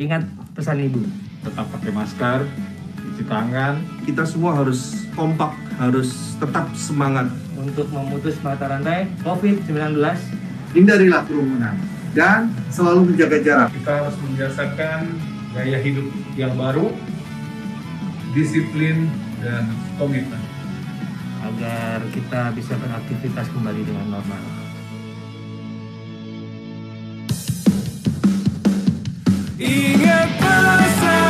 Ingat pesan ibu. tetap pakai masker, cuci tangan, Kita semua harus kompak, harus tetap semangat. Untuk memutus mata rantai COVID-19 hindarilah kerumunan, dan selalu menjaga jarak. kita harus membiasakan gaya hidup yang baru, disiplin, dan komitmen. agar kita bisa beraktivitas kembali dengan normal. Ingat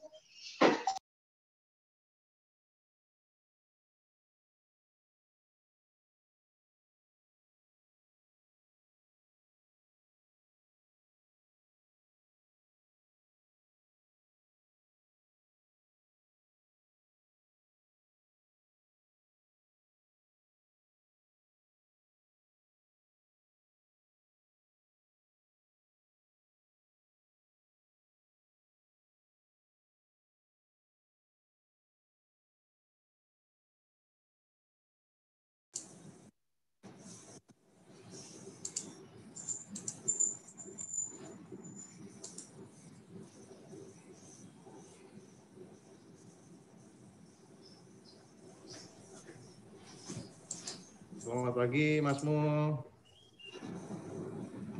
Selamat pagi Mas Mu.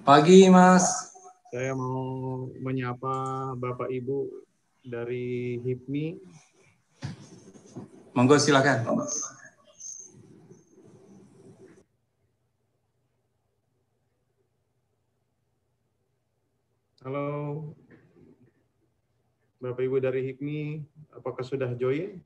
Pagi, Mas. Saya mau menyapa Bapak Ibu dari HIPMI. Monggo silakan. Halo. Bapak Ibu dari HIPMI, apakah sudah join?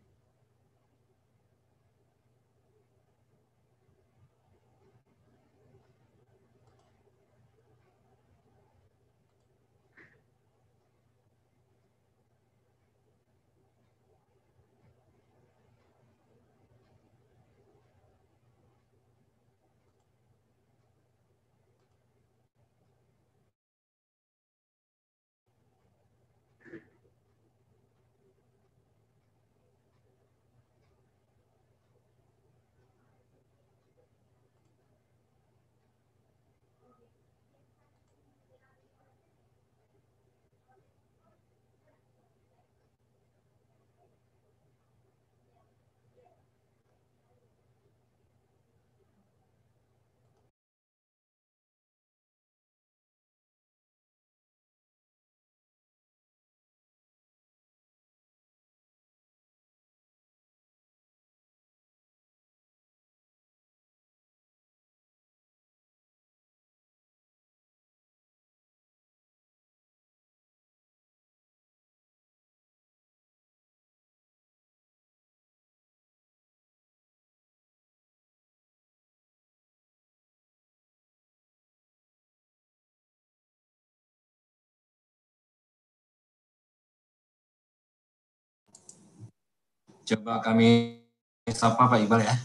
Coba kami sapa Pak Iqbal ya.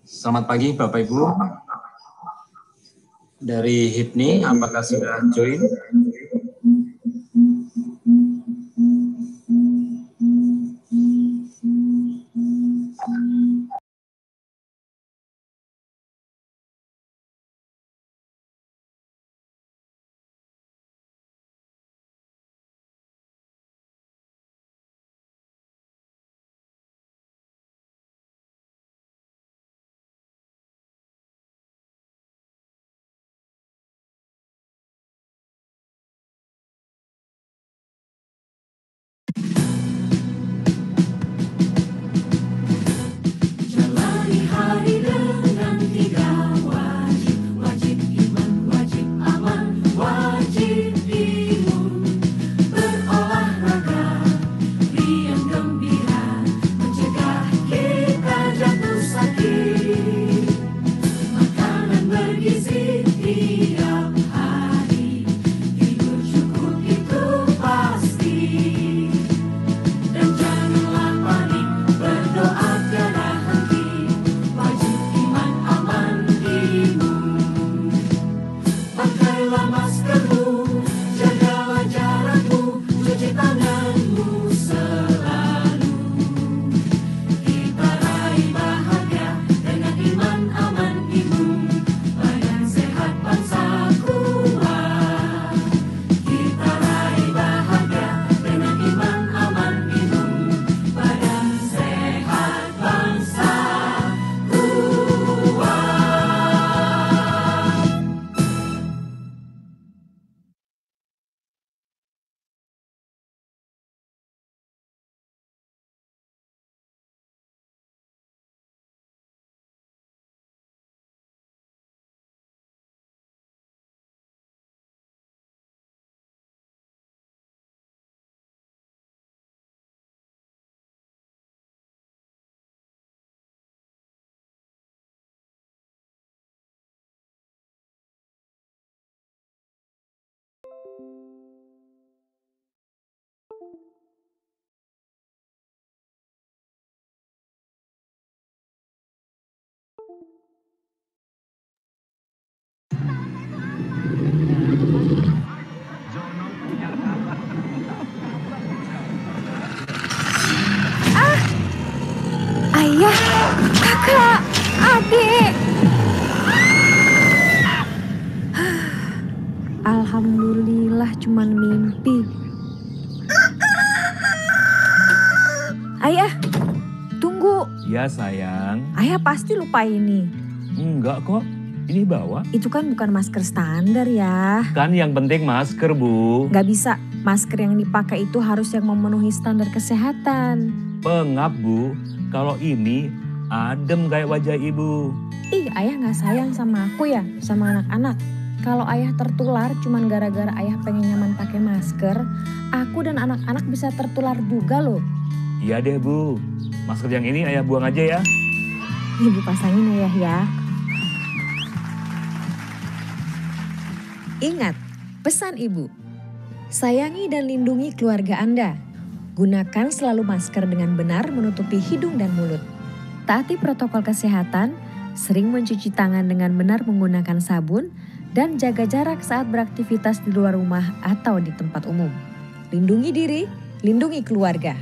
Selamat pagi Bapak Ibu. Dari HIPNI, apakah sudah join? Cuman mimpi. Ayah, tunggu. Ya sayang, Ayah pasti lupa ini. enggak kok. Ini bawa. Itu kan bukan masker standar ya. Kan yang penting masker bu. Gak bisa, masker yang dipakai itu harus yang memenuhi standar kesehatan. Pengap bu, kalau ini adem kayak wajah ibu. Ih, ayah gak sayang sama aku ya, sama anak-anak. Kalau ayah tertular cuman gara-gara ayah pengen nyaman pakai masker, aku dan anak-anak bisa tertular juga loh. Iya deh bu, masker yang ini ayah buang aja ya. Ibu pasangin ayah ya. Ingat, pesan ibu. Sayangi dan lindungi keluarga Anda. Gunakan selalu masker dengan benar menutupi hidung dan mulut. Taati protokol kesehatan, sering mencuci tangan dengan benar menggunakan sabun, dan jaga jarak saat beraktivitas di luar rumah atau di tempat umum. Lindungi diri, lindungi keluarga.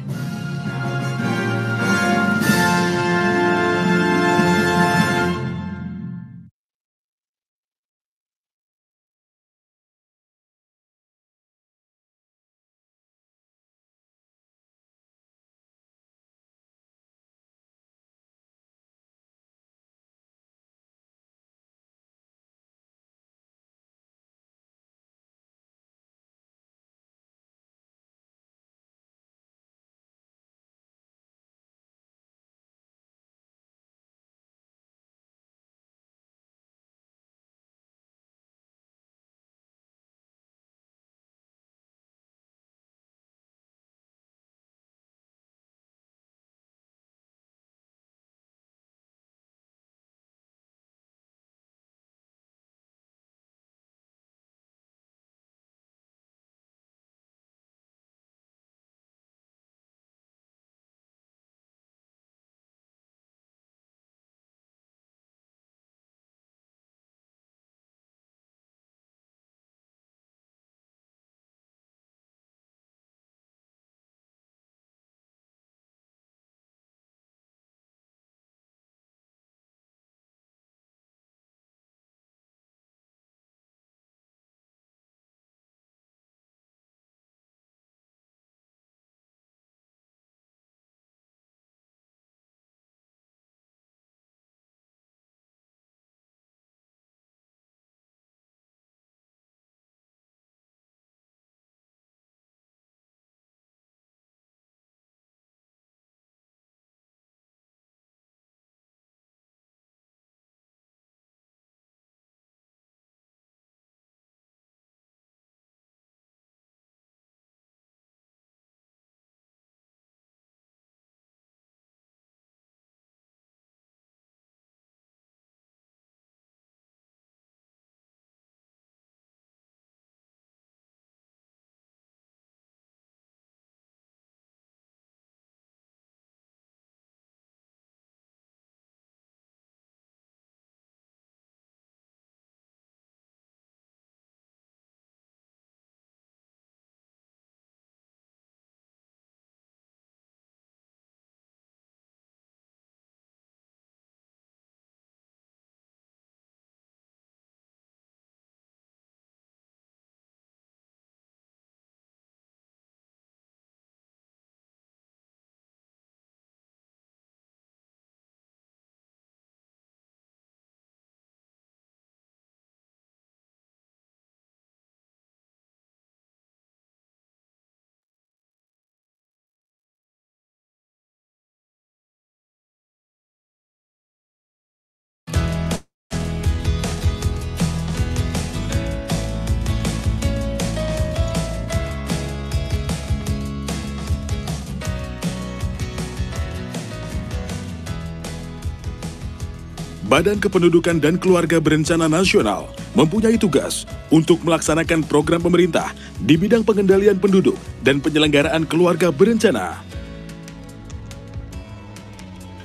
Badan Kependudukan dan Keluarga Berencana Nasional mempunyai tugas untuk melaksanakan program pemerintah di bidang pengendalian penduduk dan penyelenggaraan keluarga berencana.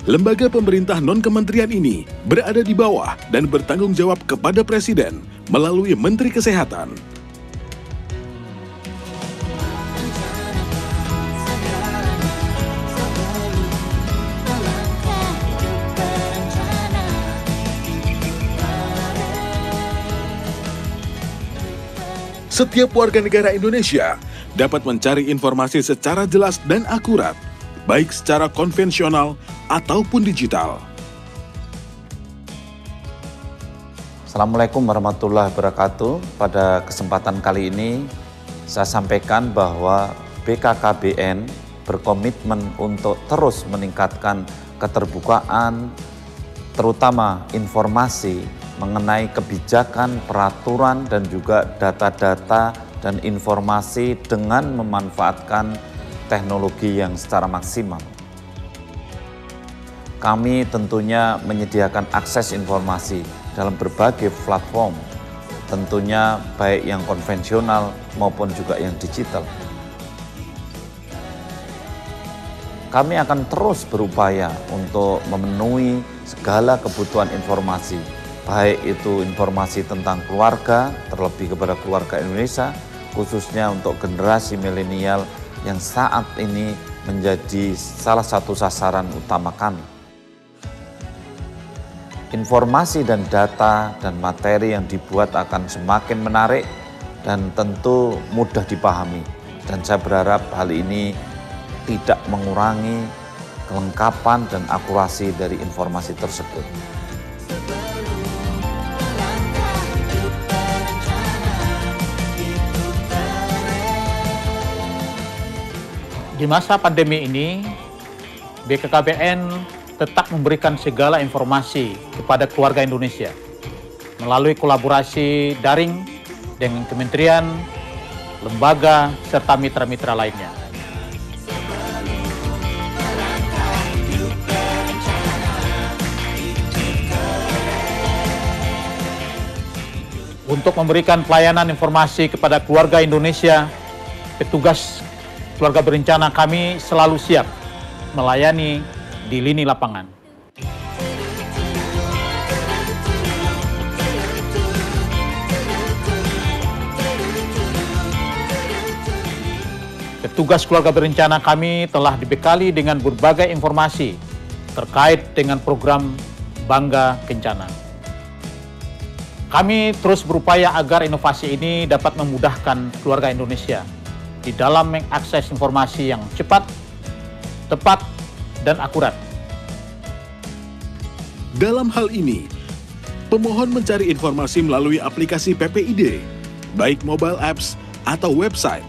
Lembaga pemerintah non-kementerian ini berada di bawah dan bertanggung jawab kepada Presiden melalui Menteri Kesehatan. Setiap warga negara Indonesia dapat mencari informasi secara jelas dan akurat, baik secara konvensional ataupun digital. Assalamualaikum warahmatullahi wabarakatuh. Pada kesempatan kali ini saya sampaikan bahwa BKKBN berkomitmen untuk terus meningkatkan keterbukaan terutama informasi mengenai kebijakan, peraturan dan juga data-data dan informasi dengan memanfaatkan teknologi yang secara maksimal. Kami tentunya menyediakan akses informasi dalam berbagai platform, tentunya baik yang konvensional maupun juga yang digital. Kami akan terus berupaya untuk memenuhi segala kebutuhan informasi, baik itu informasi tentang keluarga, terlebih kepada keluarga Indonesia, khususnya untuk generasi milenial yang saat ini menjadi salah satu sasaran utama kami informasi dan data dan materi yang dibuat akan semakin menarik dan tentu mudah dipahami. Dan saya berharap hal ini tidak mengurangi kelengkapan dan akurasi dari informasi tersebut. Di masa pandemi ini, BKKBN tetap memberikan segala informasi kepada keluarga Indonesia melalui kolaborasi daring dengan kementerian, lembaga, serta mitra-mitra lainnya. Untuk memberikan pelayanan informasi kepada keluarga Indonesia, petugas keluarga berencana kami selalu siap melayani di lini lapangan. Petugas keluarga berencana kami telah dibekali dengan berbagai informasi terkait dengan program Bangga Kencana. Kami terus berupaya agar inovasi ini dapat memudahkan keluarga Indonesia di dalam mengakses informasi yang cepat, tepat, dan akurat. Dalam hal ini, pemohon mencari informasi melalui aplikasi PPID, baik mobile apps atau website.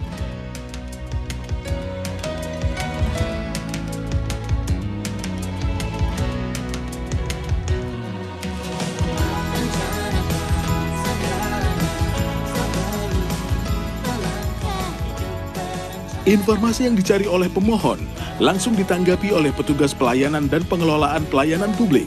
Informasi yang dicari oleh pemohon langsung ditanggapi oleh petugas pelayanan dan pengelolaan pelayanan publik.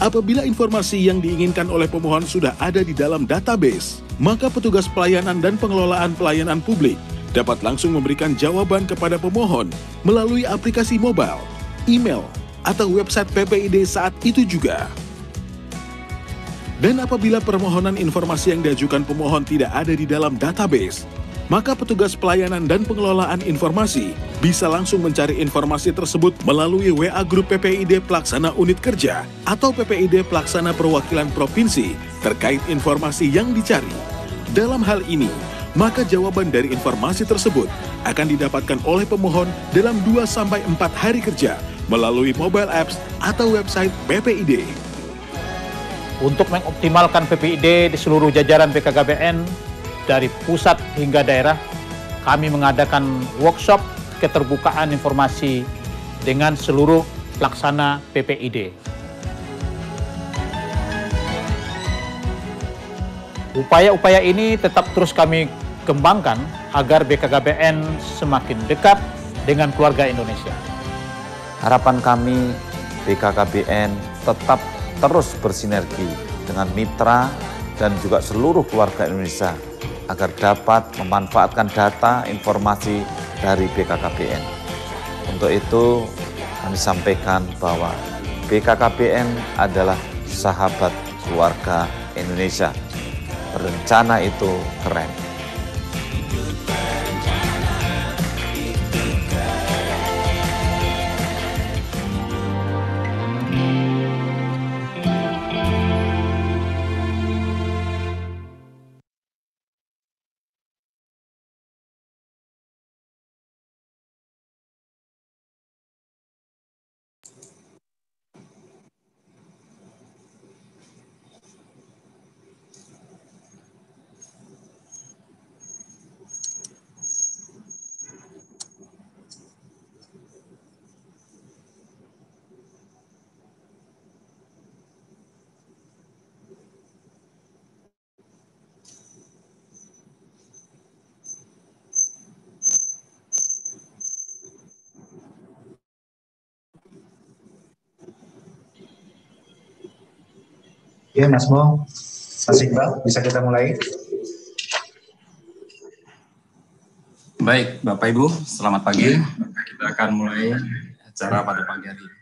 Apabila informasi yang diinginkan oleh pemohon sudah ada di dalam database, maka petugas pelayanan dan pengelolaan pelayanan publik dapat langsung memberikan jawaban kepada pemohon melalui aplikasi mobile, email, atau website PPID saat itu juga. Dan apabila permohonan informasi yang diajukan pemohon tidak ada di dalam database, maka petugas pelayanan dan pengelolaan informasi bisa langsung mencari informasi tersebut melalui WA Grup PPID Pelaksana Unit Kerja atau PPID Pelaksana Perwakilan Provinsi terkait informasi yang dicari. Dalam hal ini, maka jawaban dari informasi tersebut akan didapatkan oleh pemohon dalam 2-4 hari kerja melalui mobile apps atau website PPID. Untuk mengoptimalkan PPID di seluruh jajaran BKKBN dari pusat hingga daerah, kami mengadakan workshop keterbukaan informasi dengan seluruh pelaksana PPID. Upaya-upaya ini tetap terus kami kembangkan agar BKKBN semakin dekat dengan keluarga Indonesia. Harapan kami BKKBN tetap terus bersinergi dengan mitra dan juga seluruh keluarga Indonesia agar dapat memanfaatkan data informasi dari BKKBN. Untuk itu kami sampaikan bahwa BKKBN adalah sahabat keluarga Indonesia. Berencana itu keren. Ya, Mas Mo, Mas Iqbal, bisa kita mulai? Baik, Bapak Ibu, selamat pagi. Kita akan mulai acara pada pagi hari ini.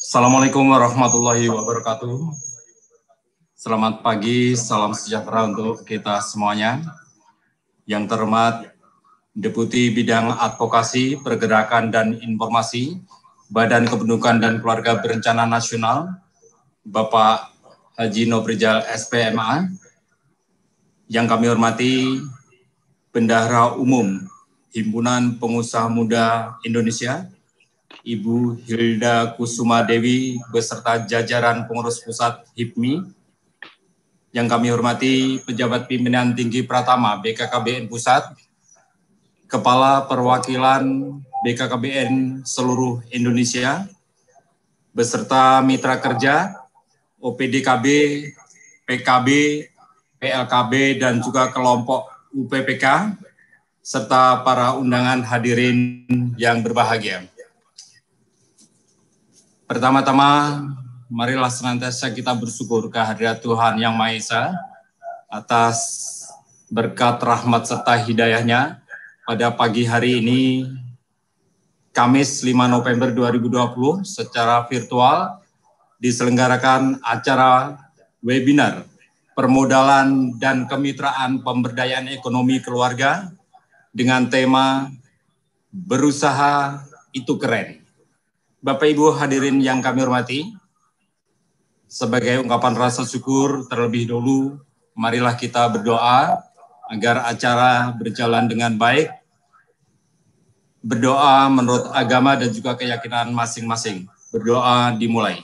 Assalamualaikum warahmatullahi wabarakatuh. Selamat pagi, salam sejahtera untuk kita semuanya. Yang terhormat Deputi Bidang Advokasi, Pergerakan dan Informasi, Badan Kependudukan dan Keluarga Berencana Nasional, Bapak Haji Noprijal SPMA, yang kami hormati Bendahara Umum Himpunan Pengusaha Muda Indonesia, Ibu Hilda Kusuma Dewi beserta jajaran pengurus pusat HIPMI, yang kami hormati pejabat pimpinan tinggi Pratama BKKBN Pusat, Kepala Perwakilan BKKBN seluruh Indonesia, beserta mitra kerja, OPDKB, PKB, PLKB, dan juga kelompok UPPK, serta para undangan hadirin yang berbahagia. Pertama-tama, marilah senantiasa kita bersyukur kehadirat Tuhan Yang Maha Esa atas berkat rahmat serta hidayahnya pada pagi hari ini, Kamis 5 November 2020, secara virtual diselenggarakan acara webinar permodalan dan kemitraan pemberdayaan ekonomi keluarga dengan tema berusaha itu keren. Bapak Ibu hadirin yang kami hormati, sebagai ungkapan rasa syukur terlebih dahulu, marilah kita berdoa agar acara berjalan dengan baik, berdoa menurut agama dan juga keyakinan masing-masing. Berdoa dimulai.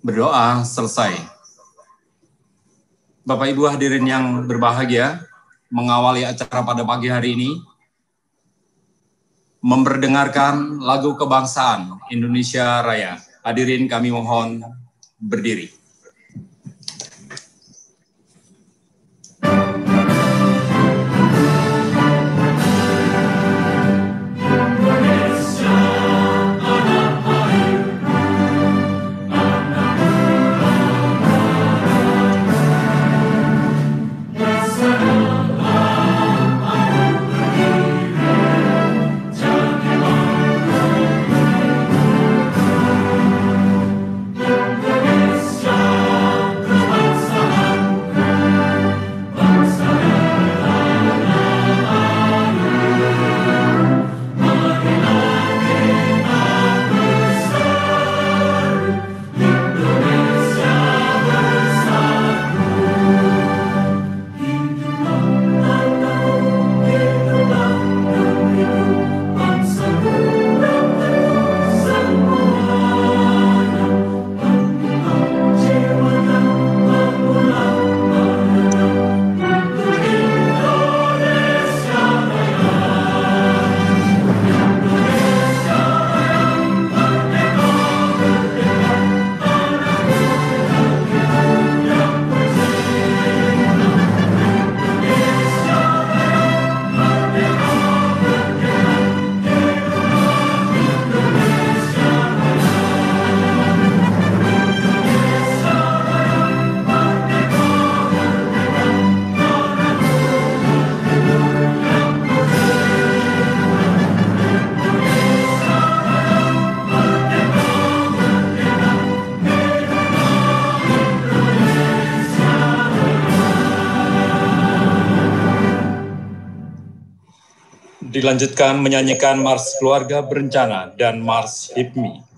Berdoa selesai. Bapak Ibu hadirin yang berbahagia, mengawali acara pada pagi hari ini, memperdengarkan lagu kebangsaan Indonesia Raya. Hadirin kami mohon berdiri. Dilanjutkan menyanyikan Mars Keluarga Berencana dan Mars HIPMI.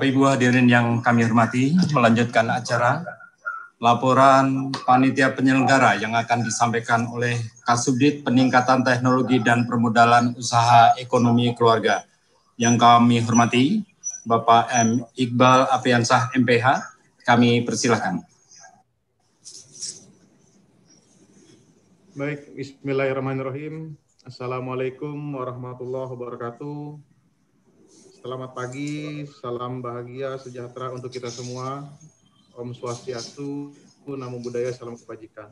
Bapak Ibu hadirin yang kami hormati, melanjutkan acara laporan panitia penyelenggara yang akan disampaikan oleh Kasubdit Peningkatan Teknologi dan Permodalan Usaha Ekonomi Keluarga. Yang kami hormati, Bapak M. Iqbal Afiansah MPH, kami persilahkan. Baik, Bismillahirrahmanirrahim. Assalamualaikum warahmatullahi wabarakatuh. Selamat pagi, salam bahagia, sejahtera untuk kita semua. Om Swastiastu, Namo Buddhaya, salam kebajikan.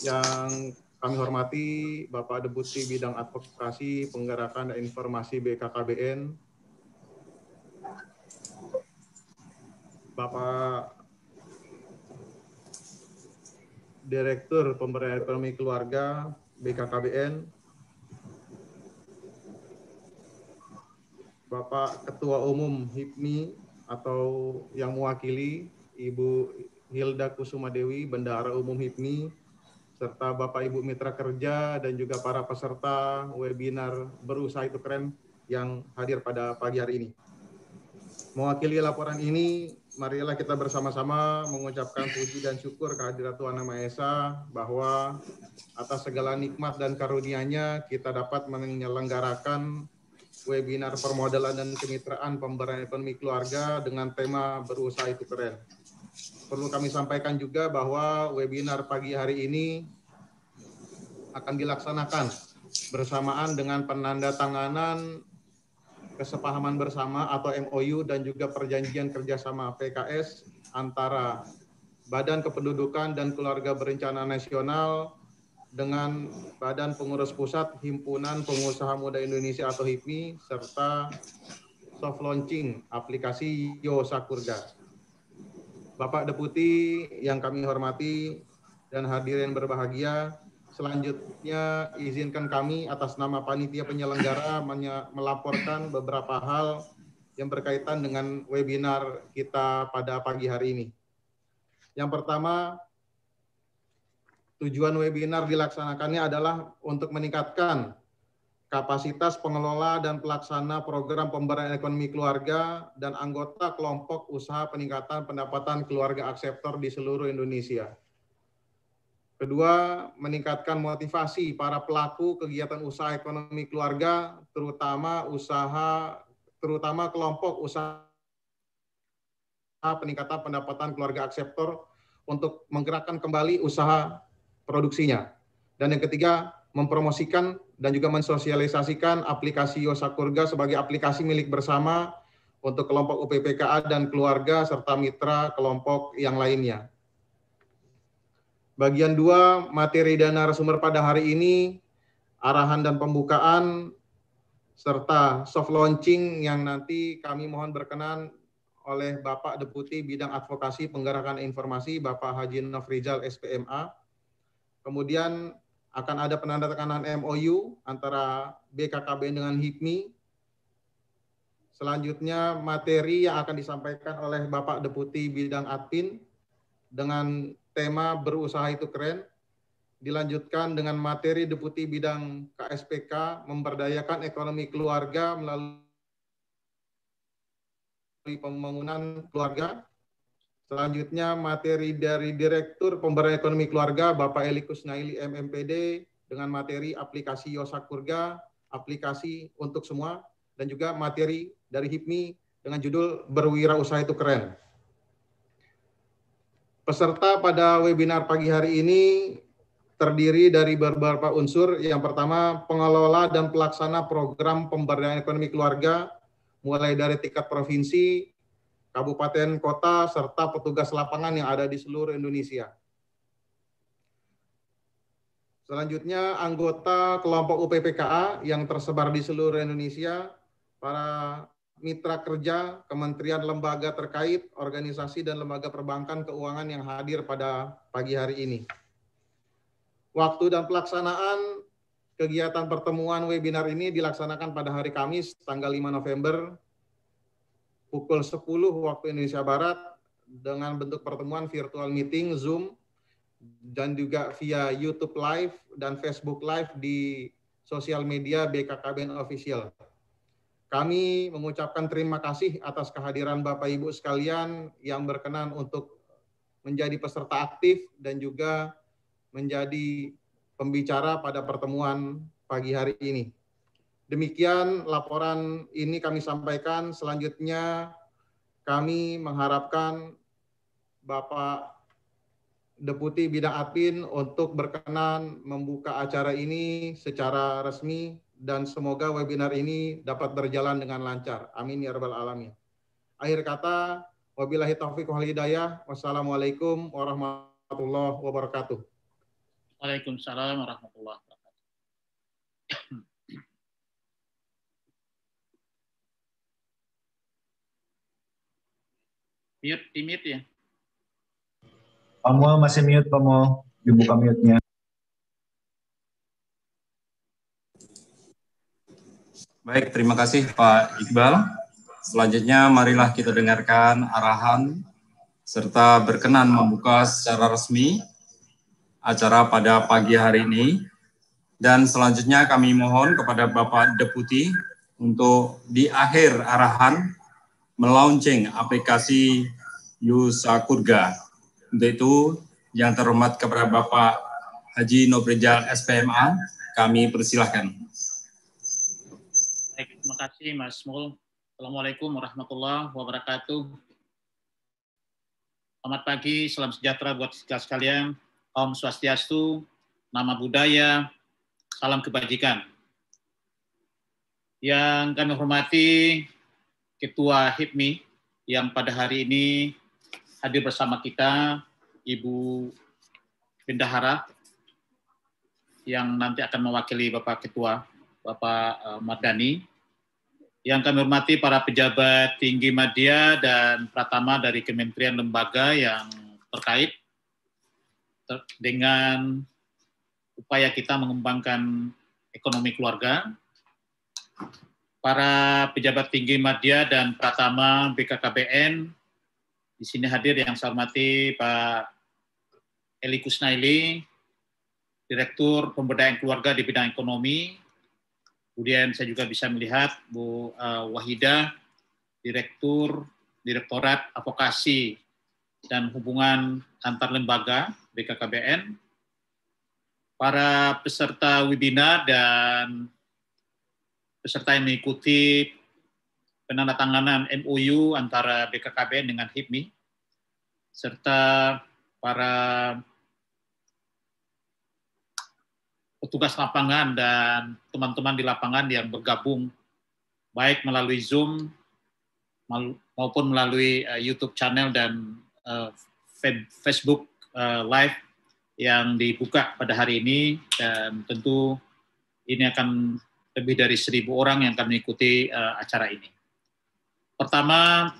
Yang kami hormati Bapak Deputi Bidang Advokasi, Penggerakan dan Informasi BKKBN, Bapak Direktur Pemberdayaan Ekonomi Keluarga BKKBN, Bapak Ketua Umum HIPMI atau yang mewakili Ibu Hilda Kusuma Dewi, Bendahara Umum HIPMI, serta Bapak Ibu Mitra Kerja dan juga para peserta webinar Berusaha Itu Keren yang hadir pada pagi hari ini. Mewakili laporan ini, marilah kita bersama-sama mengucapkan puji dan syukur kehadirat Tuhan Maha Esa bahwa atas segala nikmat dan karunia-Nya kita dapat menyelenggarakan webinar permodalan dan kemitraan pemberdayaan ekonomi keluarga dengan tema berusaha itu keren. Perlu kami sampaikan juga bahwa webinar pagi hari ini akan dilaksanakan bersamaan dengan penandatanganan kesepahaman bersama atau MOU dan juga perjanjian kerjasama PKS antara Badan Kependudukan dan Keluarga Berencana Nasional dengan Badan Pengurus Pusat Himpunan Pengusaha Muda Indonesia atau HIPMI serta soft launching aplikasi Yo Sakurga. Bapak Deputi yang kami hormati dan hadirin berbahagia, selanjutnya izinkan kami atas nama panitia penyelenggara melaporkan beberapa hal yang berkaitan dengan webinar kita pada pagi hari ini. Yang pertama, Tujuan webinar dilaksanakannya adalah untuk meningkatkan kapasitas pengelola dan pelaksana program pemberdayaan ekonomi keluarga dan anggota kelompok usaha peningkatan pendapatan keluarga akseptor di seluruh Indonesia. Kedua, meningkatkan motivasi para pelaku kegiatan usaha ekonomi keluarga, terutama usaha terutama kelompok usaha peningkatan pendapatan keluarga akseptor untuk menggerakkan kembali usaha produksinya. Dan yang ketiga, mempromosikan dan juga mensosialisasikan aplikasi Yosakurga sebagai aplikasi milik bersama untuk kelompok UPPKA dan keluarga serta mitra kelompok yang lainnya. Bagian dua, materi dan narasumber pada hari ini, arahan dan pembukaan, serta soft launching yang nanti kami mohon berkenan oleh Bapak Deputi Bidang Advokasi Penggerakan Informasi, Bapak Haji Nofrizal SPMA, Kemudian akan ada penandatanganan MOU antara BKKBN dengan HIPMI. Selanjutnya materi yang akan disampaikan oleh Bapak Deputi Bidang Admin dengan tema berusaha itu keren. Dilanjutkan dengan materi Deputi Bidang KSPK memberdayakan ekonomi keluarga melalui pembangunan keluarga Selanjutnya materi dari Direktur Pemberdayaan Ekonomi Keluarga Bapak Eli Kusnaili MMPD dengan materi aplikasi Yosakurga, aplikasi untuk semua, dan juga materi dari HIPMI dengan judul Berwirausaha itu Keren. Peserta pada webinar pagi hari ini terdiri dari beberapa unsur. Yang pertama, pengelola dan pelaksana program pemberdayaan ekonomi keluarga, mulai dari tingkat provinsi, kabupaten, kota, serta petugas lapangan yang ada di seluruh Indonesia. Selanjutnya, anggota kelompok UPPKA yang tersebar di seluruh Indonesia, para mitra kerja, kementerian lembaga terkait, organisasi dan lembaga perbankan keuangan yang hadir pada pagi hari ini. Waktu dan pelaksanaan kegiatan pertemuan webinar ini dilaksanakan pada hari Kamis tanggal 5 November pukul 10 waktu Indonesia Barat dengan bentuk pertemuan virtual meeting Zoom dan juga via YouTube Live dan Facebook Live di sosial media BKKBN Official. Kami mengucapkan terima kasih atas kehadiran Bapak Ibu sekalian yang berkenan untuk menjadi peserta aktif dan juga menjadi pembicara pada pertemuan pagi hari ini. Demikian laporan ini kami sampaikan. Selanjutnya kami mengharapkan Bapak Deputi Bidang Admin untuk berkenan membuka acara ini secara resmi dan semoga webinar ini dapat berjalan dengan lancar. Amin ya rabbal alamin. Akhir kata, wabillahi taufiq wal hidayah. Wassalamualaikum warahmatullahi wabarakatuh. Waalaikumsalam warahmatullahi wabarakatuh. Mute, di mute ya. Pomo masih mute, Pomo. Dibuka mute-nya. Baik, terima kasih Pak Iqbal. Selanjutnya marilah kita dengarkan arahan serta berkenan membuka secara resmi acara pada pagi hari ini. Dan selanjutnya kami mohon kepada Bapak Deputi untuk di akhir arahan melaunching aplikasi Yusakurga. Untuk itu yang terhormat kepada Bapak Haji Nobrijal SPMA, kami persilahkan. Baik, terima kasih Mas Mul. Assalamualaikum warahmatullahi wabarakatuh. Selamat pagi, salam sejahtera buat kita sekalian. Om Swastiastu, nama budaya, salam kebajikan. Yang kami hormati Ketua HIPMI yang pada hari ini hadir bersama kita, Ibu Bendahara, yang nanti akan mewakili Bapak Ketua, Bapak uh, Mardani. Yang kami hormati para pejabat tinggi media dan pratama dari kementerian lembaga yang terkait dengan upaya kita mengembangkan ekonomi keluarga. Para pejabat tinggi media dan pratama BKKBN di sini hadir yang saya hormati Pak Eli Kusnaili, Direktur Pemberdayaan Keluarga di bidang ekonomi. Kemudian saya juga bisa melihat Bu uh, Wahida, Direktur Direktorat Advokasi dan Hubungan Antar Lembaga BKKBN, para peserta webinar dan peserta yang mengikuti penandatanganan MOU antara BKKBN dengan HIPMI, serta para petugas lapangan dan teman-teman di lapangan yang bergabung baik melalui Zoom maupun melalui uh, YouTube channel dan uh, Facebook uh, Live yang dibuka pada hari ini dan tentu ini akan lebih dari seribu orang yang akan mengikuti acara ini. Pertama,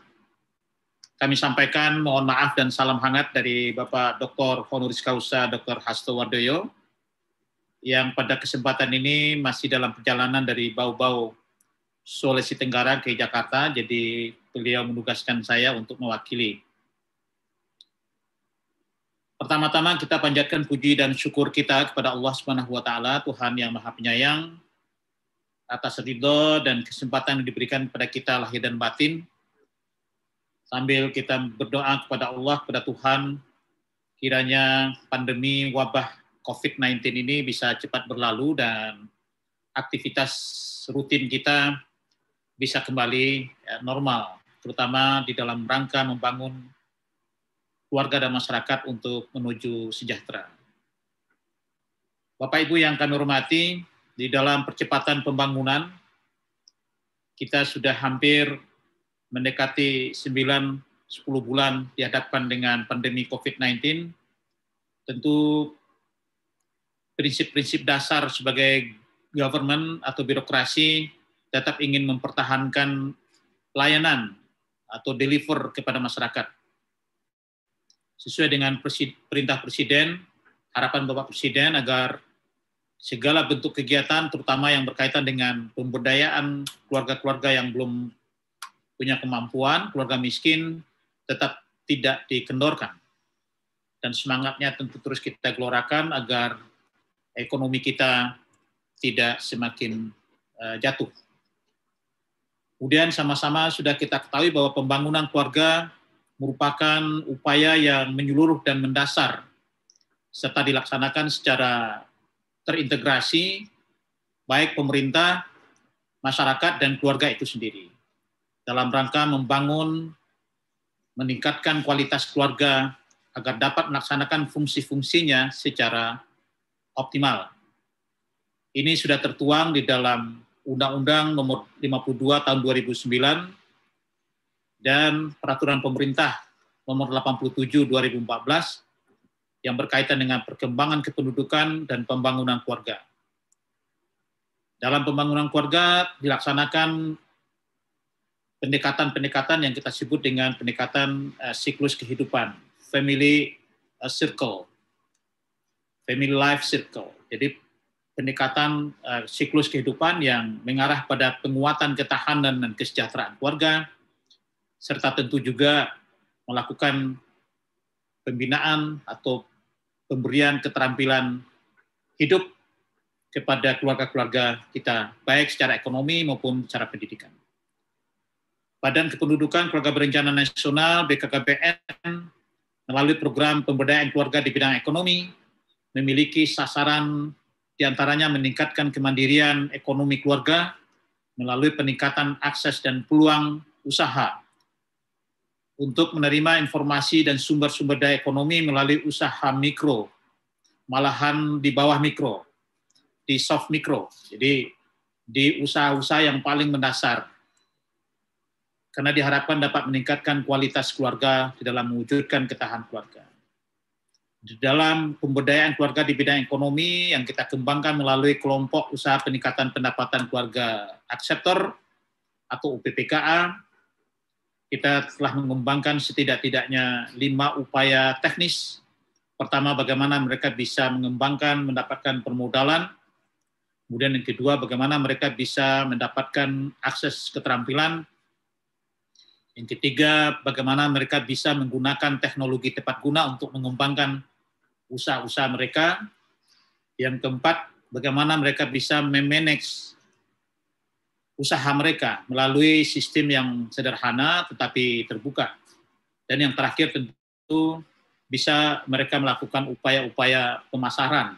kami sampaikan mohon maaf dan salam hangat dari Bapak Dr. Honoris Causa Dr. Hasto Wardoyo yang pada kesempatan ini masih dalam perjalanan dari Bau-Bau Sulawesi Tenggara ke Jakarta, jadi beliau menugaskan saya untuk mewakili. Pertama-tama kita panjatkan puji dan syukur kita kepada Allah Subhanahu Tuhan yang Maha Penyayang atas ridho dan kesempatan yang diberikan kepada kita lahir dan batin. Sambil kita berdoa kepada Allah, kepada Tuhan, kiranya pandemi wabah COVID-19 ini bisa cepat berlalu dan aktivitas rutin kita bisa kembali ya, normal, terutama di dalam rangka membangun keluarga dan masyarakat untuk menuju sejahtera. Bapak Ibu yang kami hormati, di dalam percepatan pembangunan, kita sudah hampir mendekati 9-10 bulan dihadapkan dengan pandemi COVID-19. Tentu prinsip-prinsip dasar sebagai government atau birokrasi tetap ingin mempertahankan layanan atau deliver kepada masyarakat. Sesuai dengan perintah Presiden, harapan Bapak Presiden agar segala bentuk kegiatan, terutama yang berkaitan dengan pemberdayaan keluarga-keluarga yang belum punya kemampuan, keluarga miskin, tetap tidak dikendorkan. Dan semangatnya tentu terus kita gelorakan agar ekonomi kita tidak semakin uh, jatuh. Kemudian sama-sama sudah kita ketahui bahwa pembangunan keluarga merupakan upaya yang menyeluruh dan mendasar serta dilaksanakan secara terintegrasi baik pemerintah, masyarakat, dan keluarga itu sendiri. Dalam rangka membangun, meningkatkan kualitas keluarga agar dapat melaksanakan fungsi-fungsinya secara optimal. Ini sudah tertuang di dalam Undang-Undang Nomor 52 Tahun 2009 dan Peraturan Pemerintah Nomor 87 2014 yang berkaitan dengan perkembangan kependudukan dan pembangunan keluarga. Dalam pembangunan keluarga dilaksanakan pendekatan-pendekatan yang kita sebut dengan pendekatan uh, siklus kehidupan, family uh, circle, family life circle. Jadi pendekatan uh, siklus kehidupan yang mengarah pada penguatan ketahanan dan kesejahteraan keluarga, serta tentu juga melakukan pembinaan atau pemberian keterampilan hidup kepada keluarga-keluarga kita, baik secara ekonomi maupun secara pendidikan. Badan Kependudukan Keluarga Berencana Nasional BKKBN melalui program pemberdayaan keluarga di bidang ekonomi memiliki sasaran di antaranya meningkatkan kemandirian ekonomi keluarga melalui peningkatan akses dan peluang usaha untuk menerima informasi dan sumber-sumber daya ekonomi melalui usaha mikro, malahan di bawah mikro, di soft mikro. Jadi di usaha-usaha yang paling mendasar. Karena diharapkan dapat meningkatkan kualitas keluarga di dalam mewujudkan ketahanan keluarga. Di dalam pemberdayaan keluarga di bidang ekonomi yang kita kembangkan melalui kelompok usaha peningkatan pendapatan keluarga akseptor atau UPPKA kita telah mengembangkan setidak-tidaknya lima upaya teknis. Pertama, bagaimana mereka bisa mengembangkan, mendapatkan permodalan. Kemudian yang kedua, bagaimana mereka bisa mendapatkan akses keterampilan. Yang ketiga, bagaimana mereka bisa menggunakan teknologi tepat guna untuk mengembangkan usaha-usaha mereka. Yang keempat, bagaimana mereka bisa memanage usaha mereka melalui sistem yang sederhana tetapi terbuka. Dan yang terakhir tentu bisa mereka melakukan upaya-upaya pemasaran.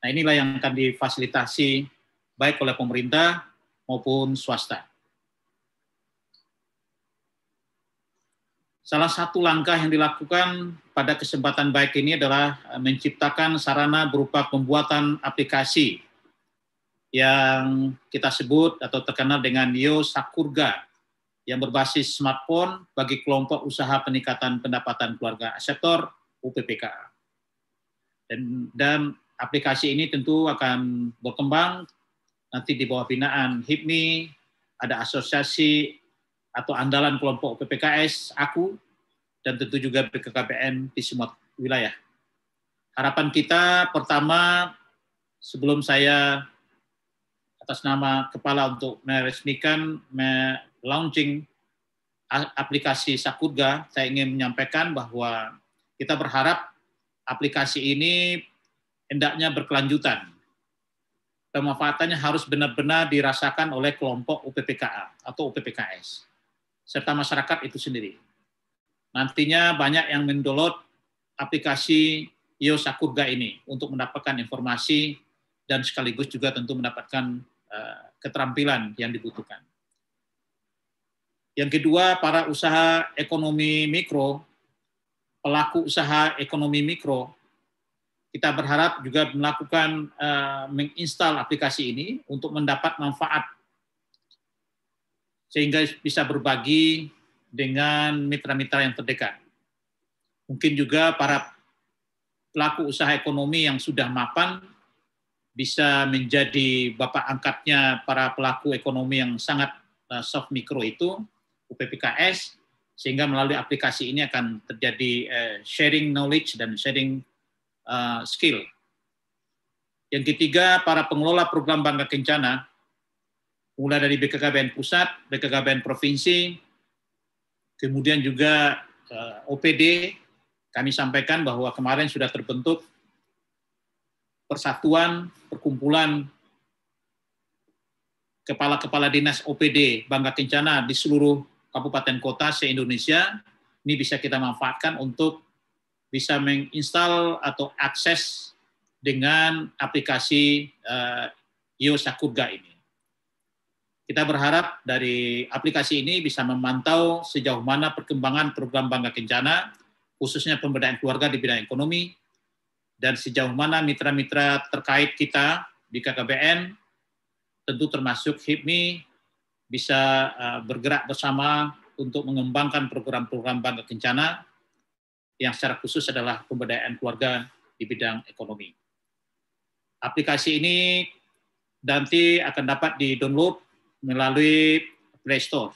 Nah inilah yang akan difasilitasi baik oleh pemerintah maupun swasta. Salah satu langkah yang dilakukan pada kesempatan baik ini adalah menciptakan sarana berupa pembuatan aplikasi yang kita sebut atau terkenal dengan Yo Sakurga yang berbasis smartphone bagi kelompok usaha peningkatan pendapatan keluarga sektor UPPK. Dan, dan aplikasi ini tentu akan berkembang nanti di bawah binaan HIPMI, ada asosiasi atau andalan kelompok UPPKS, aku, dan tentu juga BKKBN di semua wilayah. Harapan kita pertama, sebelum saya atas nama kepala untuk meresmikan me launching aplikasi Sakurga, saya ingin menyampaikan bahwa kita berharap aplikasi ini hendaknya berkelanjutan. Pemanfaatannya harus benar-benar dirasakan oleh kelompok UPPKA atau UPPKS, serta masyarakat itu sendiri. Nantinya banyak yang mendownload aplikasi Yo Sakurga ini untuk mendapatkan informasi dan sekaligus juga tentu mendapatkan keterampilan yang dibutuhkan. Yang kedua, para usaha ekonomi mikro, pelaku usaha ekonomi mikro, kita berharap juga melakukan uh, menginstal aplikasi ini untuk mendapat manfaat sehingga bisa berbagi dengan mitra-mitra yang terdekat. Mungkin juga para pelaku usaha ekonomi yang sudah mapan bisa menjadi bapak angkatnya para pelaku ekonomi yang sangat uh, soft mikro itu UPPKS sehingga melalui aplikasi ini akan terjadi uh, sharing knowledge dan sharing uh, skill. Yang ketiga, para pengelola program Bangga Kencana, mulai dari BKKBN Pusat, BKKBN Provinsi, kemudian juga OPD, kami sampaikan bahwa kemarin sudah terbentuk persatuan, perkumpulan kepala-kepala dinas OPD Bangga Kencana di seluruh kabupaten kota se-Indonesia ini bisa kita manfaatkan untuk bisa menginstal atau akses dengan aplikasi uh, Yo Sakurga ini. Kita berharap dari aplikasi ini bisa memantau sejauh mana perkembangan program Bangga Kencana, khususnya pemberdayaan keluarga di bidang ekonomi, dan sejauh mana mitra-mitra terkait kita di KKBN, tentu termasuk HIPMI, bisa uh, bergerak bersama untuk mengembangkan program-program Bangga Kencana yang secara khusus adalah pemberdayaan keluarga di bidang ekonomi. Aplikasi ini nanti akan dapat di-download melalui Play Store.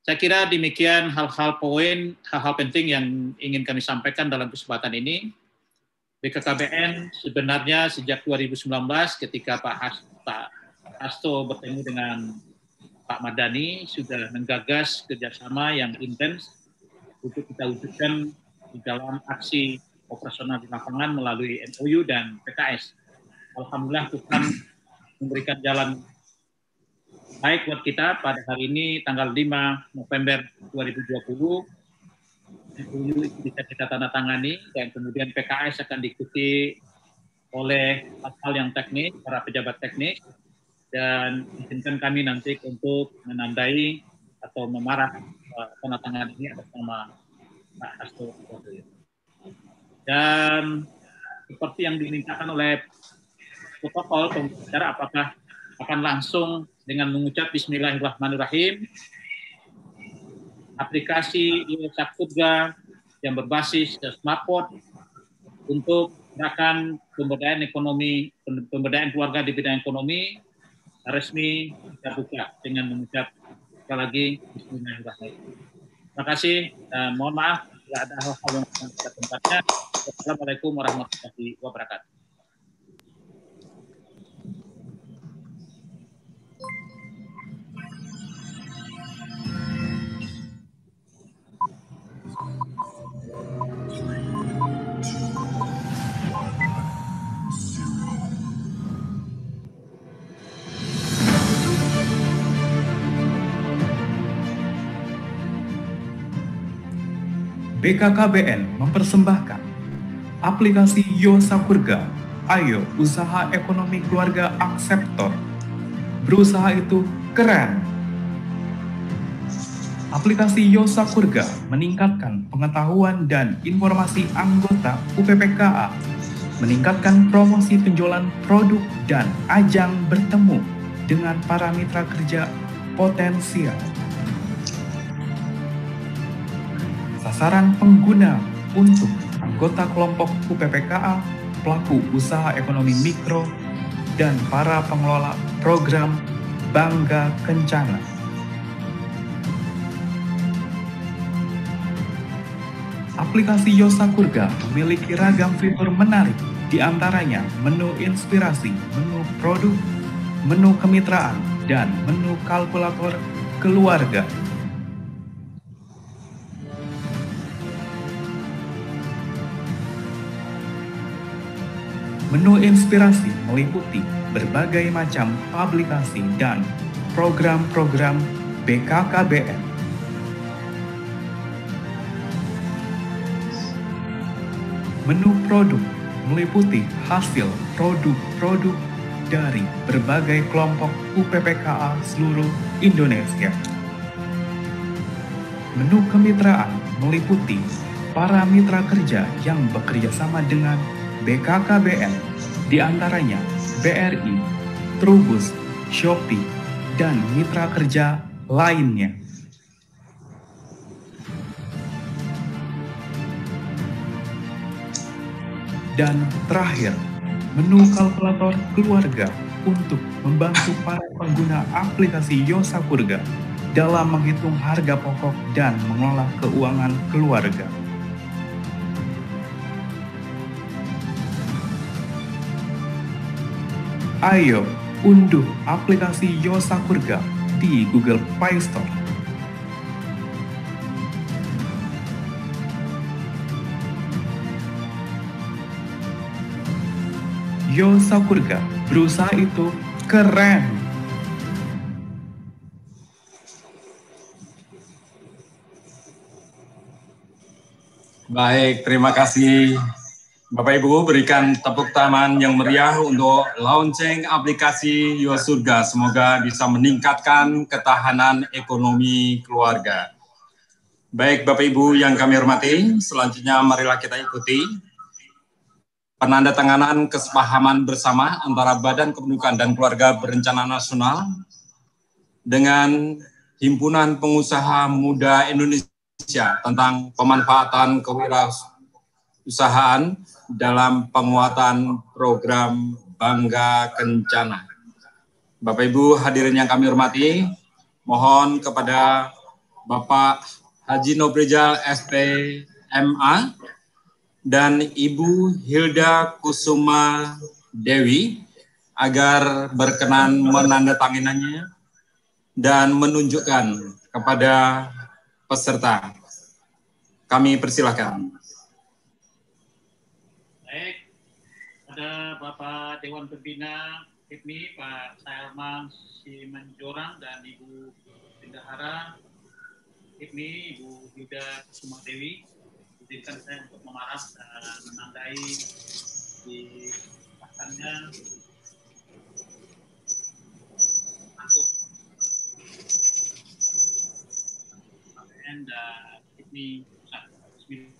Saya kira demikian hal-hal poin, hal-hal penting yang ingin kami sampaikan dalam kesempatan ini. BKKBN sebenarnya sejak 2019 ketika Pak, Has, Pak Hasto bertemu dengan Pak Madani sudah menggagas kerjasama yang intens untuk kita wujudkan di dalam aksi operasional di lapangan melalui MOU dan PKS. Alhamdulillah Tuhan memberikan jalan baik buat kita pada hari ini tanggal 5 November 2020 MOU bisa kita tanda tangani dan kemudian PKS akan diikuti oleh hal-hal yang teknis, para pejabat teknis, dan izinkan kami nanti untuk menandai atau memarah tanda tangan ini atas nama Pak Hasto Dan seperti yang dimintakan oleh protokol pembicara apakah akan langsung dengan mengucap Bismillahirrahmanirrahim aplikasi Sakutga yang berbasis smartphone untuk gerakan pemberdayaan ekonomi pemberdayaan keluarga di bidang ekonomi resmi kita buka dengan mengucap sekali lagi Bismillahirrahmanirrahim. Terima kasih dan mohon maaf tidak ada hal-hal yang tidak tempatnya. Assalamualaikum warahmatullahi wabarakatuh. BKKBN mempersembahkan aplikasi Yo Sakurga. Ayo usaha ekonomi keluarga akseptor. Berusaha itu keren. Aplikasi Yo Sakurga meningkatkan pengetahuan dan informasi anggota UPPKA, meningkatkan promosi penjualan produk dan ajang bertemu dengan para mitra kerja potensial. Sasaran pengguna untuk anggota kelompok UPPKA, pelaku usaha ekonomi mikro, dan para pengelola program Bangga Kencana. Aplikasi Yosakurga memiliki ragam fitur menarik, di antaranya menu inspirasi, menu produk, menu kemitraan, dan menu kalkulator keluarga Menu inspirasi meliputi berbagai macam publikasi dan program-program BKKBN. Menu produk meliputi hasil produk-produk dari berbagai kelompok UPPKA seluruh Indonesia. Menu kemitraan meliputi para mitra kerja yang bekerja sama dengan BKKBN, di antaranya BRI, Trubus, Shopee, dan mitra kerja lainnya. Dan terakhir, menu kalkulator keluarga untuk membantu para pengguna aplikasi Yosakurga dalam menghitung harga pokok dan mengelola keuangan keluarga. Ayo unduh aplikasi Yosakurga di Google Play Store. Yosakurga berusaha itu keren. Baik, terima kasih Bapak Ibu berikan tepuk tangan yang meriah untuk launching aplikasi Yo Surga. Semoga bisa meningkatkan ketahanan ekonomi keluarga. Baik Bapak Ibu yang kami hormati, selanjutnya marilah kita ikuti penandatanganan kesepahaman bersama antara Badan Kependudukan dan Keluarga Berencana Nasional dengan Himpunan Pengusaha Muda Indonesia tentang pemanfaatan kewirausahaan dalam penguatan program Bangga Kencana. Bapak Ibu hadirin yang kami hormati, mohon kepada Bapak Haji Nobrijal SPMA dan Ibu Hilda Kusuma Dewi agar berkenan menandatanganinya dan menunjukkan kepada peserta. Kami persilahkan. Baik, Bapak Dewan Pembina HIPMI, Pak Salman Simanjorang dan Ibu Bendahara HIPMI, Ibu Hilda Kusuma Dewi. Izinkan saya untuk memarah dan menandai di KPN dan HIPMI pusat. Bismillahirrahmanirrahim.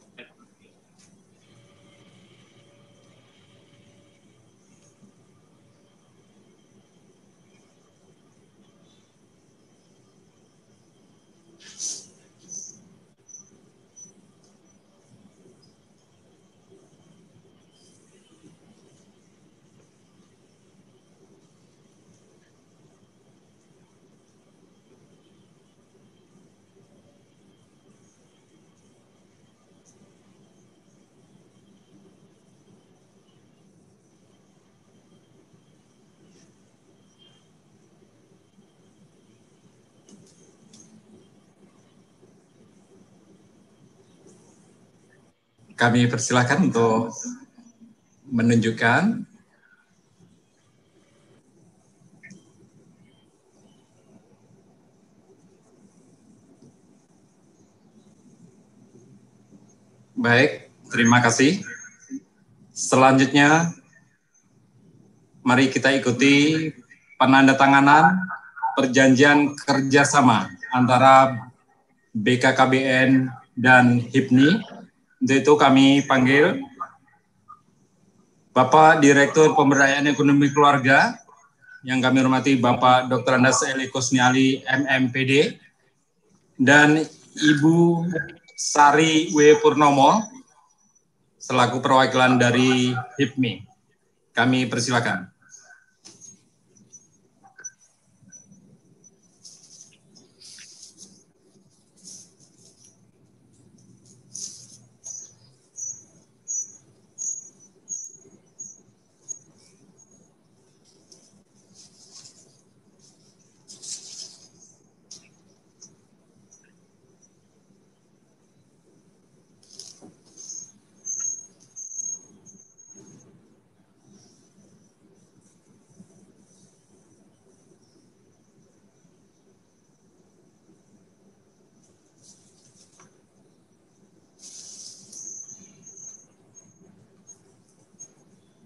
Kami persilahkan untuk menunjukkan Baik, terima kasih. Selanjutnya, mari kita ikuti penandatanganan perjanjian kerjasama antara BKKBN dan HIPNI. Untuk itu kami panggil Bapak Direktur Pemberdayaan Ekonomi Keluarga, yang kami hormati Bapak Dr. Andas Eli Kusniali, MMPD, dan Ibu Sari W. Purnomo, selaku perwakilan dari HIPMI. Kami persilakan.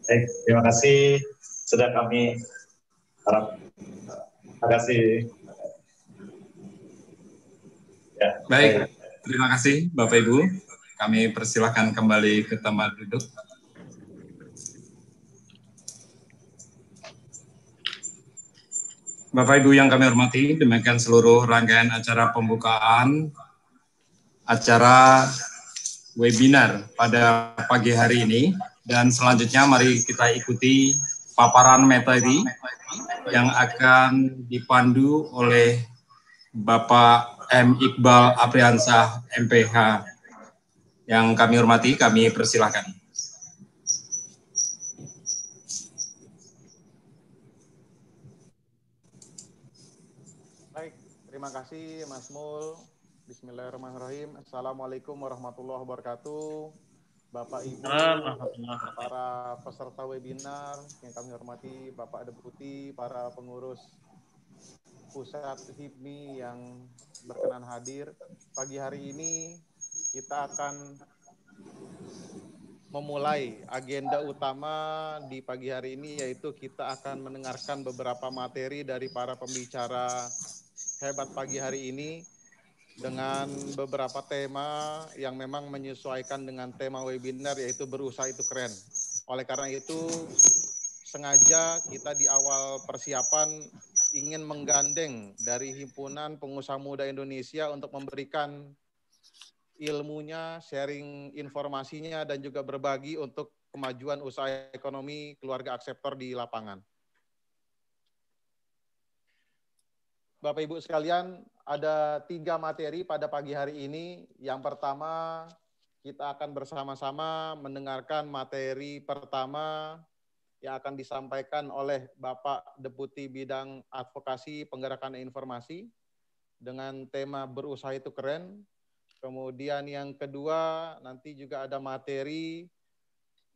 Baik, terima kasih. Sudah kami harap. Terima kasih. Ya, Baik, terima kasih Bapak Ibu. Kami persilahkan kembali ke tempat duduk. Bapak Ibu yang kami hormati, demikian seluruh rangkaian acara pembukaan acara webinar pada pagi hari ini. Dan selanjutnya mari kita ikuti paparan materi yang akan dipandu oleh Bapak M. Iqbal Apriansah, MPH. Yang kami hormati, kami persilahkan. Baik, terima kasih Mas Mul. Bismillahirrahmanirrahim. Assalamualaikum warahmatullahi wabarakatuh. Bapak Ibu, para peserta webinar yang kami hormati, Bapak Deputi, para pengurus pusat HIPMI yang berkenan hadir. Pagi hari ini kita akan memulai agenda utama di pagi hari ini yaitu kita akan mendengarkan beberapa materi dari para pembicara hebat pagi hari ini dengan beberapa tema yang memang menyesuaikan dengan tema webinar yaitu berusaha itu keren. Oleh karena itu sengaja kita di awal persiapan ingin menggandeng dari himpunan pengusaha muda Indonesia untuk memberikan ilmunya, sharing informasinya dan juga berbagi untuk kemajuan usaha ekonomi keluarga akseptor di lapangan. Bapak Ibu sekalian, ada tiga materi pada pagi hari ini. Yang pertama, kita akan bersama-sama mendengarkan materi pertama yang akan disampaikan oleh Bapak Deputi Bidang Advokasi Penggerakan Informasi dengan tema berusaha itu keren. Kemudian yang kedua, nanti juga ada materi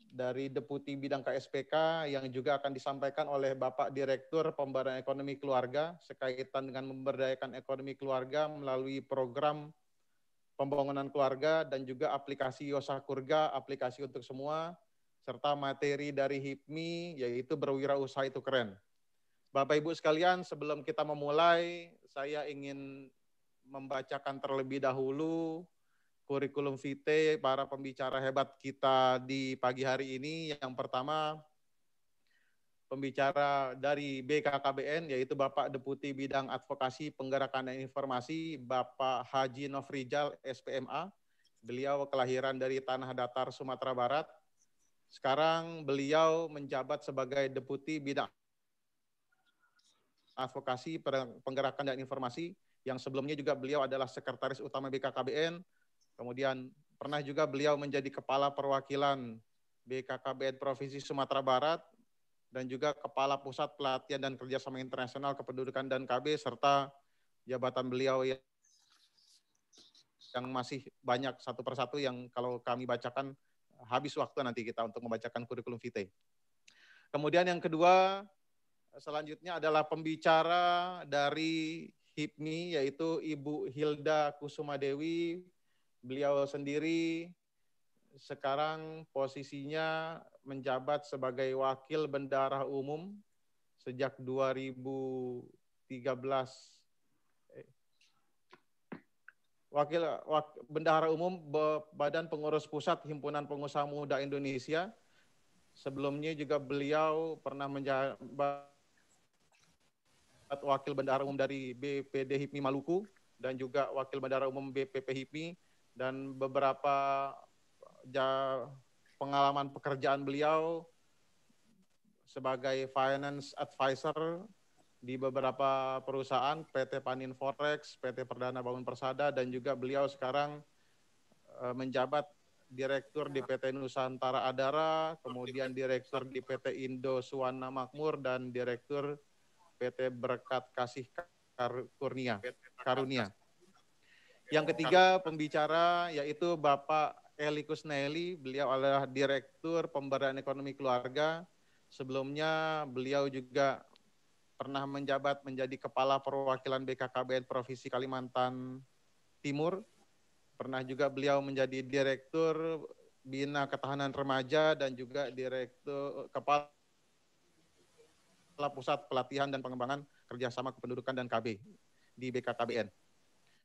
dari Deputi Bidang KSPK yang juga akan disampaikan oleh Bapak Direktur Pemberdayaan Ekonomi Keluarga sekaitan dengan memberdayakan ekonomi keluarga melalui program pembangunan keluarga dan juga aplikasi Yosakurga, aplikasi untuk semua, serta materi dari HIPMI yaitu berwirausaha itu keren. Bapak Ibu sekalian, sebelum kita memulai, saya ingin membacakan terlebih dahulu kurikulum vitae para pembicara hebat kita di pagi hari ini. Yang pertama, pembicara dari BKKBN, yaitu Bapak Deputi Bidang Advokasi Penggerakan dan Informasi, Bapak Haji Nofrijal, SPMA. Beliau kelahiran dari Tanah Datar, Sumatera Barat. Sekarang beliau menjabat sebagai Deputi Bidang Advokasi Penggerakan dan Informasi, yang sebelumnya juga beliau adalah Sekretaris Utama BKKBN, kemudian pernah juga beliau menjadi Kepala Perwakilan BKKBN Provinsi Sumatera Barat, dan juga Kepala Pusat Pelatihan dan Kerjasama Internasional Kependudukan dan KB, serta jabatan beliau yang yang masih banyak satu persatu yang kalau kami bacakan habis waktu nanti kita untuk membacakan kurikulum vitae. Kemudian yang kedua, selanjutnya adalah pembicara dari HIPMI yaitu Ibu Hilda Kusuma Dewi. Beliau sendiri sekarang posisinya menjabat sebagai wakil bendara umum sejak 2013 wakil, wakil bendahara umum Badan Pengurus Pusat Himpunan Pengusaha Muda Indonesia. Sebelumnya juga beliau pernah menjabat wakil bendahara umum dari BPD HIPMI Maluku dan juga wakil bendahara umum BPP HIPMI dan beberapa pengalaman pekerjaan beliau sebagai finance advisor di beberapa perusahaan PT Panin Forex, PT Perdana Bangun Persada dan juga beliau sekarang menjabat direktur di PT Nusantara Adara, kemudian direktur di PT Indo Suwana Makmur dan direktur PT Berkat Kasih Kurnia, Karunia. Yang ketiga pembicara yaitu Bapak Eli Kusneli, beliau adalah Direktur Pemberdayaan Ekonomi Keluarga. Sebelumnya beliau juga pernah menjabat menjadi Kepala Perwakilan BKKBN Provinsi Kalimantan Timur. Pernah juga beliau menjadi Direktur Bina Ketahanan Remaja dan juga Direktur Kepala Pusat Pelatihan dan Pengembangan Kerjasama Kependudukan dan KB di BKKBN.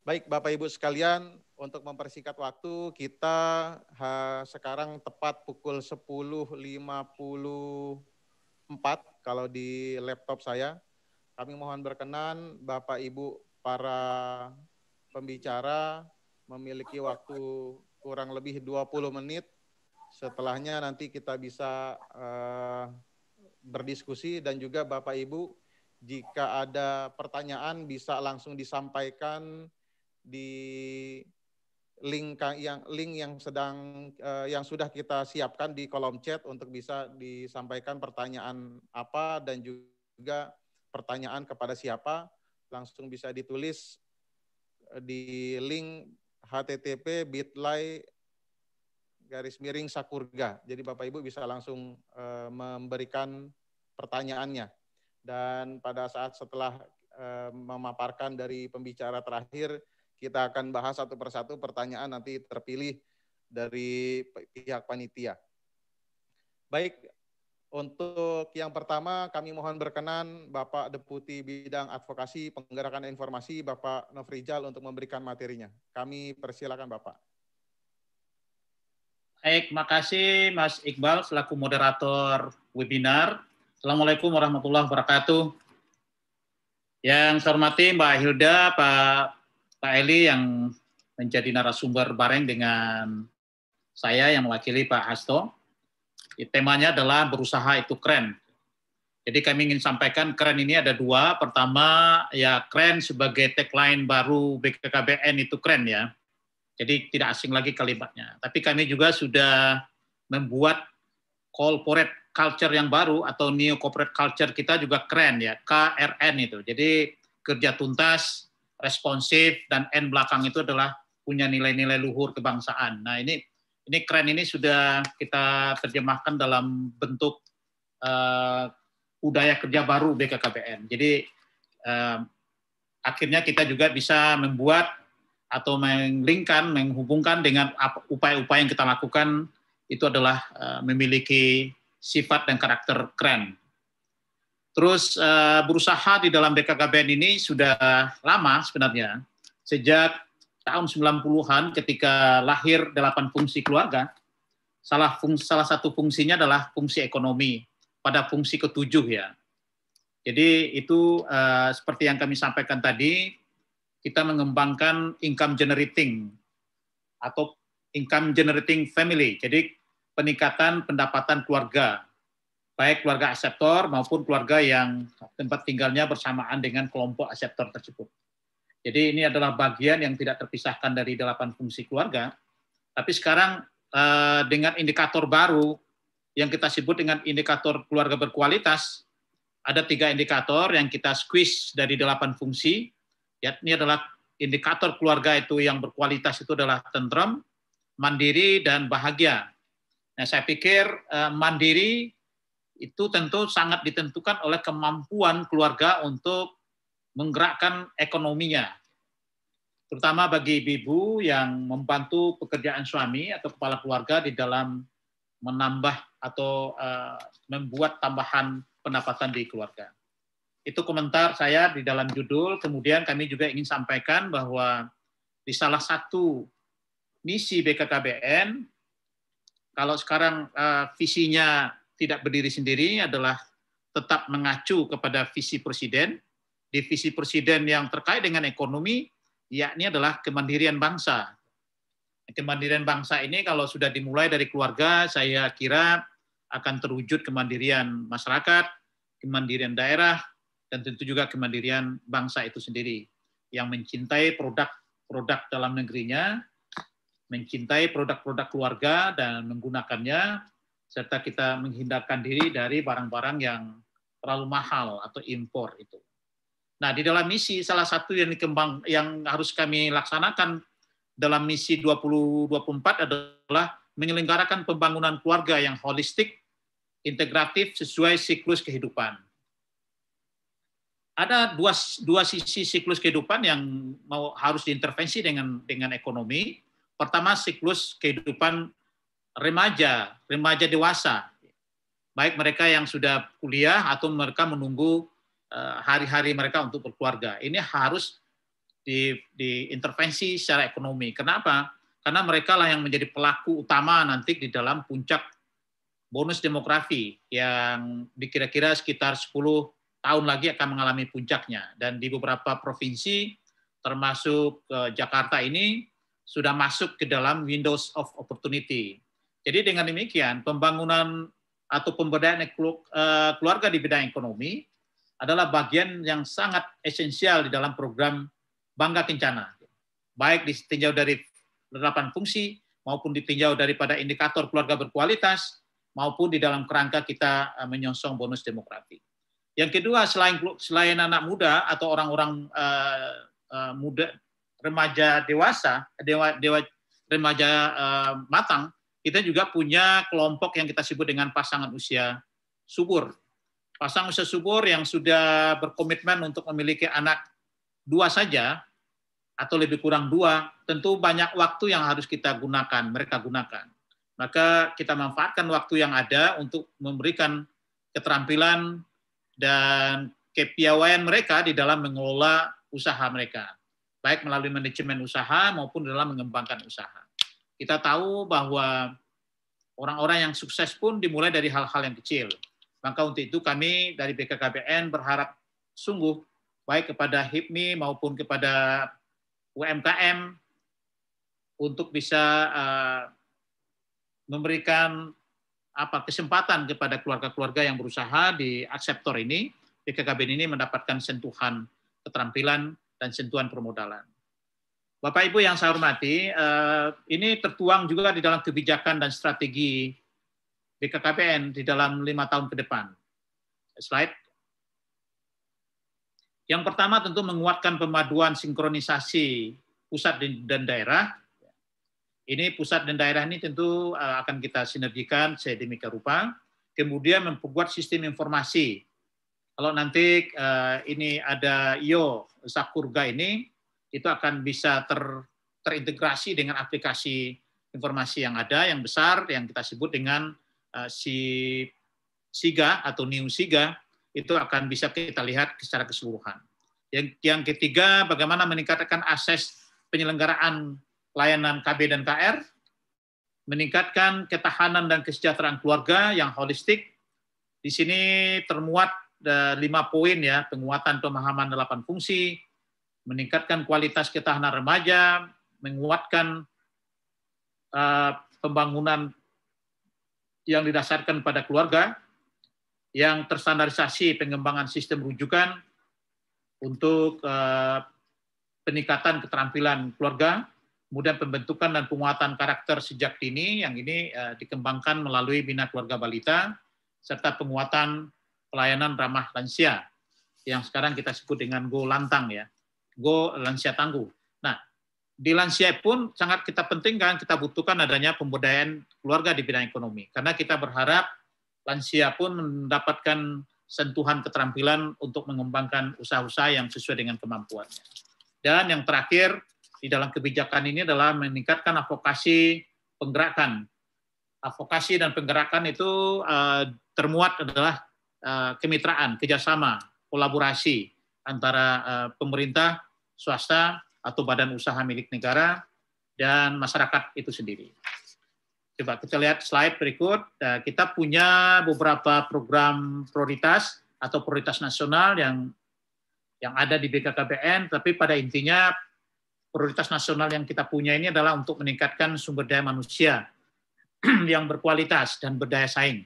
Baik Bapak Ibu sekalian, untuk mempersingkat waktu kita ha, sekarang tepat pukul 10.54 kalau di laptop saya. Kami mohon berkenan Bapak Ibu para pembicara memiliki waktu kurang lebih 20 menit. Setelahnya nanti kita bisa uh, berdiskusi dan juga Bapak Ibu jika ada pertanyaan bisa langsung disampaikan di link yang link yang sedang uh, yang sudah kita siapkan di kolom chat untuk bisa disampaikan pertanyaan apa dan juga pertanyaan kepada siapa langsung bisa ditulis eh, di link http bit.ly garis miring sakurga. Jadi Bapak Ibu bisa langsung uh, memberikan pertanyaannya. Dan pada saat setelah uh, memaparkan dari pembicara terakhir, kita akan bahas satu persatu pertanyaan nanti terpilih dari pihak panitia. Baik, untuk yang pertama kami mohon berkenan Bapak Deputi Bidang Advokasi Penggerakan Informasi Bapak Nofrijal untuk memberikan materinya. Kami persilakan Bapak. Baik, makasih Mas Iqbal selaku moderator webinar. Assalamualaikum warahmatullahi wabarakatuh. Yang saya hormati Mbak Hilda, Pak Pak Eli yang menjadi narasumber bareng dengan saya yang mewakili Pak Hasto. Temanya adalah berusaha itu keren. Jadi kami ingin sampaikan keren ini ada dua. Pertama ya keren sebagai tagline baru BKKBN itu keren ya. Jadi tidak asing lagi kalimatnya. Tapi kami juga sudah membuat corporate culture yang baru atau new corporate culture kita juga keren ya, KRN itu. Jadi kerja tuntas, responsif dan N belakang itu adalah punya nilai-nilai luhur kebangsaan. Nah ini ini keren ini sudah kita terjemahkan dalam bentuk uh, budaya kerja baru BKKBN. Jadi uh, akhirnya kita juga bisa membuat atau menglingkan, menghubungkan dengan upaya-upaya yang kita lakukan itu adalah uh, memiliki sifat dan karakter keren. Terus uh, berusaha di dalam BKKBN ini sudah lama sebenarnya. Sejak tahun 90-an ketika lahir delapan fungsi keluarga, salah, fungsi, salah satu fungsinya adalah fungsi ekonomi pada fungsi ketujuh ya. Jadi itu uh, seperti yang kami sampaikan tadi, kita mengembangkan income generating atau income generating family. Jadi peningkatan pendapatan keluarga baik keluarga aseptor maupun keluarga yang tempat tinggalnya bersamaan dengan kelompok aseptor tersebut. Jadi ini adalah bagian yang tidak terpisahkan dari delapan fungsi keluarga. Tapi sekarang eh, dengan indikator baru yang kita sebut dengan indikator keluarga berkualitas, ada tiga indikator yang kita squeeze dari delapan fungsi. Ya, ini adalah indikator keluarga itu yang berkualitas itu adalah tentrem, mandiri, dan bahagia. Nah, saya pikir eh, mandiri itu tentu sangat ditentukan oleh kemampuan keluarga untuk menggerakkan ekonominya. Terutama bagi ibu yang membantu pekerjaan suami atau kepala keluarga di dalam menambah atau uh, membuat tambahan pendapatan di keluarga. Itu komentar saya di dalam judul. Kemudian kami juga ingin sampaikan bahwa di salah satu misi BKKBN, kalau sekarang uh, visinya tidak berdiri sendiri adalah tetap mengacu kepada visi presiden. Di visi presiden yang terkait dengan ekonomi, yakni adalah kemandirian bangsa. Kemandirian bangsa ini kalau sudah dimulai dari keluarga, saya kira akan terwujud kemandirian masyarakat, kemandirian daerah, dan tentu juga kemandirian bangsa itu sendiri yang mencintai produk-produk dalam negerinya, mencintai produk-produk keluarga dan menggunakannya serta kita menghindarkan diri dari barang-barang yang terlalu mahal atau impor itu. Nah, di dalam misi salah satu yang dikembang yang harus kami laksanakan dalam misi 2024 adalah menyelenggarakan pembangunan keluarga yang holistik, integratif sesuai siklus kehidupan. Ada dua, dua sisi siklus kehidupan yang mau harus diintervensi dengan dengan ekonomi. Pertama siklus kehidupan remaja, remaja dewasa, baik mereka yang sudah kuliah atau mereka menunggu eh, hari-hari mereka untuk berkeluarga. Ini harus di, diintervensi secara ekonomi. Kenapa? Karena mereka lah yang menjadi pelaku utama nanti di dalam puncak bonus demografi yang dikira-kira sekitar 10 tahun lagi akan mengalami puncaknya. Dan di beberapa provinsi, termasuk eh, Jakarta ini, sudah masuk ke dalam windows of opportunity. Jadi dengan demikian, pembangunan atau pemberdayaan eh, keluarga di bidang ekonomi adalah bagian yang sangat esensial di dalam program Bangga Kencana. Baik ditinjau dari delapan fungsi, maupun ditinjau daripada indikator keluarga berkualitas, maupun di dalam kerangka kita eh, menyongsong bonus demografi. Yang kedua, selain selain anak muda atau orang-orang uh, uh, muda, remaja dewasa, dewa, dewa remaja uh, matang, kita juga punya kelompok yang kita sebut dengan pasangan usia subur. Pasangan usia subur yang sudah berkomitmen untuk memiliki anak dua saja atau lebih kurang dua, tentu banyak waktu yang harus kita gunakan, mereka gunakan. Maka kita manfaatkan waktu yang ada untuk memberikan keterampilan dan kepiawaian mereka di dalam mengelola usaha mereka, baik melalui manajemen usaha maupun dalam mengembangkan usaha. Kita tahu bahwa orang-orang yang sukses pun dimulai dari hal-hal yang kecil. Maka untuk itu kami dari BKKBN berharap sungguh baik kepada HIPMI maupun kepada UMKM untuk bisa uh, memberikan apa kesempatan kepada keluarga-keluarga yang berusaha di sektor ini, BKKB ini mendapatkan sentuhan keterampilan dan sentuhan permodalan. Bapak Ibu yang saya hormati, uh, ini tertuang juga di dalam kebijakan dan strategi BKKBN di dalam lima tahun ke depan. Slide. Yang pertama tentu menguatkan pemaduan sinkronisasi pusat dan daerah. Ini pusat dan daerah ini tentu eh, akan kita sinergikan sedemikian rupa. Kemudian memperkuat sistem informasi. Kalau nanti eh, ini ada IO Sakurga ini, itu akan bisa ter, terintegrasi dengan aplikasi informasi yang ada, yang besar, yang kita sebut dengan uh, si SIGA atau New SIGA, itu akan bisa kita lihat secara keseluruhan. Yang, yang ketiga, bagaimana meningkatkan akses penyelenggaraan layanan KB dan KR, meningkatkan ketahanan dan kesejahteraan keluarga yang holistik. Di sini termuat eh, lima poin ya, penguatan pemahaman delapan fungsi, meningkatkan kualitas ketahanan remaja, menguatkan uh, pembangunan yang didasarkan pada keluarga, yang terstandarisasi pengembangan sistem rujukan untuk uh, peningkatan keterampilan keluarga, kemudian pembentukan dan penguatan karakter sejak dini yang ini uh, dikembangkan melalui Bina Keluarga Balita, serta penguatan pelayanan ramah lansia yang sekarang kita sebut dengan Go Lantang ya, Go Lansia Tangguh. Nah, di lansia pun sangat kita pentingkan, kita butuhkan adanya pemberdayaan keluarga di bidang ekonomi. Karena kita berharap lansia pun mendapatkan sentuhan keterampilan untuk mengembangkan usaha-usaha yang sesuai dengan kemampuannya. Dan yang terakhir, di dalam kebijakan ini adalah meningkatkan advokasi penggerakan. Advokasi dan penggerakan itu uh, termuat adalah uh, kemitraan, kerjasama, kolaborasi antara uh, pemerintah, swasta, atau badan usaha milik negara dan masyarakat itu sendiri. Coba kita lihat slide berikut. Nah, kita punya beberapa program prioritas atau prioritas nasional yang yang ada di BKKBN, tapi pada intinya prioritas nasional yang kita punya ini adalah untuk meningkatkan sumber daya manusia yang berkualitas dan berdaya saing.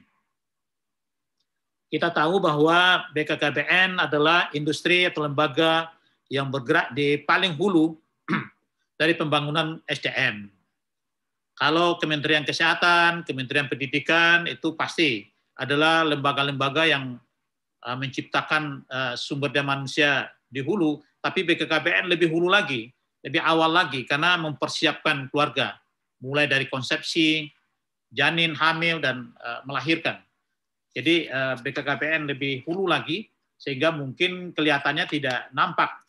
Kita tahu bahwa BKKBN adalah industri atau lembaga yang bergerak di paling hulu dari pembangunan SDM. Kalau Kementerian Kesehatan, Kementerian Pendidikan itu pasti adalah lembaga-lembaga yang uh, menciptakan uh, sumber daya manusia di hulu, tapi BKKBN lebih hulu lagi, lebih awal lagi karena mempersiapkan keluarga, mulai dari konsepsi, janin, hamil dan uh, melahirkan. Jadi BKKBN lebih hulu lagi sehingga mungkin kelihatannya tidak nampak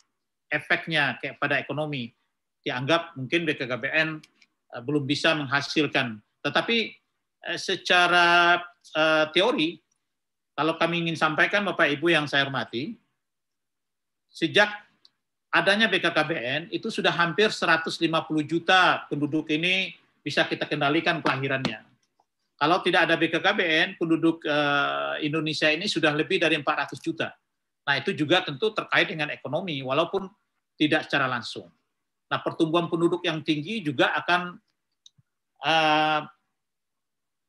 efeknya pada ekonomi dianggap mungkin BKKBN eh, belum bisa menghasilkan. Tetapi eh, secara eh, teori, kalau kami ingin sampaikan Bapak Ibu yang saya hormati, sejak adanya BKKBN itu sudah hampir 150 juta penduduk ini bisa kita kendalikan kelahirannya. Kalau tidak ada BKKBN, penduduk eh, Indonesia ini sudah lebih dari 400 juta. Nah, itu juga tentu terkait dengan ekonomi, walaupun tidak secara langsung. Nah, pertumbuhan penduduk yang tinggi juga akan eh,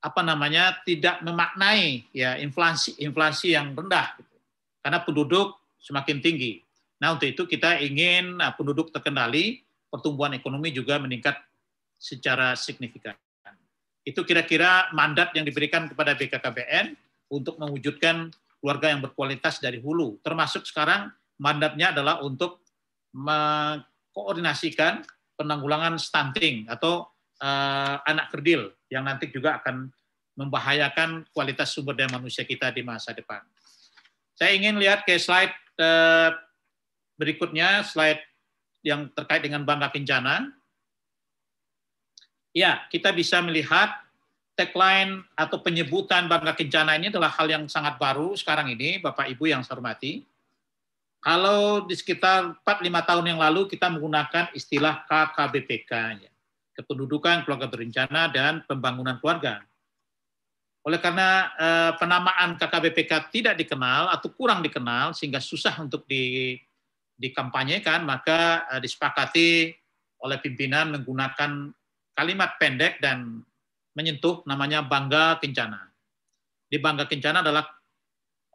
apa namanya tidak memaknai ya inflasi inflasi yang rendah gitu. karena penduduk semakin tinggi. Nah untuk itu kita ingin nah, penduduk terkendali, pertumbuhan ekonomi juga meningkat secara signifikan. Itu kira-kira mandat yang diberikan kepada BKKBN untuk mewujudkan keluarga yang berkualitas dari hulu. Termasuk sekarang mandatnya adalah untuk mengkoordinasikan penanggulangan stunting atau uh, anak kerdil yang nanti juga akan membahayakan kualitas sumber daya manusia kita di masa depan. Saya ingin lihat ke slide uh, berikutnya, slide yang terkait dengan Bangga Kencana. Ya, kita bisa melihat tagline atau penyebutan Bangga Kencana ini adalah hal yang sangat baru sekarang ini, Bapak Ibu yang saya hormati. Kalau di sekitar 4-5 tahun yang lalu kita menggunakan istilah KKBPK, ya kependudukan, keluarga berencana, dan pembangunan keluarga. Oleh karena eh, penamaan KKBPK tidak dikenal atau kurang dikenal sehingga susah untuk di, dikampanyekan, maka eh, disepakati oleh pimpinan menggunakan kalimat pendek dan menyentuh namanya Bangga Kencana. Di Bangga Kencana adalah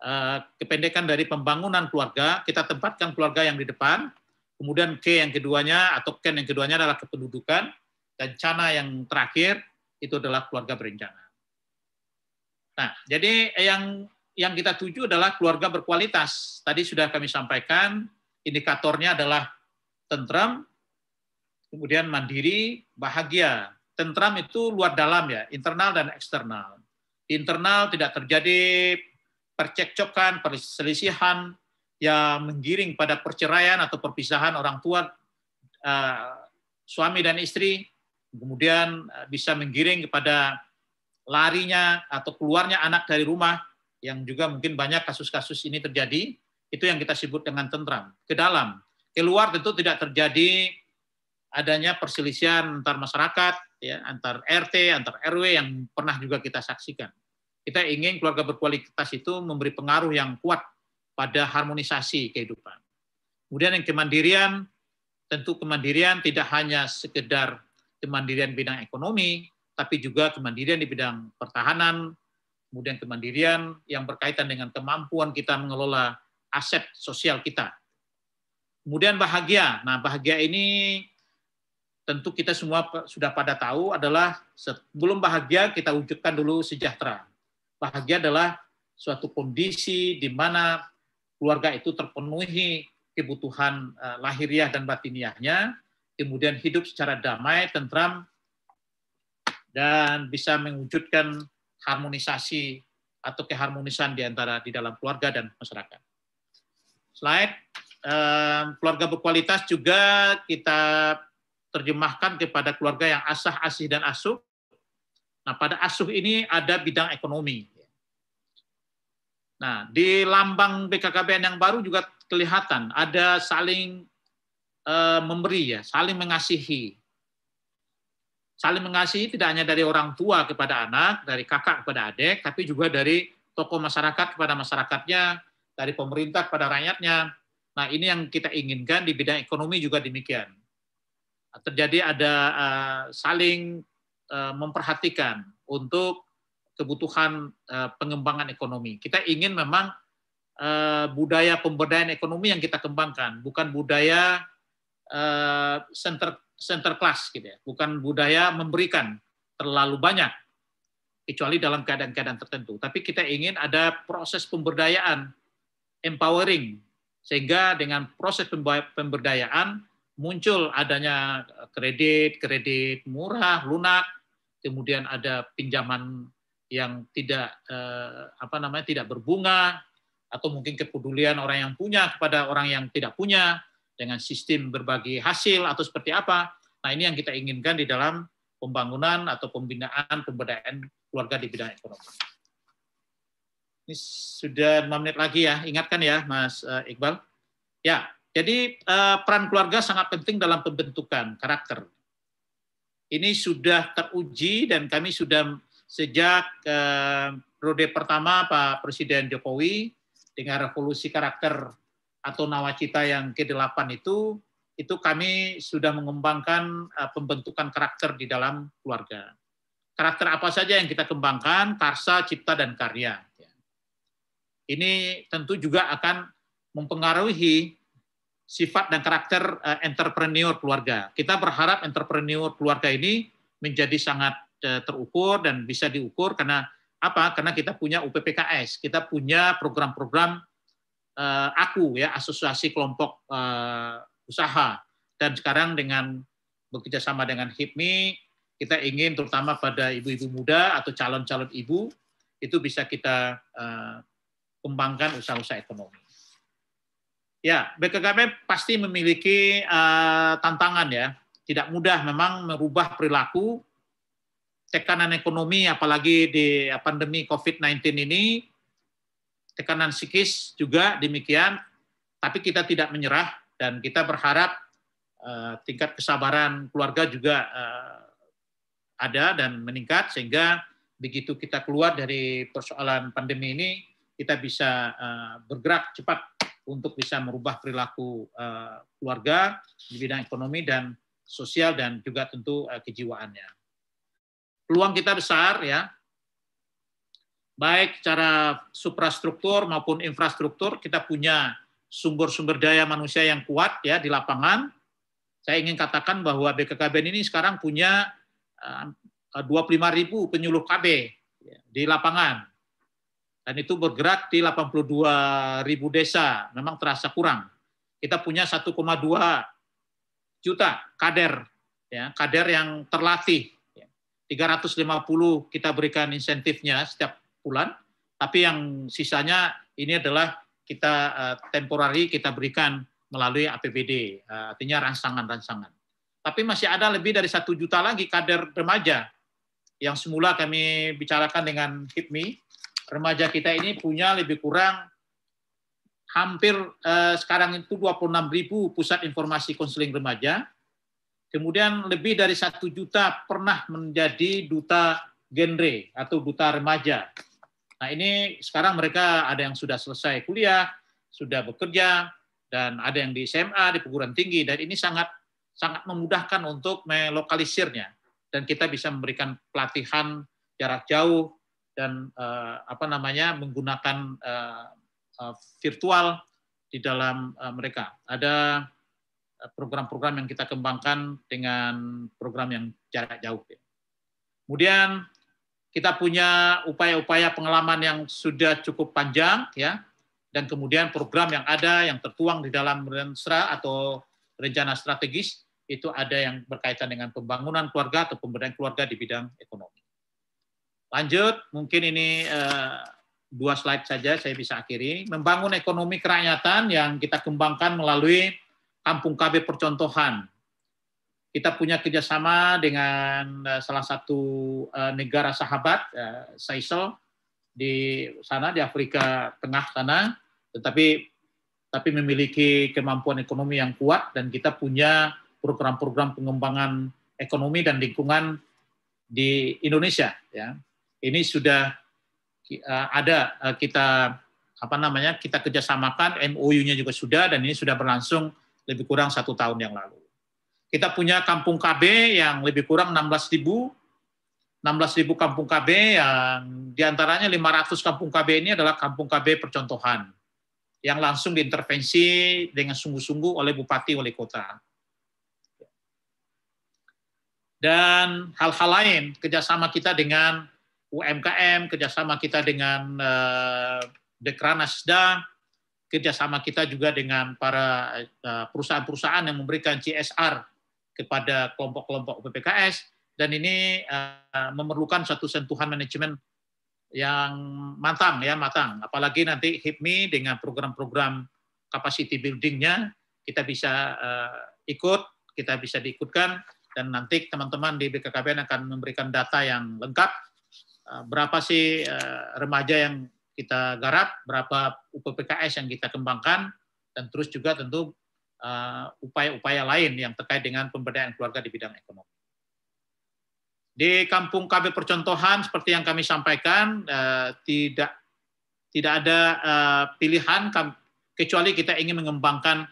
eh, kependekan dari pembangunan keluarga, kita tempatkan keluarga yang di depan, kemudian K yang keduanya atau Ken yang keduanya adalah kependudukan, dan Cana yang terakhir itu adalah keluarga berencana. Nah, jadi yang yang kita tuju adalah keluarga berkualitas. Tadi sudah kami sampaikan, indikatornya adalah tentram, kemudian mandiri, bahagia. Tentram itu luar dalam ya, internal dan eksternal. internal tidak terjadi percekcokan, perselisihan yang menggiring pada perceraian atau perpisahan orang tua, uh, suami dan istri, kemudian eh, bisa menggiring kepada larinya atau keluarnya anak dari rumah yang juga mungkin banyak kasus-kasus ini terjadi itu yang kita sebut dengan tentram ke dalam keluar tentu tidak terjadi adanya perselisihan antar masyarakat ya antar RT antar RW yang pernah juga kita saksikan kita ingin keluarga berkualitas itu memberi pengaruh yang kuat pada harmonisasi kehidupan kemudian yang kemandirian tentu kemandirian tidak hanya sekedar kemandirian bidang ekonomi, tapi juga kemandirian di bidang pertahanan, kemudian kemandirian yang berkaitan dengan kemampuan kita mengelola aset sosial kita. Kemudian bahagia. Nah, bahagia ini tentu kita semua sudah pada tahu adalah sebelum bahagia kita wujudkan dulu sejahtera. Bahagia adalah suatu kondisi di mana keluarga itu terpenuhi kebutuhan eh, lahiriah dan batiniahnya, kemudian hidup secara damai, tentram, dan bisa mewujudkan harmonisasi atau keharmonisan di antara di dalam keluarga dan masyarakat. Slide keluarga berkualitas juga kita terjemahkan kepada keluarga yang asah, asih, dan asuh. Nah, pada asuh ini ada bidang ekonomi. Nah, di lambang BKKBN yang baru juga kelihatan ada saling uh, memberi ya, saling mengasihi. Saling mengasihi tidak hanya dari orang tua kepada anak, dari kakak kepada adik, tapi juga dari tokoh masyarakat kepada masyarakatnya, dari pemerintah kepada rakyatnya. Nah, ini yang kita inginkan di bidang ekonomi juga demikian. Terjadi ada uh, saling uh, memperhatikan untuk kebutuhan uh, pengembangan ekonomi. Kita ingin memang uh, budaya pemberdayaan ekonomi yang kita kembangkan, bukan budaya uh, center center class gitu ya, bukan budaya memberikan terlalu banyak kecuali dalam keadaan-keadaan tertentu. Tapi kita ingin ada proses pemberdayaan, empowering, sehingga dengan proses pemberdayaan muncul adanya kredit, kredit murah, lunak, kemudian ada pinjaman yang tidak eh, apa namanya tidak berbunga atau mungkin kepedulian orang yang punya kepada orang yang tidak punya dengan sistem berbagi hasil atau seperti apa. Nah, ini yang kita inginkan di dalam pembangunan atau pembinaan pemberdayaan keluarga di bidang ekonomi. Ini sudah 5 menit lagi ya, ingatkan ya Mas uh, Iqbal. Ya, jadi uh, peran keluarga sangat penting dalam pembentukan karakter. Ini sudah teruji dan kami sudah sejak uh, periode pertama Pak Presiden Jokowi dengan revolusi karakter atau nawacita yang ke-8 itu itu kami sudah mengembangkan uh, pembentukan karakter di dalam keluarga. Karakter apa saja yang kita kembangkan? Karsa, cipta, dan karya. Ini tentu juga akan mempengaruhi sifat dan karakter uh, entrepreneur keluarga. Kita berharap entrepreneur keluarga ini menjadi sangat uh, terukur dan bisa diukur karena apa? Karena kita punya UPPKS, kita punya program-program uh, aku ya asosiasi kelompok uh, usaha dan sekarang dengan bekerja sama dengan HIPMI kita ingin terutama pada ibu-ibu muda atau calon-calon ibu itu bisa kita uh, kembangkan usaha-usaha ekonomi. Ya, BKKP pasti memiliki uh, tantangan ya. Tidak mudah memang merubah perilaku tekanan ekonomi apalagi di pandemi COVID-19 ini tekanan psikis juga demikian tapi kita tidak menyerah dan kita berharap uh, tingkat kesabaran keluarga juga uh, ada dan meningkat sehingga begitu kita keluar dari persoalan pandemi ini kita bisa uh, bergerak cepat untuk bisa merubah perilaku uh, keluarga di bidang ekonomi dan sosial dan juga tentu uh, kejiwaannya. Peluang kita besar ya, baik secara suprastruktur maupun infrastruktur kita punya sumber-sumber daya manusia yang kuat ya di lapangan. Saya ingin katakan bahwa BKKBN ini sekarang punya 25.000 eh, penyuluh KB ya, di lapangan. Dan itu bergerak di 82.000 desa. Memang terasa kurang. Kita punya 1,2 juta kader, ya, kader yang terlatih. 350 kita berikan insentifnya setiap bulan, tapi yang sisanya ini adalah kita uh, temporary kita berikan melalui APBD, uh, eh, artinya rangsangan-rangsangan. Tapi masih ada lebih dari satu juta lagi kader remaja yang semula kami bicarakan dengan HIPMI. Remaja kita ini punya lebih kurang hampir uh, sekarang itu 26 ribu pusat informasi konseling remaja. Kemudian lebih dari satu juta pernah menjadi duta genre atau duta remaja Nah ini sekarang mereka ada yang sudah selesai kuliah, sudah bekerja, dan ada yang di SMA, di perguruan tinggi, dan ini sangat sangat memudahkan untuk melokalisirnya. Dan kita bisa memberikan pelatihan jarak jauh dan uh, apa namanya menggunakan uh, uh, virtual di dalam uh, mereka. Ada program-program yang kita kembangkan dengan program yang jarak jauh. Kemudian kita punya upaya-upaya pengalaman yang sudah cukup panjang ya dan kemudian program yang ada yang tertuang di dalam Renstra atau rencana strategis itu ada yang berkaitan dengan pembangunan keluarga atau pemberdayaan keluarga di bidang ekonomi. Lanjut, mungkin ini uh, dua slide saja saya bisa akhiri. Membangun ekonomi kerakyatan yang kita kembangkan melalui Kampung KB Percontohan kita punya kerjasama dengan uh, salah satu uh, negara sahabat, uh, di sana di Afrika Tengah sana, tetapi tapi memiliki kemampuan ekonomi yang kuat dan kita punya program-program pengembangan ekonomi dan lingkungan di Indonesia. Ya, ini sudah uh, ada uh, kita apa namanya kita kerjasamakan MOU-nya juga sudah dan ini sudah berlangsung lebih kurang satu tahun yang lalu. Kita punya kampung KB yang lebih kurang 16 ribu, 16 ribu kampung KB yang di antaranya 500 kampung KB ini adalah kampung KB percontohan yang langsung diintervensi dengan sungguh-sungguh oleh bupati wali kota. Dan hal-hal lain, kerjasama kita dengan UMKM, kerjasama kita dengan uh, Dekranasda, kerjasama kita juga dengan para eh, perusahaan-perusahaan yang memberikan CSR kepada kelompok-kelompok UPPKS dan ini uh, memerlukan satu sentuhan manajemen yang matang ya matang. Apalagi nanti HIPMI dengan program-program capacity buildingnya kita bisa uh, ikut kita bisa diikutkan. Dan nanti teman-teman di BKKBN akan memberikan data yang lengkap berapa sih uh, remaja yang kita garap, berapa UPPKS yang kita kembangkan, dan terus juga tentu uh, upaya-upaya lain yang terkait dengan pemberdayaan keluarga di bidang ekonomi. Di Kampung KB Percontohan seperti yang kami sampaikan tidak tidak ada pilihan kecuali kita ingin mengembangkan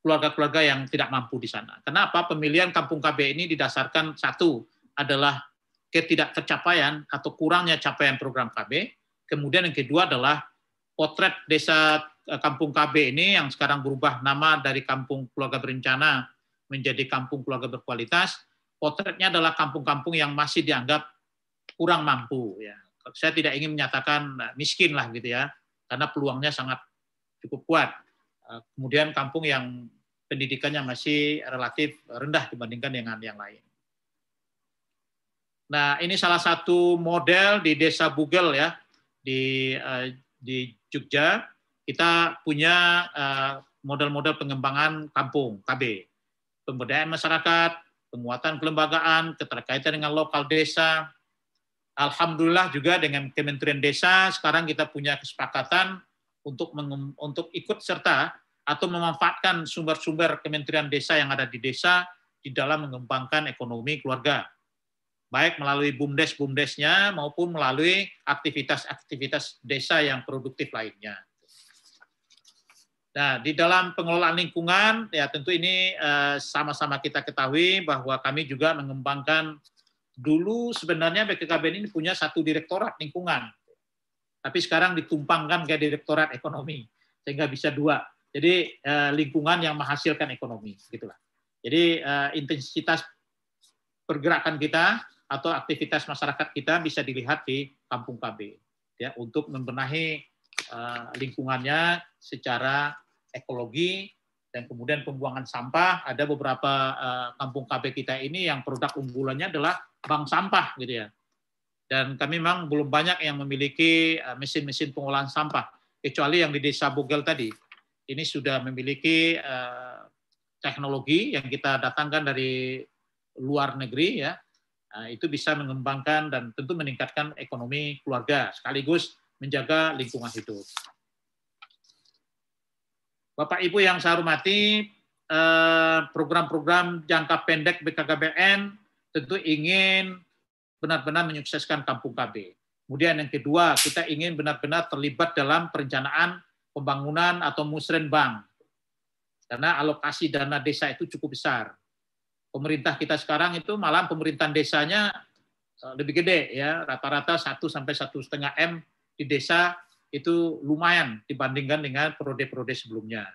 keluarga-keluarga yang tidak mampu di sana. Kenapa pemilihan Kampung KB ini didasarkan satu adalah ketidaktercapaian atau kurangnya capaian program KB. Kemudian yang kedua adalah potret desa eh, Kampung KB ini yang sekarang berubah nama dari Kampung Keluarga Berencana menjadi Kampung Keluarga Berkualitas. Potretnya adalah kampung-kampung yang masih dianggap kurang mampu. Ya. Saya tidak ingin menyatakan eh, miskin lah gitu ya, karena peluangnya sangat cukup kuat Eh, kemudian kampung yang pendidikannya masih relatif rendah dibandingkan dengan yang lain. Nah, ini salah satu model di Desa Bugel ya di uh, di Jogja. Kita punya uh, model-model pengembangan kampung KB, pemberdayaan masyarakat, penguatan kelembagaan, keterkaitan dengan lokal desa. Alhamdulillah juga dengan Kementerian Desa sekarang kita punya kesepakatan untuk untuk ikut serta atau memanfaatkan sumber-sumber Kementerian Desa yang ada di desa di dalam mengembangkan ekonomi keluarga, baik melalui bumdes-bumdesnya maupun melalui aktivitas-aktivitas desa yang produktif lainnya. Nah, di dalam pengelolaan lingkungan, ya tentu ini eh, sama-sama kita ketahui bahwa kami juga mengembangkan dulu sebenarnya BKKBN ini punya satu direktorat lingkungan, tapi sekarang ditumpangkan ke direktorat ekonomi sehingga bisa dua. Jadi uh, lingkungan yang menghasilkan ekonomi, gitulah. Jadi uh, intensitas pergerakan kita atau aktivitas masyarakat kita bisa dilihat di Kampung KB, ya untuk membenahi uh, lingkungannya secara ekologi dan kemudian pembuangan sampah. Ada beberapa uh, Kampung KB kita ini yang produk unggulannya adalah bank sampah, gitu ya. Dan kami memang belum banyak yang memiliki eh, mesin-mesin pengolahan sampah kecuali yang di desa Bogel tadi. Ini sudah memiliki eh, teknologi yang kita datangkan dari luar negeri ya itu bisa mengembangkan dan tentu meningkatkan ekonomi keluarga sekaligus menjaga lingkungan hidup. Bapak Ibu yang saya hormati, eh, program-program jangka pendek BKKBN tentu ingin benar-benar menyukseskan Kampung KB. Kemudian yang kedua, kita ingin benar-benar terlibat dalam perencanaan pembangunan atau musrenbang. Karena alokasi dana desa itu cukup besar. Pemerintah kita sekarang itu malam pemerintahan desanya eh, lebih gede ya, rata-rata 1 sampai satu setengah M di desa itu lumayan dibandingkan dengan periode-periode sebelumnya.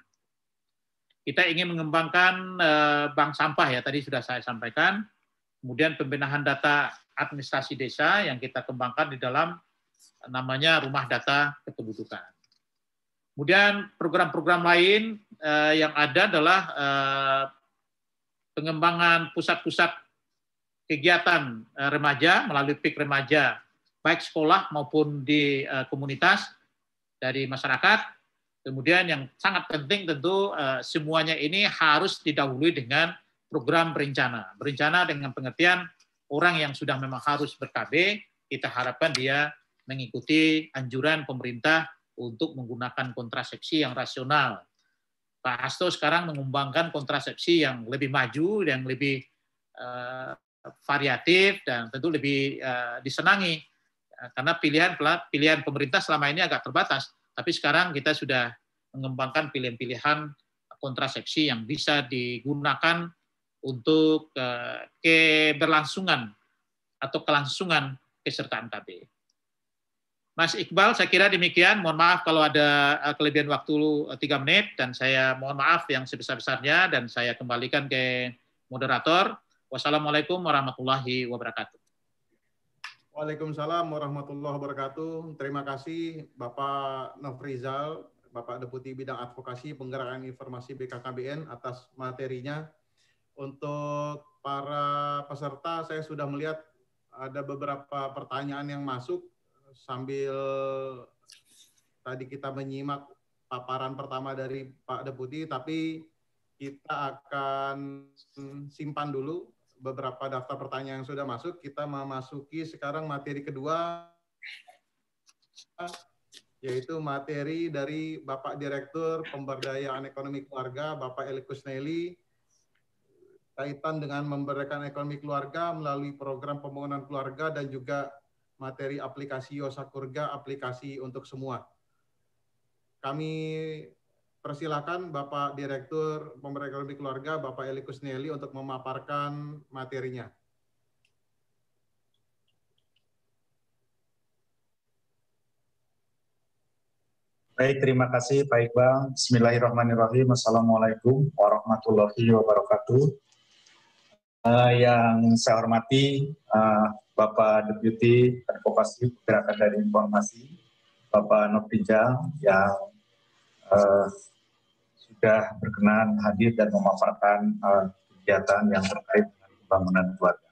Kita ingin mengembangkan eh, bank sampah ya, tadi sudah saya sampaikan. Kemudian pembenahan data administrasi desa yang kita kembangkan di dalam namanya rumah data kependudukan. Kemudian program-program lain eh, yang ada adalah eh, pengembangan pusat-pusat kegiatan eh, remaja melalui PIK remaja, baik sekolah maupun di eh, komunitas dari masyarakat. Kemudian yang sangat penting tentu eh, semuanya ini harus didahului dengan program berencana. Berencana dengan pengertian orang yang sudah memang harus ber-KB, kita harapkan dia mengikuti anjuran pemerintah untuk menggunakan kontrasepsi yang rasional. Pak Hasto sekarang mengembangkan kontrasepsi yang lebih maju, yang lebih uh, variatif dan tentu lebih uh, disenangi karena pilihan pilihan pemerintah selama ini agak terbatas. Tapi sekarang kita sudah mengembangkan pilihan-pilihan kontrasepsi yang bisa digunakan untuk keberlangsungan atau kelangsungan kesertaan KB. Mas Iqbal, saya kira demikian. Mohon maaf kalau ada uh, kelebihan waktu uh, tiga menit dan saya mohon maaf yang sebesar-besarnya dan saya kembalikan ke moderator. Wassalamualaikum warahmatullahi wabarakatuh. Waalaikumsalam warahmatullahi wabarakatuh. Terima kasih Bapak Nofrizal, Bapak Deputi Bidang Advokasi Penggerakan Informasi BKKBN atas materinya untuk para peserta, saya sudah melihat ada beberapa pertanyaan yang masuk sambil tadi kita menyimak paparan pertama dari Pak Deputi, tapi kita akan simpan dulu beberapa daftar pertanyaan yang sudah masuk, kita memasuki sekarang materi kedua, yaitu materi dari Bapak Direktur Pemberdayaan Ekonomi Keluarga, Bapak Eli Kusneli, kaitan dengan memberikan ekonomi keluarga melalui program pembangunan keluarga dan juga materi aplikasi Yosakurga, aplikasi untuk semua. Kami persilakan Bapak Direktur Pemberdayaan Ekonomi Keluarga, Bapak Eli Kusneli untuk memaparkan materinya. Baik, terima kasih Pak Iqbal. Bismillahirrahmanirrahim. Assalamualaikum warahmatullahi wabarakatuh. Uh, yang saya hormati uh, Bapak Deputi Advokasi Gerakan dari Informasi, Bapak Nopijal yang uh, sudah berkenan hadir dan memaparkan uh, kegiatan yang terkait dengan pembangunan keluarga.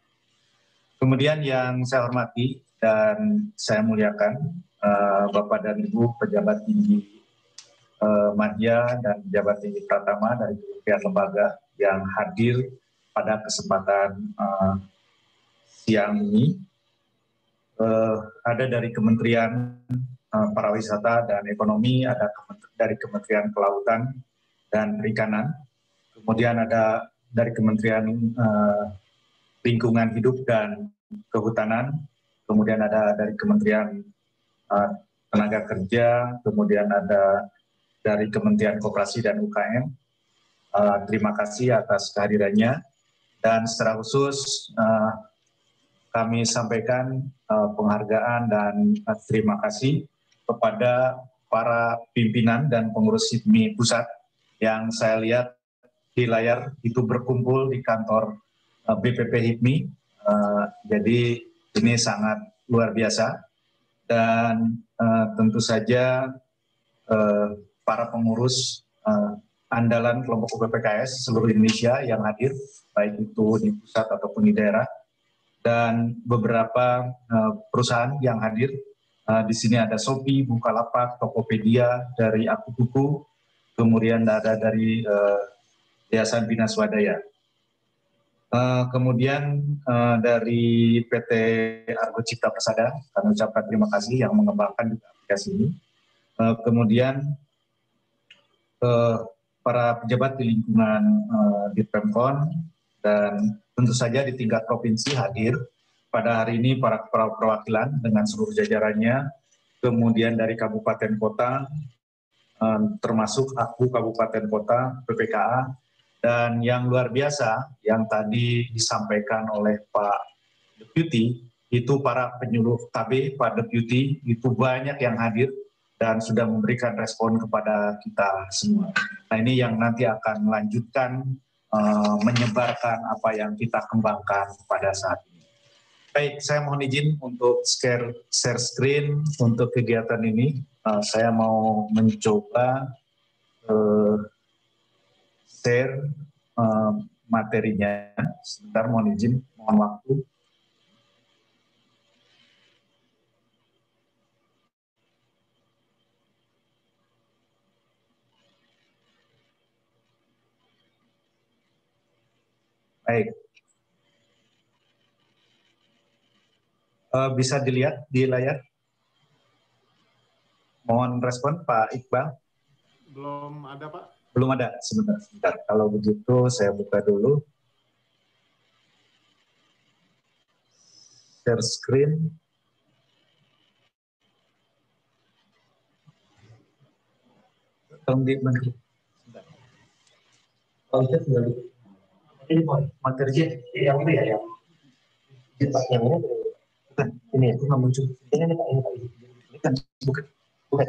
Kemudian yang saya hormati dan saya muliakan uh, Bapak dan Ibu pejabat tinggi Madya dan pejabat tinggi Pratama dari pihak lembaga yang hadir pada kesempatan uh, siang ini. Uh, ada dari Kementerian uh, Pariwisata dan Ekonomi, ada dari Kementerian Kelautan dan Perikanan, kemudian ada dari Kementerian uh, Lingkungan Hidup dan Kehutanan, kemudian ada dari Kementerian uh, Tenaga Kerja, kemudian ada dari Kementerian Koperasi dan UKM. Uh, terima kasih atas kehadirannya dan secara khusus uh, kami sampaikan uh, penghargaan dan uh, terima kasih kepada para pimpinan dan pengurus HIPMI pusat yang saya lihat di layar itu berkumpul di kantor uh, BPP HIPMI. Jadi ini sangat luar biasa dan tentu saja para pengurus andalan kelompok UPPKS seluruh Indonesia yang hadir, baik itu di pusat ataupun di daerah, dan beberapa uh, perusahaan yang hadir. Uh, di sini ada Shopee, Bukalapak, Tokopedia, dari Aku Buku, kemudian ada dari uh, Yayasan Bina Swadaya. Uh, kemudian uh, dari PT Argo Cipta Persada, kami ucapkan terima kasih yang mengembangkan aplikasi ini. Uh, kemudian uh, para pejabat di lingkungan uh, di Pemkon dan tentu saja di tingkat provinsi hadir pada hari ini para perwakilan dengan seluruh jajarannya, kemudian dari kabupaten kota, termasuk aku Kabupaten Kota PPKA dan yang luar biasa yang tadi disampaikan oleh Pak Deputi itu para penyuluh KB Pak Deputi itu banyak yang hadir dan sudah memberikan respon kepada kita semua. Nah ini yang nanti akan melanjutkan uh, menyebarkan apa yang kita kembangkan pada saat ini. Baik, saya mohon izin untuk share, share screen untuk kegiatan ini. Uh, saya mau mencoba uh, share uh, materinya. Sebentar, mohon izin, mohon waktu. Baik. Uh, bisa dilihat di layar? Mohon respon Pak Iqbal. Belum ada Pak. Belum ada, sebentar, sebentar. Kalau begitu saya buka dulu. Share screen. Tolong di? Kalau kita tinggal ini yang ini ya yang pak ini. Bukan itu nggak muncul. Ini. Ini kan bukan bukan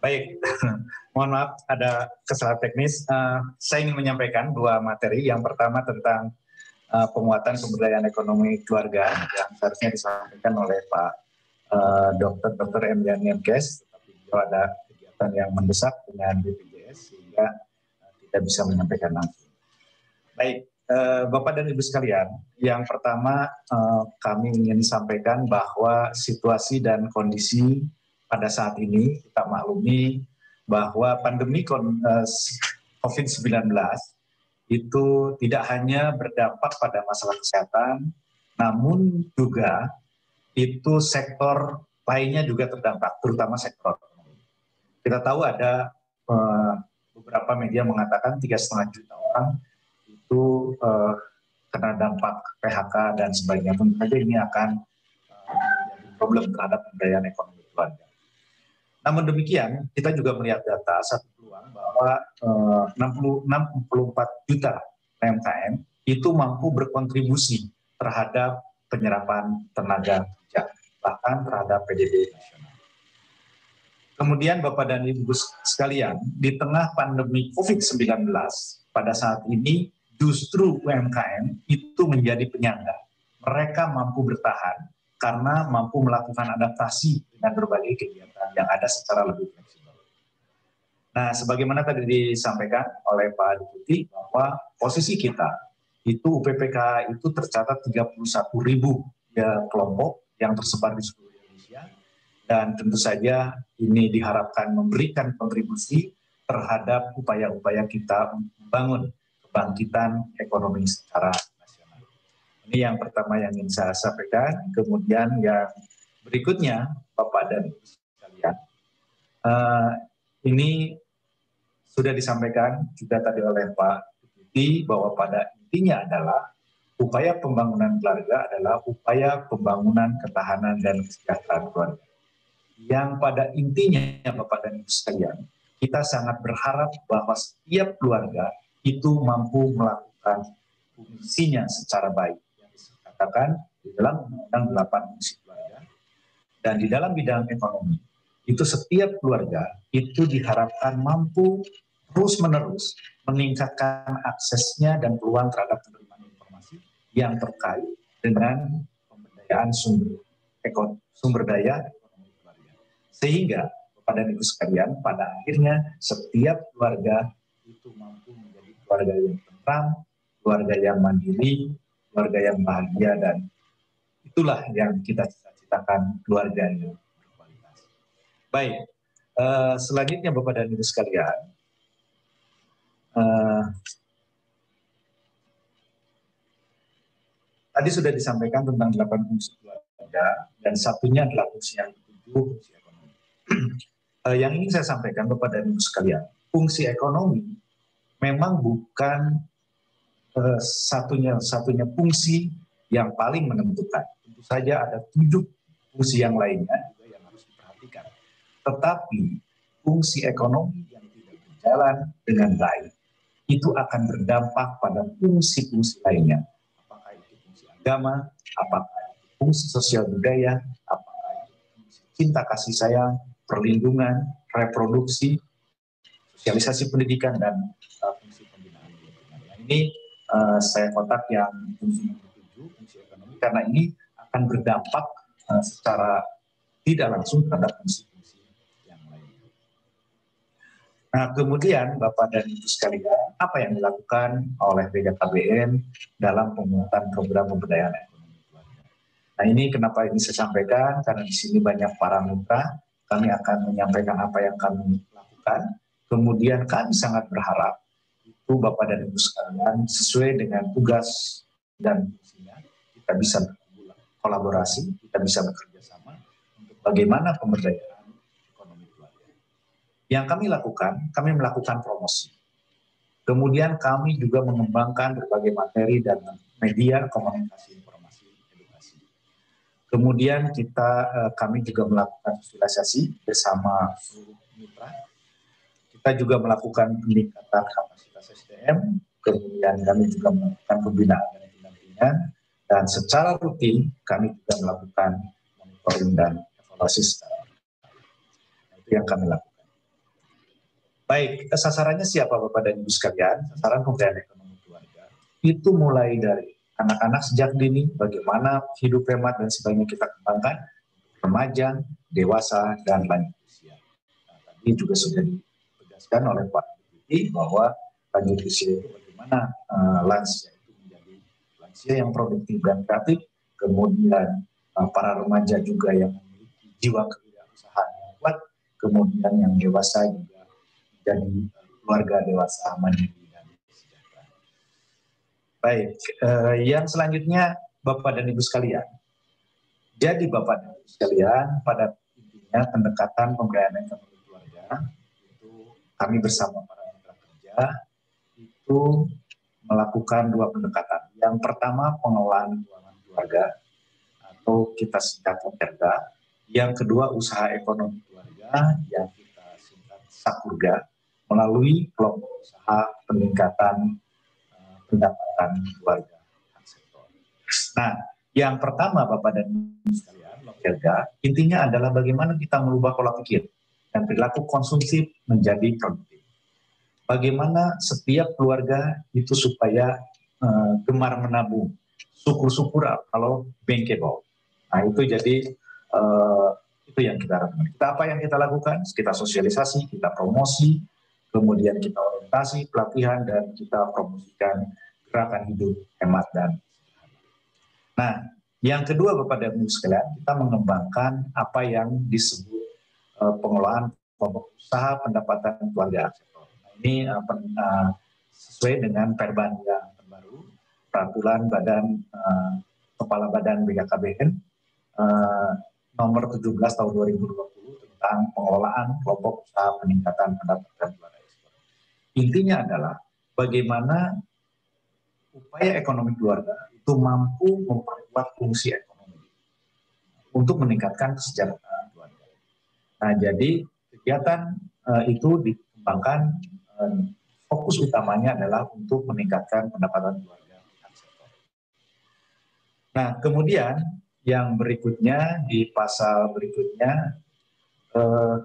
Baik, mohon maaf ada kesalahan teknis. Uh, saya ingin menyampaikan dua materi. Yang pertama tentang uh, penguatan pemberdayaan ekonomi keluarga yang seharusnya disampaikan oleh Pak uh, Dr. Dr. M. Mkes, tapi beliau ada kegiatan yang mendesak dengan BPJS sehingga uh, tidak bisa menyampaikan langsung. Baik, Bapak dan Ibu sekalian, yang pertama kami ingin sampaikan bahwa situasi dan kondisi pada saat ini kita maklumi bahwa pandemi eh, COVID-19 itu tidak hanya berdampak pada masalah kesehatan, namun juga itu sektor lainnya juga terdampak, terutama sektor ekonomi. Kita tahu ada uh, beberapa media mengatakan tiga setengah juta orang itu uh, kena dampak PHK dan sebagainya. Tentu saja ini akan menjadi problem terhadap pemberdayaan ekonomi keluarga. Namun demikian, kita juga melihat data satu peluang bahwa eh, 60, 64 juta UMKM itu mampu berkontribusi terhadap penyerapan tenaga kerja, bahkan terhadap PDB nasional. Kemudian Bapak dan Ibu sekalian, di tengah pandemi COVID-19 pada saat ini justru UMKM itu menjadi penyangga. Mereka mampu bertahan karena mampu melakukan adaptasi dengan berbagai kegiatan yang ada secara lebih fleksibel. Nah, sebagaimana tadi disampaikan oleh Pak Deputi bahwa posisi kita itu UPPK itu tercatat 31 ribu ya, kelompok yang tersebar di seluruh Indonesia dan tentu saja ini diharapkan memberikan kontribusi terhadap upaya-upaya kita membangun kebangkitan ekonomi secara ini yang pertama yang ingin saya sampaikan. Kemudian yang berikutnya, Bapak dan Ibu sekalian, uh, ini sudah disampaikan juga tadi oleh Pak Deputi bahwa pada intinya adalah upaya pembangunan keluarga adalah upaya pembangunan ketahanan dan kesejahteraan keluarga. Yang pada intinya, Bapak dan Ibu sekalian, kita sangat berharap bahwa setiap keluarga itu mampu melakukan fungsinya secara baik katakan di dalam Undang-Undang 8 fungsi dan di dalam bidang ekonomi itu setiap keluarga itu diharapkan mampu terus-menerus meningkatkan aksesnya dan peluang terhadap penerimaan informasi yang terkait dengan pemberdayaan sumber ekon, sumber daya. Sehingga pada ibu sekalian, pada akhirnya setiap keluarga itu mampu menjadi keluarga yang tentram, keluarga yang mandiri, keluarga yang bahagia dan itulah yang kita cita-citakan keluarga berkualitas. Baik, uh, selanjutnya Bapak dan Ibu sekalian, uh, tadi sudah disampaikan tentang delapan fungsi keluarga dan satunya adalah fungsi yang ketujuh, fungsi ekonomi. uh, yang ingin saya sampaikan Bapak dan Ibu sekalian, fungsi ekonomi memang bukan satunya satunya fungsi yang paling menentukan. Tentu saja ada tujuh fungsi yang lainnya juga yang harus diperhatikan. Tetapi fungsi ekonomi yang tidak berjalan dengan baik itu akan berdampak pada fungsi-fungsi lainnya. Apakah itu fungsi agama, apakah itu fungsi sosial budaya, apakah itu fungsi cinta kasih sayang, perlindungan, reproduksi, sosialisasi pendidikan dan uh, fungsi pembinaan. Nah, ini uh, saya kotak yang fungsi nomor tujuh, fungsi ekonomi, karena ini akan berdampak secara tidak langsung terhadap fungsi-fungsi yang lain. Nah, kemudian Bapak dan Ibu sekalian, apa yang dilakukan oleh BKKBN dalam penguatan program pemberdayaan ekonomi keluarga? Nah, ini kenapa ini saya sampaikan, karena di sini banyak para mitra, kami akan menyampaikan apa yang kami lakukan, kemudian kami sangat berharap itu Bapak dan Ibu sekalian sesuai dengan tugas dan fungsinya kita bisa kolaborasi, kita bisa bekerja sama untuk bagaimana pemberdayaan ekonomi keluarga. Yang kami lakukan, kami melakukan promosi. Kemudian kami juga mengembangkan berbagai materi dan media komunikasi informasi edukasi. Kemudian kita eh, kami juga melakukan sosialisasi bersama seluruh mitra. Kita juga melakukan peningkatan kapasitas SDM, kemudian kami juga melakukan pembinaan dan pendampingan, dan secara rutin kami juga melakukan monitoring dan evaluasi secara nah, itu yang kami lakukan. Baik, sasarannya siapa Bapak dan Ibu sekalian? Sasaran pemberdayaan ekonomi keluarga. Itu mulai dari anak-anak sejak dini, bagaimana hidup hemat dan sebagainya kita kembangkan, remaja, dewasa, dan lanjut usia. Nah, tadi juga sudah ditegaskan oleh Pak Bupati bahwa lanjut usia itu bagaimana uh, lansia lansia yang produktif dan kreatif, kemudian uh, para remaja juga yang memiliki jiwa kewirausahaan yang kuat, kemudian yang dewasa juga jadi keluarga dewasa mandiri dan sejahtera. Baik, eh, yang selanjutnya Bapak dan Ibu sekalian. Jadi Bapak dan Ibu sekalian, pada intinya pendekatan pemberdayaan ekonomi keluarga itu kami bersama para mitra kerja itu melakukan dua pendekatan. Yang pertama pengelolaan keuangan keluarga atau kita singkat PERDA. Yang kedua usaha ekonomi keluarga yang kita singkat SAKURGA melalui kelompok usaha peningkatan uh, pendapatan keluarga sektor. Nah, yang pertama Bapak dan Ibu sekalian, Lokelga, intinya adalah bagaimana kita merubah pola pikir dan perilaku konsumsi menjadi produktif. Bagaimana setiap keluarga itu supaya uh, gemar menabung, syukur-syukur kalau bankable. Nah, itu jadi uh, itu yang kita lakukan. Kita apa yang kita lakukan? Kita sosialisasi, kita promosi, kemudian kita orientasi, pelatihan, dan kita promosikan gerakan hidup hemat dan Nah, yang kedua Bapak dan Ibu sekalian, kita mengembangkan apa yang disebut uh, pengelolaan kelompok usaha pendapatan keluarga Nah, ini uh, pen, uh, sesuai dengan perban yang terbaru, peraturan Badan uh, Kepala Badan BKKBN uh, nomor 17 tahun 2020 tentang pengelolaan kelompok usaha peningkatan pendapatan keluarga Intinya adalah bagaimana upaya ekonomi keluarga itu mampu memperkuat fungsi ekonomi untuk meningkatkan kesejahteraan keluarga. Nah, jadi kegiatan uh, itu dikembangkan uh, fokus utamanya adalah untuk meningkatkan pendapatan keluarga Nah, kemudian yang berikutnya di pasal berikutnya uh,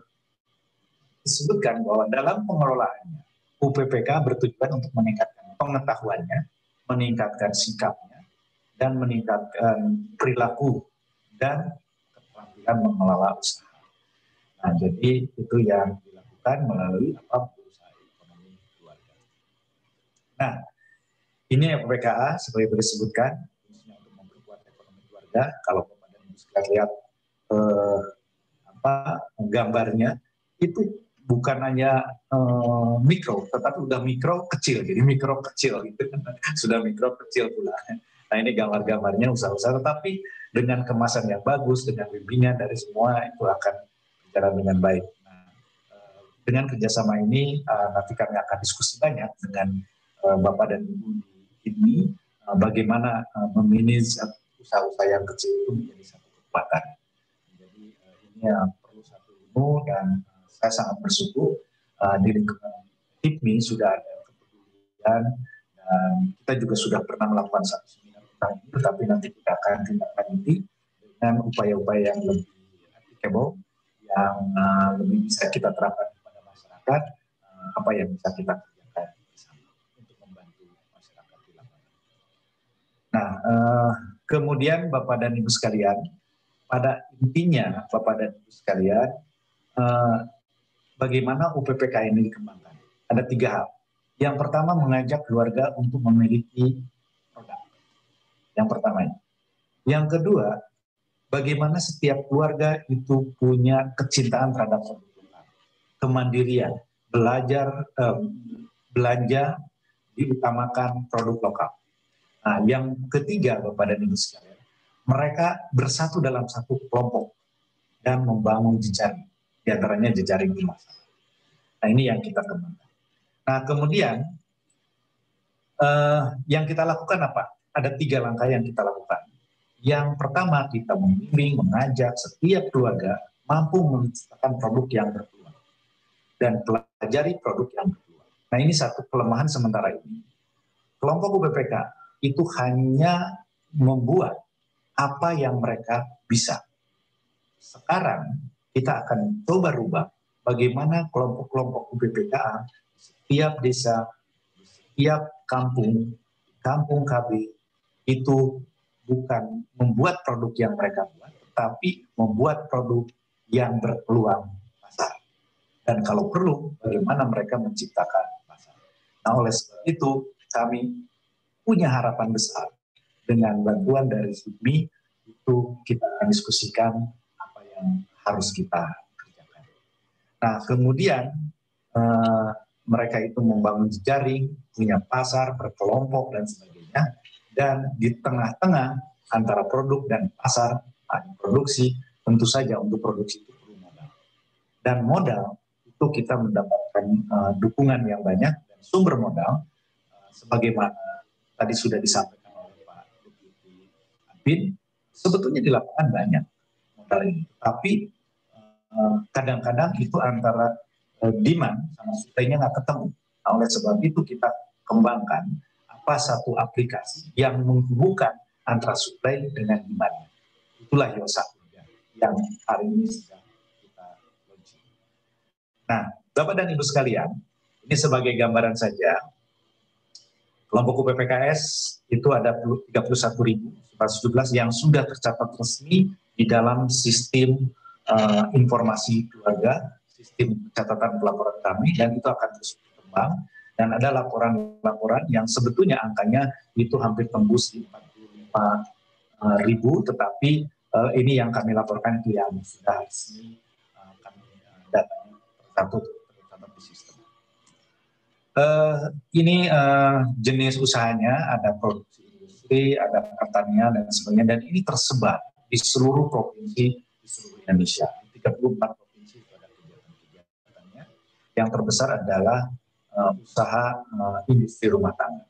disebutkan bahwa dalam pengelolaannya UPPK bertujuan untuk meningkatkan pengetahuannya, meningkatkan sikapnya, dan meningkatkan perilaku dan keterampilan mengelola usaha. Nah, jadi itu yang dilakukan melalui apa usaha ekonomi keluarga. Nah, ini UPPKA seperti disebutkan, keluarga. Kalau dan Ibu lihat eh, apa gambarnya, itu bukan hanya uh, mikro, tetapi udah mikro kecil, jadi mikro kecil gitu sudah mikro kecil pula. Nah ini gambar-gambarnya usaha-usaha, tetapi dengan kemasan yang bagus, dengan bimbingan dari semua itu akan berjalan dengan baik. Nah, uh, dengan kerjasama ini uh, nanti kami akan diskusi banyak dengan uh, Bapak dan Ibu ini bagaimana memanage usaha-usaha yang kecil itu menjadi satu kekuatan. Jadi uh, ini uh, perlu satu ilmu dan saya sangat bersyukur uh, di lingkungan HIPMI sudah ada kepedulian dan kita juga sudah pernah melakukan satu seminar tentang ini, tetapi nanti kita akan tindak lanjuti dengan upaya-upaya yang lebih applicable, yang uh, lebih bisa kita terapkan kepada masyarakat, uh, apa yang bisa kita kerjakan bersama untuk membantu masyarakat di lapangan. Nah, uh, kemudian Bapak dan Ibu sekalian, pada intinya Bapak dan Ibu sekalian, uh, bagaimana UPPK ini dikembangkan. Ada tiga hal. Yang pertama mengajak keluarga untuk memiliki produk. Yang pertama. Yang kedua, bagaimana setiap keluarga itu punya kecintaan terhadap produk kemandirian, belajar eh, belanja diutamakan produk lokal. Nah, yang ketiga Bapak dan Ibu sekalian, mereka bersatu dalam satu kelompok dan membangun jejaring di antaranya jejaring di masyarakat. Nah ini yang kita kembangkan. Nah kemudian uh, yang kita lakukan apa? Ada tiga langkah yang kita lakukan. Yang pertama kita membimbing, mengajak setiap keluarga mampu menciptakan produk yang berpeluang dan pelajari produk yang berpeluang. Nah ini satu kelemahan sementara ini. Kelompok UPPK itu hanya membuat apa yang mereka bisa. Sekarang kita akan coba rubah bagaimana kelompok-kelompok UPPKA setiap desa, setiap kampung, kampung KB itu bukan membuat produk yang mereka buat, tetapi membuat produk yang berpeluang pasar. Dan kalau perlu, bagaimana mereka menciptakan pasar. Nah, oleh sebab itu, kami punya harapan besar dengan bantuan dari SIGMI itu kita akan diskusikan apa yang harus kita kerjakan. Nah, kemudian eh, mereka itu membangun jejaring, punya pasar, berkelompok dan sebagainya. Dan di tengah-tengah antara produk dan pasar, produksi, tentu saja untuk produksi itu perlu modal. Dan modal itu kita mendapatkan uh, dukungan yang banyak dan sumber modal uh, sebagaimana tadi sudah disampaikan oleh Pak Deputi Admin, sebetulnya di lapangan banyak modal ini. Tapi uh, kadang-kadang itu antara uh, demand sama supply-nya nggak ketemu. Nah, oleh sebab itu kita kembangkan apa satu aplikasi yang menghubungkan antara supply dengan demand. Itulah Yosa yang hari ini sedang kita launching. Nah, Bapak dan Ibu sekalian, ini sebagai gambaran saja, kelompok UPPKS itu ada 31.117 yang sudah tercatat resmi di dalam sistem uh, informasi keluarga, sistem catatan pelaporan kami, dan itu akan terus berkembang. Dan ada laporan-laporan yang sebetulnya angkanya itu hampir tembus di 45 ribu, tetapi uh, ini yang kami laporkan itu yang sudah resmi uh, kami uh, tercatat di sistem. Uh, ini uh, jenis usahanya ada produksi industri, ada pertanian dan sebagainya dan ini tersebar di seluruh provinsi di seluruh Indonesia. 34 provinsi itu ada kegiatan-kegiatannya. Yang terbesar adalah uh, usaha uh, industri rumah tangga.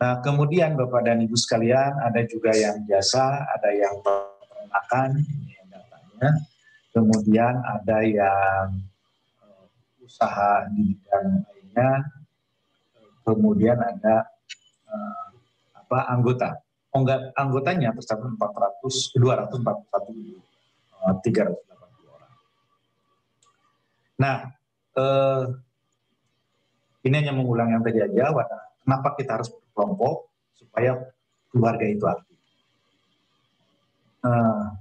Nah, kemudian Bapak dan Ibu sekalian, ada juga yang jasa, ada yang peternakan, ini yang datanya. Kemudian ada yang uh, usaha di bidang lainnya. Kemudian ada uh, apa anggota. Anggotanya tercatat 400 241 uh, 380 orang. Nah, uh, ini hanya mengulang yang tadi aja. Kenapa kita harus berkelompok supaya keluarga itu aktif. Uh,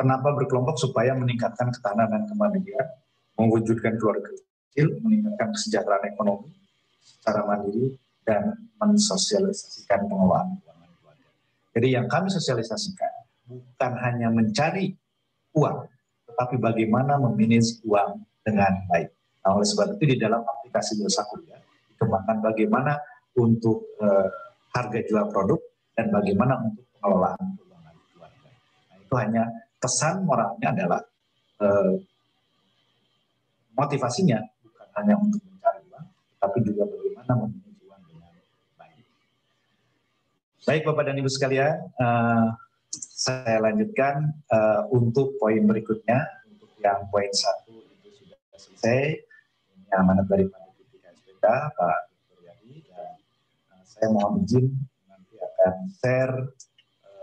kenapa berkelompok supaya meningkatkan ketahanan dan kemandirian, mewujudkan keluarga kecil, meningkatkan kesejahteraan ekonomi secara mandiri dan mensosialisasikan pengelolaan keuangan keluarga. Jadi yang kami sosialisasikan bukan hanya mencari uang, tetapi bagaimana memanage uang dengan baik. Nah, oleh sebab itu di dalam aplikasi Dosa Kuliah dikembangkan bagaimana untuk uh, harga jual produk dan bagaimana untuk pengelolaan keuangan keluarga. Nah, itu hanya kesan moralnya adalah uh, motivasinya hanya untuk mencari uang, tapi juga bagaimana memanage uang dengan baik. Baik Bapak dan Ibu sekalian, uh, saya lanjutkan uh, untuk poin berikutnya. Untuk yang poin satu itu sudah selesai. Ini amanat dari Pak Deputi KSPK, Pak Dr. Yadi, dan uh, saya mohon izin nanti akan share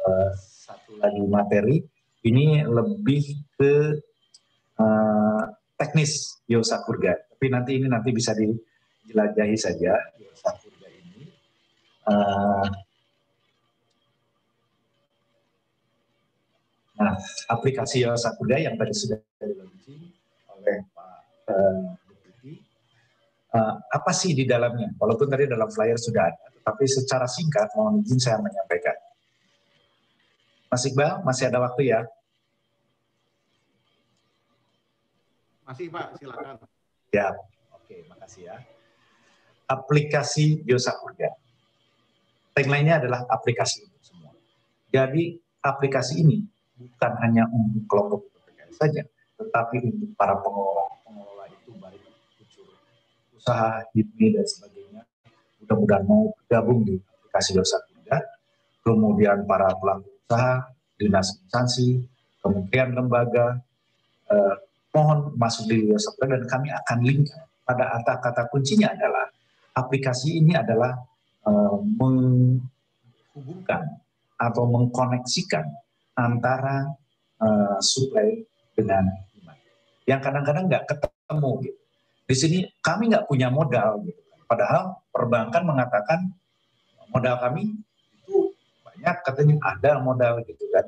uh, satu lagi materi. Ini lebih ke uh, teknis biosakurga. Tapi nanti ini nanti bisa dijelajahi saja biosakurga ini. Uh, Nah, aplikasi Yosakuda yang tadi sudah dilaunching oleh Pak uh, Deputi, uh, apa sih di dalamnya? Walaupun tadi dalam flyer sudah ada, tapi secara singkat mohon izin saya menyampaikan. Mas Iqbal, masih ada waktu ya? Masih Pak, silakan. Ya, oke, makasih ya. Aplikasi Biosakurga. Tagline-nya adalah aplikasi untuk semua. Jadi aplikasi ini bukan hanya untuk kelompok PPKS saja, tetapi untuk para pengelola. Pengelola itu baik unsur usaha, HIPMI, dan sebagainya. Mudah-mudahan mau bergabung di aplikasi Dosa Kuda. Kemudian para pelaku usaha, dinas instansi, kementerian lembaga, eh, mohon masuk di Kuda dan kami akan link pada kata-kata kuncinya adalah aplikasi ini adalah eh, menghubungkan atau mengkoneksikan antara uh, supply dengan demand. Yang kadang-kadang nggak ketemu gitu. Di sini kami nggak punya modal gitu. Padahal perbankan mengatakan modal kami itu banyak katanya ada modal gitu kan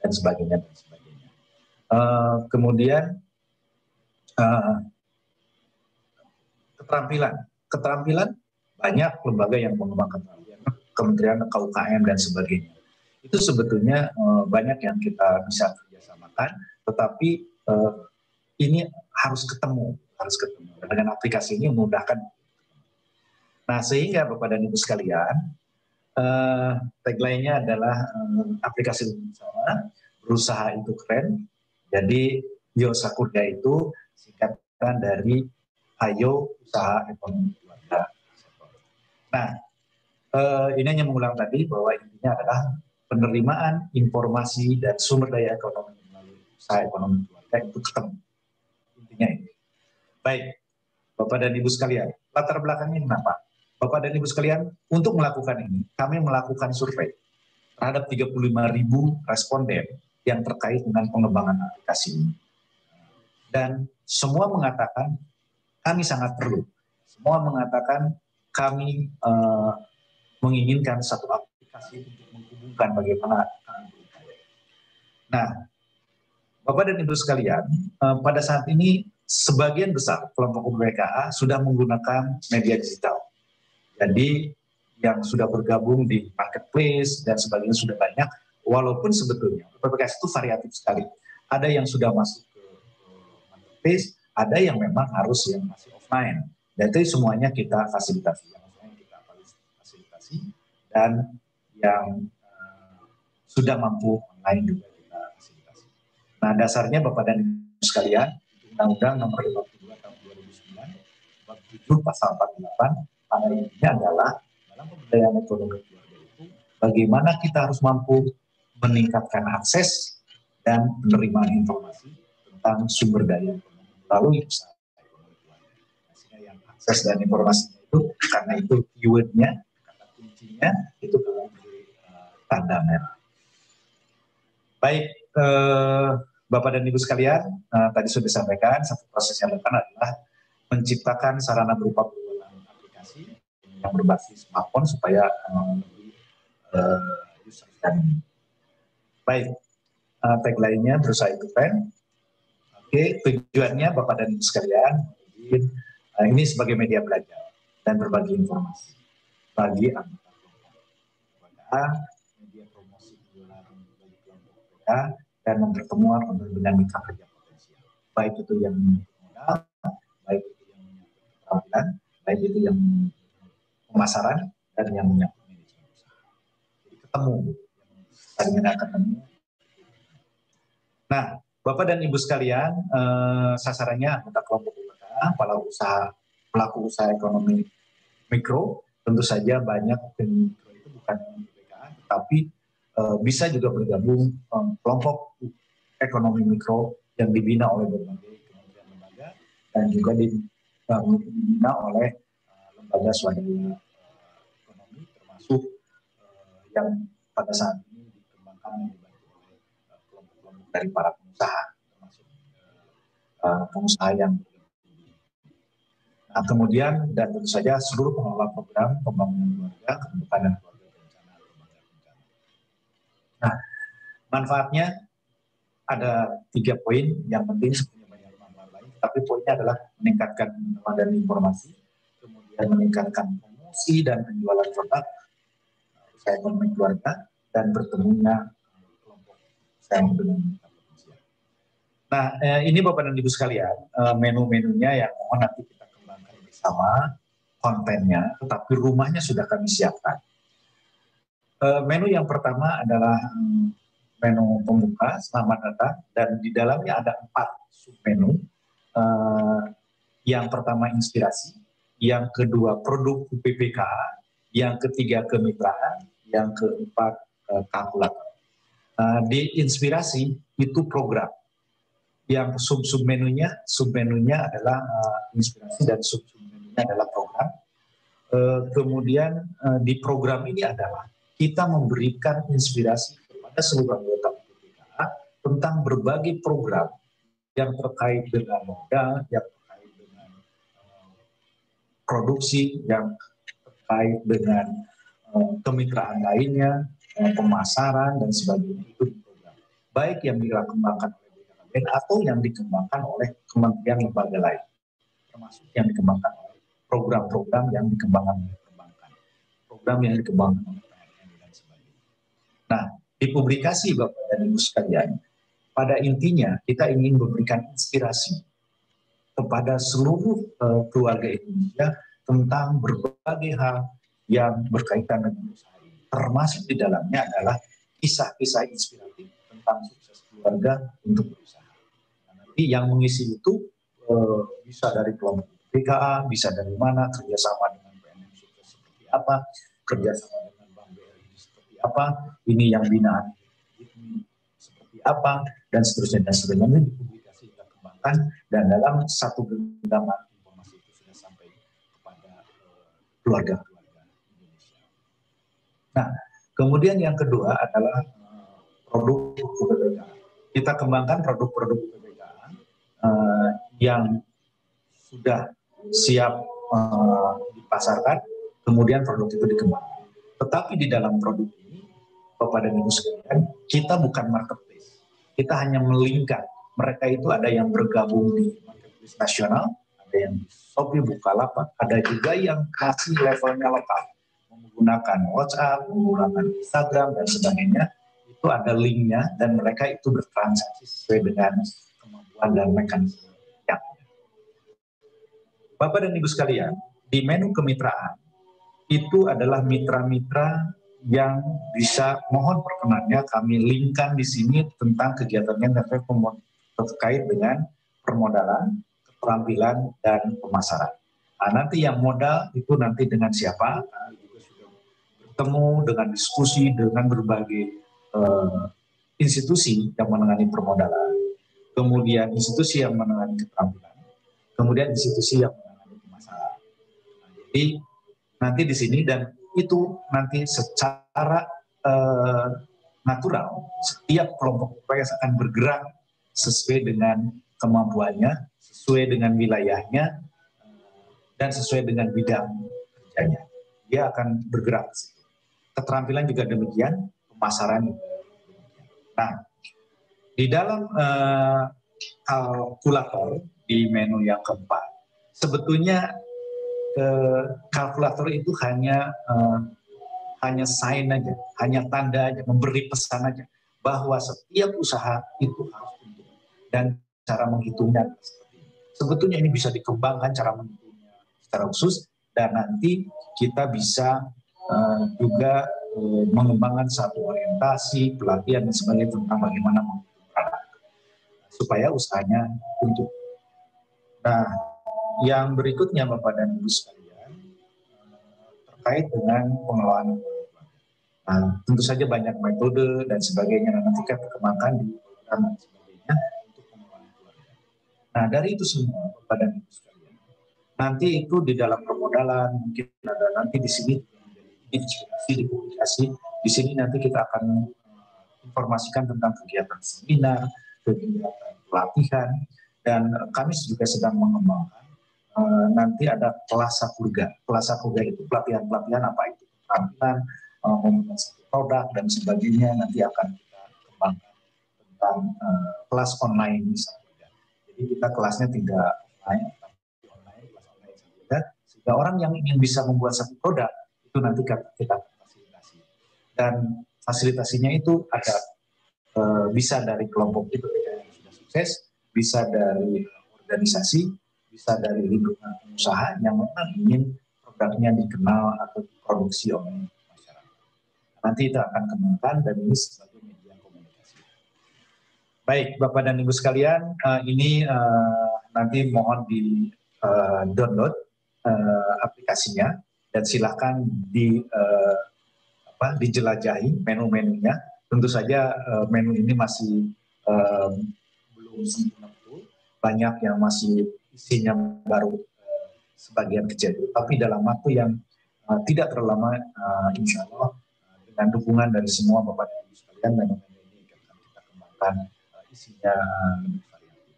dan sebagainya dan sebagainya. Uh, kemudian uh, keterampilan, keterampilan banyak lembaga yang mengembangkan keterampilan, Kementerian KUKM dan sebagainya. Itu sebetulnya uh, banyak yang kita bisa kerjasamakan, tetapi uh, ini harus ketemu, harus ketemu. Dengan aplikasi ini memudahkan. Nah, sehingga Bapak dan Ibu sekalian, uh, tagline-nya adalah uh, aplikasi bersama, berusaha itu keren. Jadi, Yosakurga itu singkatan dari Ayo Usaha Ekonomi Keluarga. Nah, uh, ini hanya mengulang tadi bahwa intinya adalah penerimaan informasi dan sumber daya ekonomi melalui usaha ekonomi keluarga itu ketemu intinya ini. Baik, Bapak dan Ibu sekalian, latar belakangnya kenapa? Bapak dan Ibu sekalian, untuk melakukan ini, kami melakukan survei terhadap 35 ribu responden yang terkait dengan pengembangan aplikasi ini. Dan semua mengatakan kami sangat perlu. Semua mengatakan kami uh, menginginkan satu aplikasi untuk menghubungkan bagaimana kami berupaya. Nah, Bapak dan Ibu sekalian, uh, pada saat ini sebagian besar kelompok UPPKA sudah menggunakan media digital. Jadi yang sudah bergabung di marketplace dan sebagainya sudah banyak, walaupun sebetulnya UPPKA itu variatif sekali. Ada yang sudah masuk marketplace, ada yang memang harus yang masih offline. Dan itu semuanya kita fasilitasi, yang kita fasilitasi dan yang uh, sudah mampu online juga kita fasilitasi. Nah dasarnya Bapak dan Ibu sekalian, Undang-Undang Nomor 52 Tahun 2009, bab 7 Pasal 48, pada intinya adalah dalam pemberdayaan ekonomi keluarga itu bagaimana kita harus mampu meningkatkan akses dan penerimaan informasi tentang sumber daya ekonomi keluarga. Sehingga yang akses dan informasi itu karena itu keywordnya, kata kuncinya itu kalau uh, tanda merah. Baik, eh, Bapak dan Ibu sekalian, eh, tadi sudah disampaikan satu proses yang dilakukan adalah menciptakan sarana berupa yang berbasis smartphone supaya uh, lebih uh, user friendly. Baik, uh, tagline-nya berusaha itu keren. Oke, tujuannya Bapak dan Ibu sekalian, uh, ini sebagai media belajar dan berbagi informasi bagi anggota kelompok. media promosi penjualan bagi kelompok dan mempertemuan untuk dinamika kerja potensial. Baik itu yang modal, baik itu yang keterampilan, baik itu yang pemasaran dan yang menyangkut manajemen usaha. Jadi ketemu, tadinya ketemu. Nah, Bapak dan Ibu sekalian, eh, sasarannya anggota kelompok UMKM, para usaha pelaku usaha ekonomi mikro, tentu saja banyak mikro itu bukan UMKM, tetapi eh, bisa juga bergabung eh, kelompok ekonomi mikro yang dibina oleh berbagai kementerian lembaga dan juga eh, dibina oleh eh, lembaga swadaya termasuk uh, yang pada saat ini dikembangkan oleh uh, kelompok-kelompok dari para pengusaha, termasuk uh, pengusaha yang Nah, kemudian dan tentu saja seluruh pengelola program pembangunan keluarga, kebutuhan dan keluarga berencana. Nah, manfaatnya ada tiga poin. Yang penting sebenarnya banyak manfaat lain, tapi poinnya adalah meningkatkan pengetahuan dan informasi, kemudian meningkatkan promosi dan penjualan produk, saya ekonomi keluarga dan bertemunya kelompok saya dengan Nah, eh, ini Bapak dan Ibu sekalian, eh, menu-menunya yang mohon nanti kita kembangkan bersama kontennya, tetapi rumahnya sudah kami siapkan. Eh, menu yang pertama adalah hmm, menu pembuka, selamat datang, dan di dalamnya ada empat submenu. Eh, yang pertama inspirasi, yang kedua produk UPPK, yang ketiga kemitraan, yang keempat uh, kalkulator. Uh, di inspirasi itu program. Yang sub-sub menunya, sub menunya adalah uh, inspirasi dan sub-sub menunya adalah program. Uh, kemudian uh, di program ini adalah kita memberikan inspirasi kepada seluruh anggota PPKA tentang berbagai program yang terkait dengan modal, yang terkait produksi yang terkait dengan kemitraan lainnya, pemasaran dan sebagainya itu diprogram. Baik yang dikembangkan BKKBN atau yang dikembangkan oleh kementerian lembaga lain, termasuk yang dikembangkan oleh program-program yang dikembangkan oleh perbankan, program yang dikembangkan oleh PNN dan sebagainya. Nah, di publikasi Bapak dan Ibu sekalian, pada intinya kita ingin memberikan inspirasi kepada seluruh uh, keluarga Indonesia tentang berbagai hal yang berkaitan dengan usaha ini. Termasuk di dalamnya adalah kisah-kisah inspiratif tentang sukses keluarga untuk berusaha. Nanti yang mengisi itu uh, bisa dari kelompok PKA, bisa dari mana, kerjasama dengan PNM seperti apa, kerjasama dengan Bank BRI seperti apa, ini yang binaan ini seperti apa, dan seterusnya dan seterusnya ini dipublikasi kita kembangkan dan dalam satu genggaman informasi itu sudah sampai kepada keluarga-keluarga Indonesia. Nah, kemudian yang kedua adalah eh, produk UPPK. Kita kembangkan produk-produk yang sudah siap uh, dipasarkan, kemudian produk itu dikembangkan. Tetapi di dalam produk ini, Bapak dan Ibu sekalian, kita bukan marketplace. Kita hanya melingkar. Mereka itu ada yang bergabung di marketplace nasional, ada yang di Shopee, Bukalapak, ada juga yang kasih levelnya lokal. Menggunakan WhatsApp, menggunakan Instagram, dan sebagainya. Itu ada linknya, dan mereka itu bertransaksi sesuai dengan kemampuan dan mekanisme. Bapak dan Ibu sekalian, di menu kemitraan, itu adalah mitra-mitra yang bisa mohon perkenannya kami linkkan di sini tentang kegiatannya terkait dengan permodalan, keterampilan, dan pemasaran. Nah, nanti yang modal itu nanti dengan siapa? Sudah bertemu dengan diskusi dengan berbagai eh, institusi yang menangani permodalan, kemudian institusi yang menangani keterampilan, kemudian institusi yang. Jadi nanti di sini dan itu nanti secara eh, natural setiap kelompok UPS akan bergerak sesuai dengan kemampuannya, sesuai dengan wilayahnya, dan sesuai dengan bidang kerjanya. Dia akan bergerak. Keterampilan juga demikian, pemasaran. Nah, di dalam uh, kalkulator di menu yang keempat, sebetulnya kalkulator itu hanya uh, hanya sign aja, hanya tanda aja, memberi pesan aja bahwa setiap usaha itu harus untung dan cara menghitungnya. Sebetulnya ini bisa dikembangkan cara menghitungnya secara khusus dan nanti kita bisa uh, juga uh, mengembangkan satu orientasi, pelatihan dan sebagainya tentang bagaimana supaya usahanya untuk. Nah, yang berikutnya Bapak dan Ibu sekalian terkait dengan pengelolaan Nah, tentu saja banyak metode dan sebagainya nanti kita kembangkan di program dan sebagainya untuk pengelolaan keluarga. Nah, dari itu semua Bapak dan Ibu sekalian, nanti itu di dalam permodalan mungkin ada nanti di sini di publikasi. Di sini nanti kita akan informasikan tentang kegiatan seminar, kegiatan pelatihan, dan kami juga sedang mengembangkan uh, nanti ada kelas sakurga. Kelas sakurga itu pelatihan-pelatihan apa itu membuat satu produk dan sebagainya nanti akan kita kembangkan tentang uh, kelas online sakurga. Jadi kita kelasnya tidak online, tapi online, kelas online sakurga, sehingga orang yang ingin bisa membuat satu produk itu nanti kita fasilitasi. Dan fasilitasinya itu ada uh, bisa dari kelompok itu yang sudah sukses, bisa dari organisasi, bisa dari lingkungan usaha yang memang ingin produknya dikenal atau diproduksi oleh masyarakat. Nanti kita akan kembangkan dan ini sebagai media komunikasi. Baik, Bapak dan Ibu sekalian, uh, ini uh, nanti mohon di uh, download aplikasinya dan silakan di apa dijelajahi menu-menunya. Tentu saja menu ini masih belum sempurna banyak yang masih isinya baru uh, sebagian kecil. Tapi dalam waktu yang uh, tidak terlalu lama, uh, insya Allah dengan dukungan dari semua bapak dan ibu sekalian, menu ini akan kita kembangkan uh, isinya lebih variatif.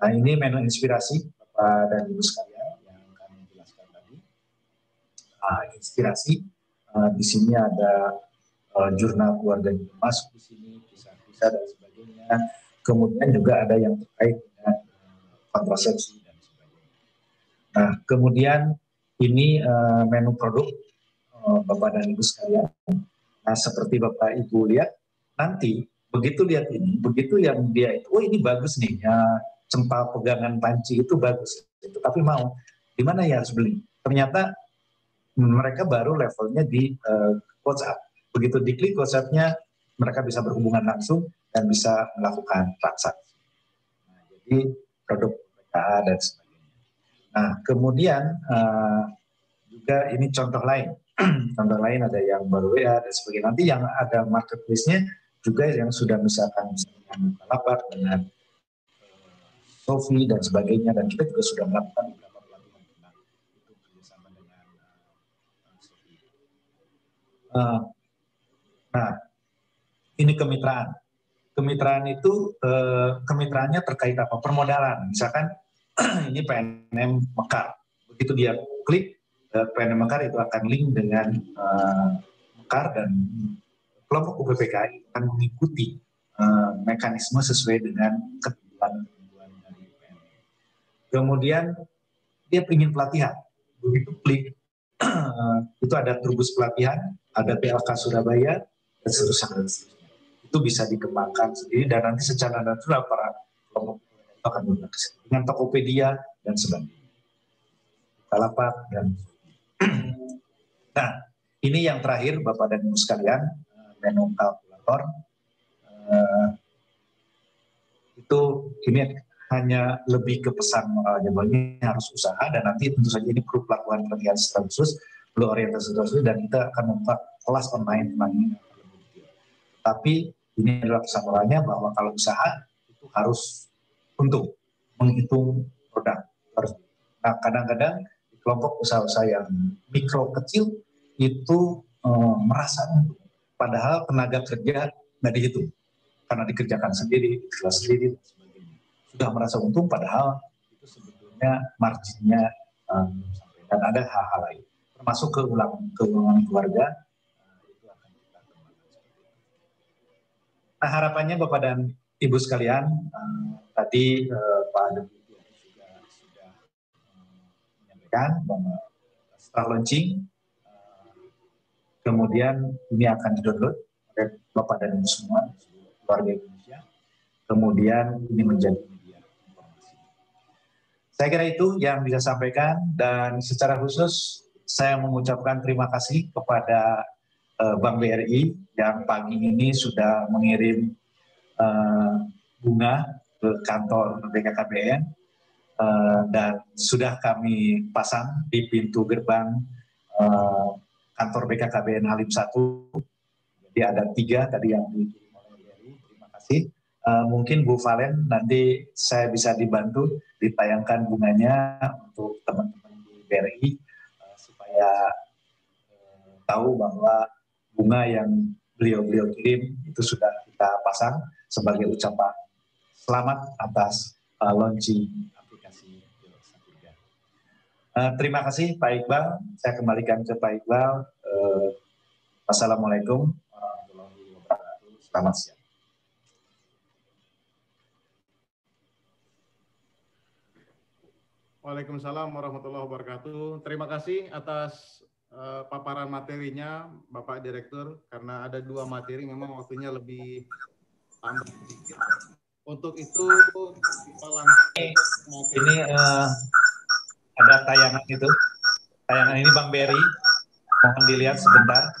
Nah ini menu inspirasi bapak dan ibu sekalian yang kami jelaskan tadi. uh, inspirasi. Uh, di sini ada uh, jurnal keluarga yang masuk di sini, kisah-kisah dan sebagainya. Kemudian juga ada yang terkait kontrasepsi dan sebagainya. Nah, kemudian ini uh, menu produk uh, Bapak dan Ibu sekalian. Nah, seperti Bapak Ibu lihat, nanti begitu lihat ini, begitu yang dia itu, oh ini bagus nih, ya, cempal pegangan panci itu bagus, itu tapi mau di mana ya harus beli? Ternyata mereka baru levelnya di uh, WhatsApp. Begitu diklik WhatsApp-nya, mereka bisa berhubungan langsung dan bisa melakukan transaksi. Nah, jadi produk PKA dan sebagainya. Nah, kemudian uh, juga ini contoh lain. contoh lain ada yang baru ya dan sebagainya. Nanti yang ada marketplace-nya juga yang sudah misalkan dengan Bukalapak, dengan Sofi dan sebagainya dan kita juga sudah melakukan beberapa pelatihan tentang itu kerjasama dengan uh, Sofi. Nah, ini kemitraan. Kemitraan itu kemitraannya terkait apa? Permodalan. Misalkan ini PNM Mekar. Begitu dia klik uh, PNM Mekar itu akan link dengan uh, Mekar dan kelompok UPPKI akan mengikuti uh, mekanisme sesuai dengan ketentuan Kemudian dia ingin pelatihan. Begitu klik, itu ada turbus pelatihan, ada PLK Surabaya, dan seterusnya. Itu bisa dikembangkan sendiri dan nanti secara natural para kelompok akan menggunakan dengan Tokopedia dan sebagainya. Kalapak dan nah ini yang terakhir Bapak dan Ibu sekalian menu kalkulator uh, itu ini hanya lebih ke pesan moralnya bahwa ini harus usaha dan nanti tentu saja ini perlu pelakuan pelatihan secara khusus, perlu orientasi khusus dan kita akan membuat kelas online tentang ini. Tapi ini adalah pesan moralnya bahwa kalau usaha itu harus untung, menghitung produk. Nah kadang-kadang di kelompok usaha-usaha yang mikro kecil itu eh, merasa untung, padahal tenaga kerja nggak dihitung. Karena dikerjakan sendiri, kelas sendiri, sudah merasa untung padahal itu sebetulnya marginnya um, dan ada hal-hal lain. Termasuk keulangan keuangan keluarga Nah harapannya Bapak dan Ibu sekalian um, tadi uh, Pak Deputi juga sudah um, menyampaikan bahwa setelah launching uh, kemudian ini akan didownload oleh Bapak dan Ibu semua keluarga Indonesia. Kemudian ini menjadi saya kira itu yang bisa sampaikan dan secara khusus saya mengucapkan terima kasih kepada uh, Bank BRI yang pagi ini sudah mengirim bunga ke kantor BKKBN uh, dan sudah kami pasang di pintu gerbang uh, kantor BKKBN Halim 1. Jadi ada tiga tadi yang dikirim oleh. Terima kasih. Uh, mungkin Bu Valen nanti saya bisa dibantu ditayangkan bunganya untuk teman-teman di BRI uh, supaya uh, tahu bahwa bunga yang beliau-beliau kirim itu sudah kita pasang sebagai ucapan selamat atas uh, launching aplikasi uh, terima kasih Pak Iqbal. Saya kembalikan ke Pak Iqbal. Uh, Assalamualaikum warahmatullahi wabarakatuh. Selamat siang. Waalaikumsalam warahmatullahi wabarakatuh. Terima kasih atas uh, paparan materinya Bapak Direktur karena ada dua materi memang waktunya lebih sedikit. Untuk itu kita langsung ini uh, ada tayangan itu. Tayangan ini Bang Berry. Mohon dilihat sebentar.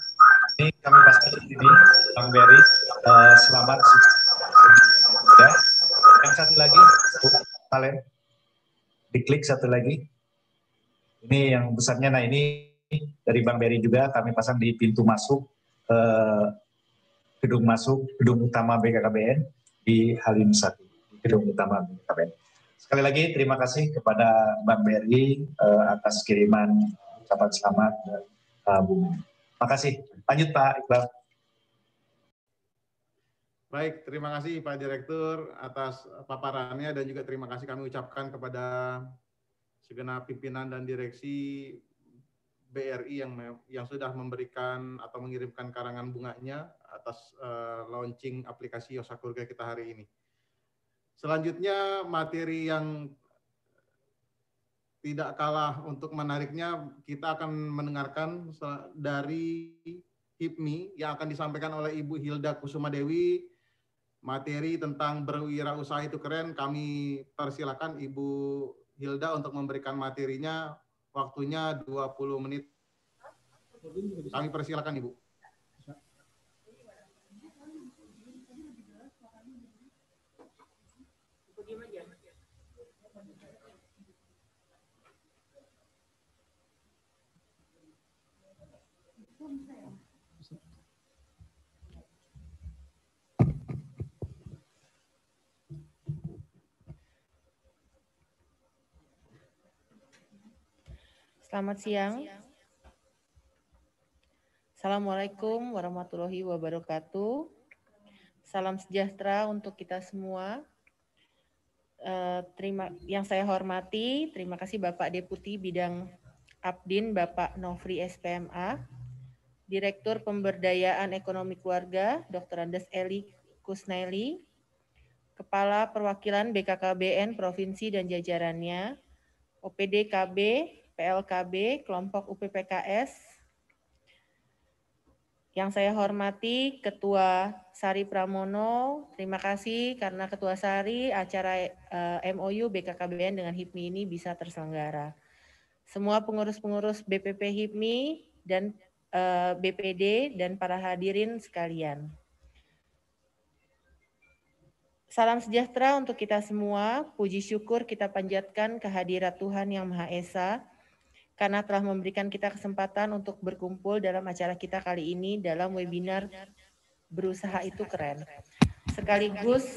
Ini kami pasang di sini Bang Berry. Uh, selamat ya. Yang satu lagi, kalian diklik satu lagi. Ini yang besarnya, nah ini dari Bang Beri juga kami pasang di pintu masuk eh, gedung masuk gedung utama BKKBN di Halim 1, gedung utama BKKBN. Sekali lagi terima kasih kepada Bang Beri eh, atas kiriman ucapan selamat dan uh, bunga. Makasih. Lanjut Pak Iqbal. Baik, terima kasih Pak Direktur atas paparannya dan juga terima kasih kami ucapkan kepada segenap pimpinan dan direksi BRI yang yang sudah memberikan atau mengirimkan karangan bunganya atas uh, launching aplikasi Yosakurga kita hari ini. Selanjutnya materi yang tidak kalah untuk menariknya kita akan mendengarkan dari HIPMI yang akan disampaikan oleh Ibu Hilda Kusuma Dewi materi tentang berwirausaha itu keren. Kami persilakan Ibu Hilda untuk memberikan materinya waktunya 20 menit. Kami persilakan Ibu. Selamat siang. Assalamualaikum warahmatullahi wabarakatuh. Salam sejahtera untuk kita semua. Uh, terima yang saya hormati, terima kasih Bapak Deputi Bidang Abdin Bapak Novri SPMA, Direktur Pemberdayaan Ekonomi Keluarga Dr. Andes Eli Kusnaili, Kepala Perwakilan BKKBN Provinsi dan jajarannya, OPD KB PLKB, kelompok UPPKS. Yang saya hormati Ketua Sari Pramono, terima kasih karena Ketua Sari acara eh, MOU BKKBN dengan HIPMI ini bisa terselenggara. Semua pengurus-pengurus BPP HIPMI dan eh, BPD dan para hadirin sekalian. Salam sejahtera untuk kita semua. Puji syukur kita panjatkan kehadirat Tuhan Yang Maha Esa karena telah memberikan kita kesempatan untuk berkumpul dalam acara kita kali ini dalam webinar Berusaha Itu Keren. Sekaligus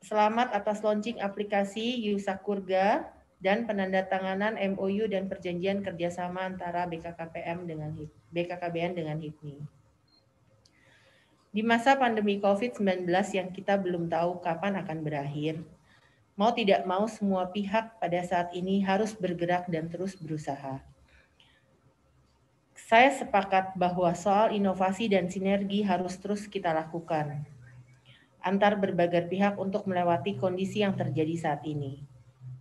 selamat atas launching aplikasi Yusakurga dan penandatanganan MOU dan perjanjian kerjasama antara BKKPM dengan BKKBN dengan HIPMI. Di masa pandemi COVID-19 yang kita belum tahu kapan akan berakhir, Mau tidak mau semua pihak pada saat ini harus bergerak dan terus berusaha. Saya sepakat bahwa soal inovasi dan sinergi harus terus kita lakukan antar berbagai pihak untuk melewati kondisi yang terjadi saat ini.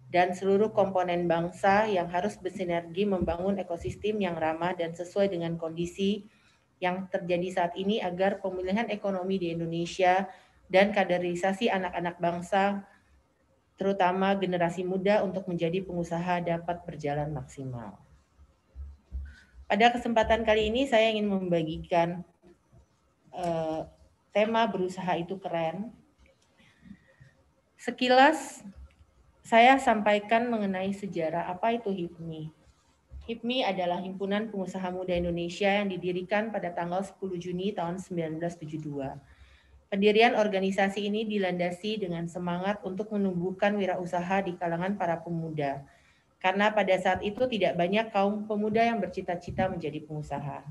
Dan seluruh komponen bangsa yang harus bersinergi membangun ekosistem yang ramah dan sesuai dengan kondisi yang terjadi saat ini agar pemulihan ekonomi di Indonesia dan kaderisasi anak-anak bangsa terutama generasi muda untuk menjadi pengusaha dapat berjalan maksimal. Pada kesempatan kali ini saya ingin membagikan uh, tema berusaha itu keren. Sekilas saya sampaikan mengenai sejarah apa itu HIPMI. HIPMI adalah Himpunan Pengusaha Muda Indonesia yang didirikan pada tanggal 10 Juni tahun 1972 Pendirian organisasi ini dilandasi dengan semangat untuk menumbuhkan wirausaha di kalangan para pemuda. Karena pada saat itu tidak banyak kaum pemuda yang bercita-cita menjadi pengusaha.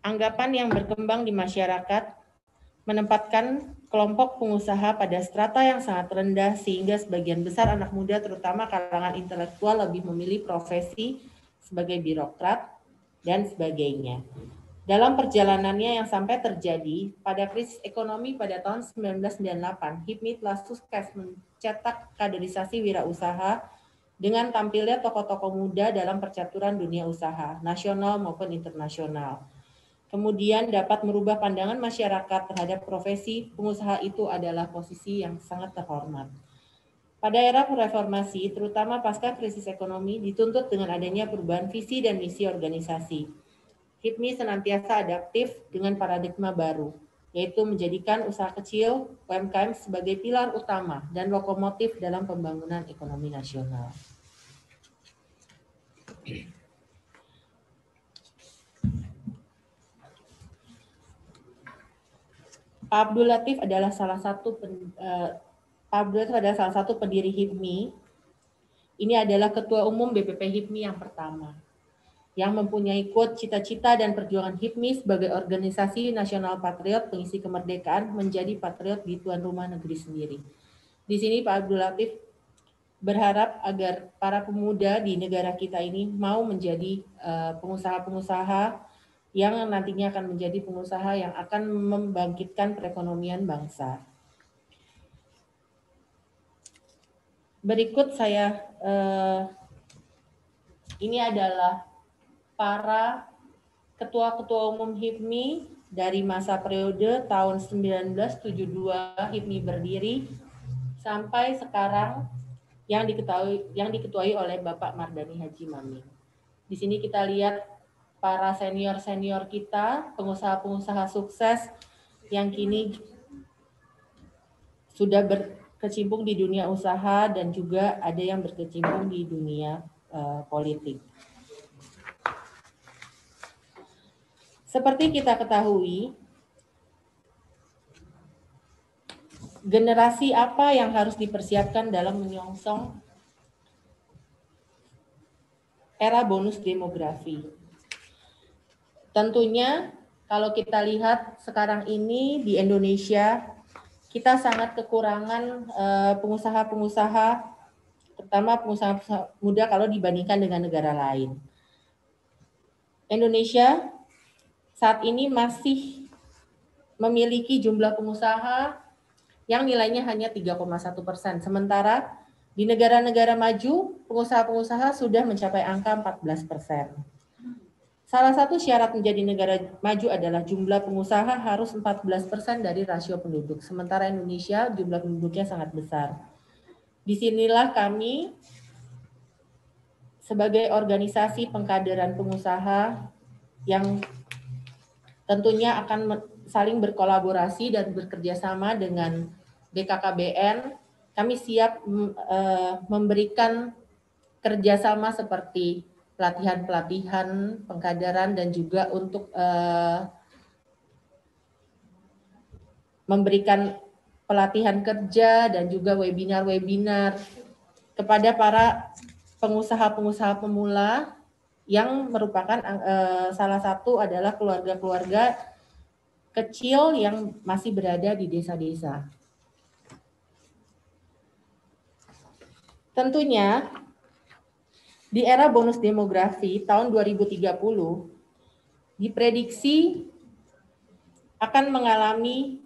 Anggapan yang berkembang di masyarakat menempatkan kelompok pengusaha pada strata yang sangat rendah sehingga sebagian besar anak muda terutama kalangan intelektual lebih memilih profesi sebagai birokrat dan sebagainya. Dalam perjalanannya yang sampai terjadi pada krisis ekonomi pada tahun 1998, HIPMI telah sukses mencetak kaderisasi wirausaha dengan tampilnya tokoh-tokoh muda dalam percaturan dunia usaha, nasional maupun internasional. Kemudian dapat merubah pandangan masyarakat terhadap profesi pengusaha itu adalah posisi yang sangat terhormat. Pada era reformasi, terutama pasca krisis ekonomi, dituntut dengan adanya perubahan visi dan misi organisasi HIPMI senantiasa adaptif dengan paradigma baru, yaitu menjadikan usaha kecil UMKM sebagai pilar utama dan lokomotif dalam pembangunan ekonomi nasional. Pak Abdul Latif adalah salah satu uh, Pak Abdul Latif adalah salah satu pendiri HIPMI. Ini adalah ketua umum BPP HIPMI yang pertama yang mempunyai quote cita-cita dan perjuangan HIPMI sebagai organisasi nasional patriot pengisi kemerdekaan menjadi patriot di tuan rumah negeri sendiri. Di sini Pak Abdul Latif berharap agar para pemuda di negara kita ini mau menjadi eh, pengusaha-pengusaha yang nantinya akan menjadi pengusaha yang akan membangkitkan perekonomian bangsa. Berikut saya eh, ini adalah para ketua-ketua umum HIPMI dari masa periode tahun 1972 HIPMI berdiri sampai sekarang yang diketahui yang diketuai oleh Bapak Mardani Haji Mami. Di sini kita lihat para senior-senior kita, pengusaha-pengusaha sukses yang kini sudah berkecimpung di dunia usaha dan juga ada yang berkecimpung di dunia uh, politik. Seperti kita ketahui, generasi apa yang harus dipersiapkan dalam menyongsong era bonus demografi. Tentunya kalau kita lihat sekarang ini di Indonesia, kita sangat kekurangan eh, pengusaha-pengusaha, terutama pengusaha muda kalau dibandingkan dengan negara lain. Indonesia saat ini masih memiliki jumlah pengusaha yang nilainya hanya 3,1 persen. Sementara di negara-negara maju, pengusaha-pengusaha sudah mencapai angka 14 persen. Salah satu syarat menjadi negara maju adalah jumlah pengusaha harus 14 persen dari rasio penduduk. Sementara Indonesia jumlah penduduknya sangat besar. Di sinilah kami sebagai organisasi pengkaderan pengusaha yang tentunya akan saling berkolaborasi dan bekerja sama dengan BKKBN, kami siap uh, memberikan kerjasama seperti pelatihan-pelatihan, pengkaderan, dan juga untuk uh, memberikan pelatihan kerja dan juga webinar-webinar kepada para pengusaha-pengusaha pemula yang merupakan uh, salah satu adalah keluarga-keluarga kecil yang masih berada di desa-desa. Tentunya di era bonus demografi tahun 2030 diprediksi akan mengalami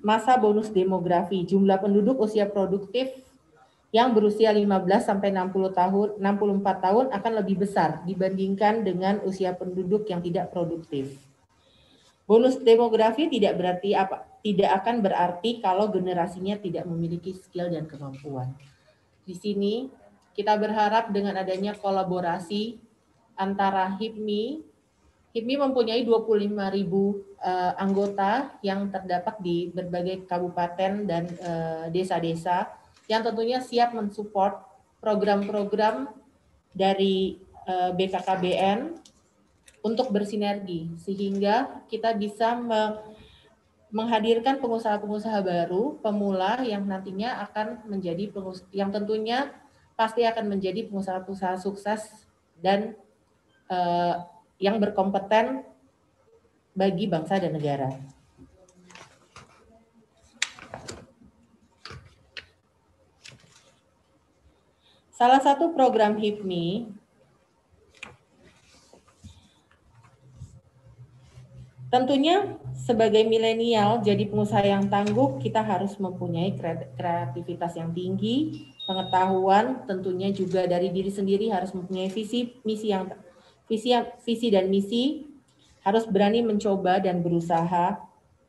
masa bonus demografi. Jumlah penduduk usia produktif yang berusia 15 sampai 60 tahun, 64 tahun akan lebih besar dibandingkan dengan usia penduduk yang tidak produktif. Bonus demografi tidak berarti apa tidak akan berarti kalau generasinya tidak memiliki skill dan kemampuan. Di sini kita berharap dengan adanya kolaborasi antara HIPMI, HIPMI mempunyai 25 ribu uh, anggota yang terdapat di berbagai kabupaten dan eh, desa-desa uh, yang tentunya siap mensupport program-program dari eh, BKKBN untuk bersinergi sehingga kita bisa me menghadirkan pengusaha-pengusaha baru, pemula yang nantinya akan menjadi pengusaha, yang tentunya pasti akan menjadi pengusaha-pengusaha sukses dan uh, yang berkompeten bagi bangsa dan negara. Salah satu program HIPMI Tentunya sebagai milenial jadi pengusaha yang tangguh kita harus mempunyai kreativitas yang tinggi, pengetahuan tentunya juga dari diri sendiri harus mempunyai visi misi yang visi visi dan misi, harus berani mencoba dan berusaha,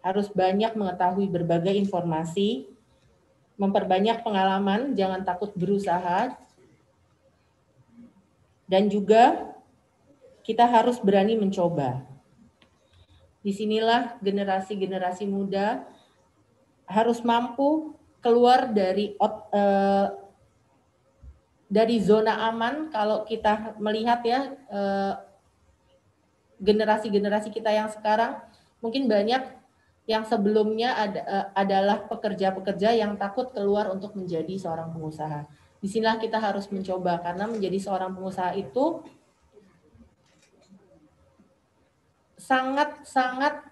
harus banyak mengetahui berbagai informasi, memperbanyak pengalaman, jangan takut berusaha, dan juga kita harus berani mencoba. Di sinilah generasi-generasi muda harus mampu keluar dari uh, dari zona aman kalau kita melihat ya generasi generasi-generasi kita yang sekarang mungkin banyak yang sebelumnya ada, uh, adalah pekerja-pekerja yang takut keluar untuk menjadi seorang pengusaha. Di sinilah kita harus mencoba karena menjadi seorang pengusaha itu sangat-sangat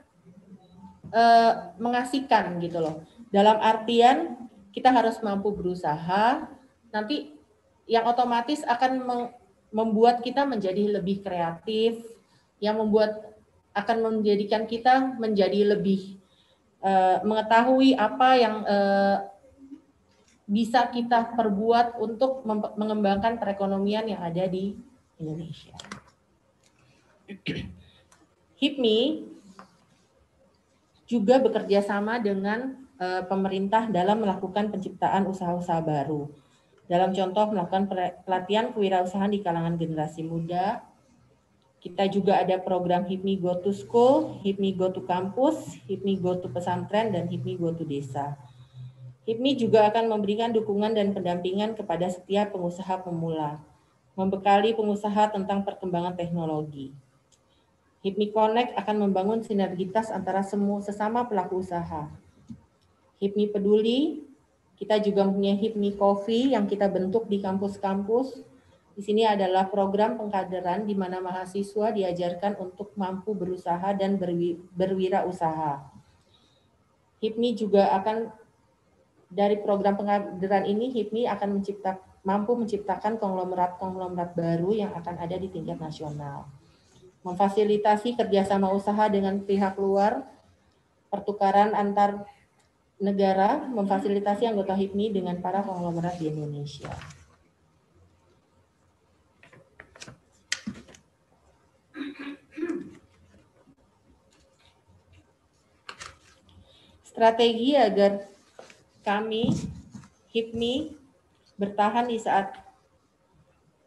uh, mengasihkan gitu loh. Dalam artian kita harus mampu berusaha, nanti yang otomatis akan membuat kita menjadi lebih kreatif, yang membuat akan menjadikan kita menjadi lebih uh, mengetahui apa yang uh, bisa kita perbuat untuk mengembangkan perekonomian yang ada di Indonesia. HIPMI juga bekerja sama dengan uh, pemerintah dalam melakukan penciptaan usaha-usaha baru. Dalam contoh melakukan pelatihan kewirausahaan di kalangan generasi muda, kita juga ada program HIPMI Go to School, HIPMI Go to Campus, HIPMI Go to Pesantren, dan HIPMI Go to Desa. HIPMI juga akan memberikan dukungan dan pendampingan kepada setiap pengusaha pemula, membekali pengusaha tentang perkembangan teknologi. HIPMI Connect akan membangun sinergitas antara semua sesama pelaku usaha. HIPMI Peduli, kita juga mempunyai HIPMI Coffee yang kita bentuk di kampus-kampus di sini adalah program pengkaderan di mana mahasiswa diajarkan untuk mampu berusaha dan berwirausaha. HIPMI juga akan dari program pengkaderan ini HIPMI akan mencipta, mampu menciptakan konglomerat-konglomerat baru yang akan ada di tingkat nasional. Memfasilitasi kerjasama usaha dengan pihak luar, pertukaran antar negara, memfasilitasi anggota HIPMI dengan para konglomerat di Indonesia. Strategi agar kami, HIPMI, bertahan di saat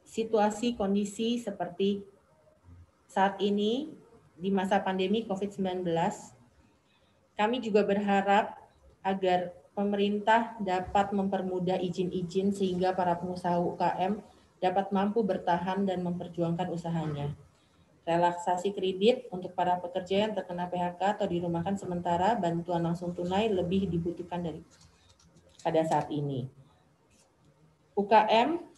situasi kondisi seperti saat ini di masa pandemi COVID-19, kami juga berharap agar pemerintah dapat mempermudah izin-izin sehingga para pengusaha UKM dapat mampu bertahan dan memperjuangkan usahanya. Relaksasi kredit untuk para pekerja yang terkena PHK atau dirumahkan sementara, bantuan langsung tunai lebih dibutuhkan dari pada saat ini. UKM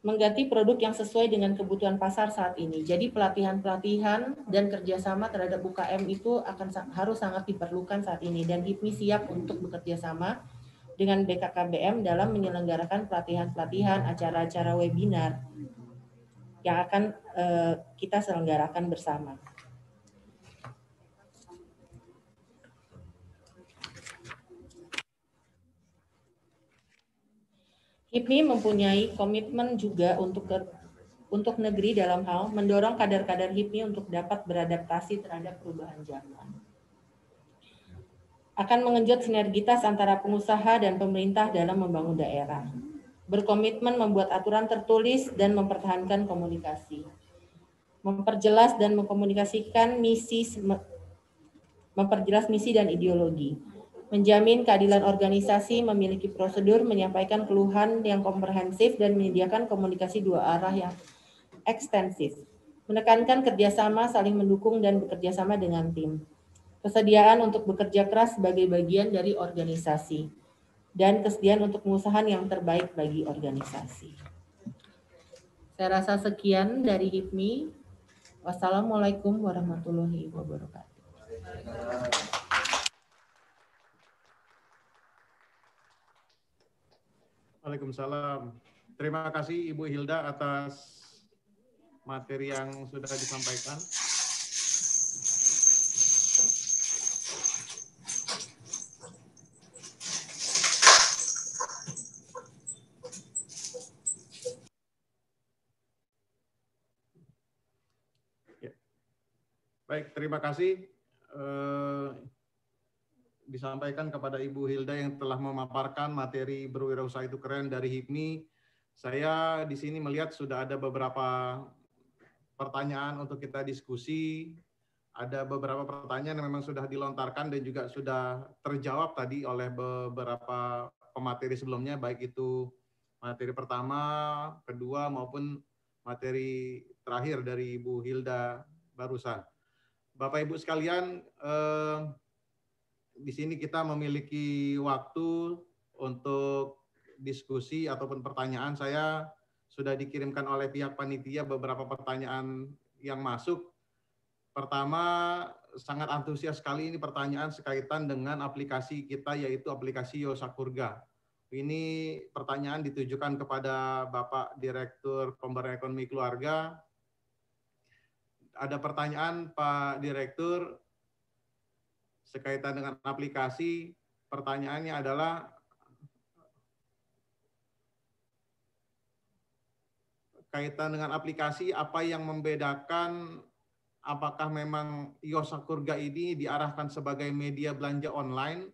mengganti produk yang sesuai dengan kebutuhan pasar saat ini. Jadi pelatihan-pelatihan dan kerjasama terhadap UKM itu akan harus sangat diperlukan saat ini dan HIPMI siap untuk bekerja sama dengan BKKBM dalam menyelenggarakan pelatihan-pelatihan, acara-acara webinar, yang akan uh, kita selenggarakan bersama. HIPMI mempunyai komitmen juga untuk ke, untuk negeri dalam hal mendorong kader-kader HIPMI untuk dapat beradaptasi terhadap perubahan zaman. Akan mengenjot sinergitas antara pengusaha dan pemerintah dalam membangun daerah berkomitmen membuat aturan tertulis dan mempertahankan komunikasi. Memperjelas dan mengkomunikasikan misi memperjelas misi dan ideologi. Menjamin keadilan organisasi memiliki prosedur menyampaikan keluhan yang komprehensif dan menyediakan komunikasi dua arah yang ekstensif. Menekankan kerjasama, saling mendukung, dan bekerjasama dengan tim. Kesediaan untuk bekerja keras sebagai bagian dari organisasi dan kesediaan untuk pengusahaan yang terbaik bagi organisasi. Saya rasa sekian dari HIPMI. Wassalamualaikum warahmatullahi wabarakatuh. Waalaikumsalam. Terima kasih Ibu Hilda atas materi yang sudah disampaikan. Baik, terima kasih eh, disampaikan kepada Ibu Hilda yang telah memaparkan materi berwirausaha itu keren dari HIPMI. Saya di sini melihat sudah ada beberapa pertanyaan untuk kita diskusi. Ada beberapa pertanyaan yang memang sudah dilontarkan dan juga sudah terjawab tadi oleh beberapa pemateri sebelumnya, baik itu materi pertama, kedua, maupun materi terakhir dari Ibu Hilda barusan. Bapak Ibu sekalian, eh, di sini kita memiliki waktu untuk diskusi ataupun pertanyaan. Saya sudah dikirimkan oleh pihak panitia beberapa pertanyaan yang masuk. Pertama, sangat antusias sekali ini pertanyaan sekaitan dengan aplikasi kita yaitu aplikasi Yosakurga. Ini pertanyaan ditujukan kepada Bapak Direktur Pemberdayaan Ekonomi Keluarga. Ada pertanyaan Pak Direktur sekaitan dengan aplikasi. Pertanyaannya adalah kaitan dengan aplikasi apa yang membedakan apakah memang Yosakurga ini diarahkan sebagai media belanja online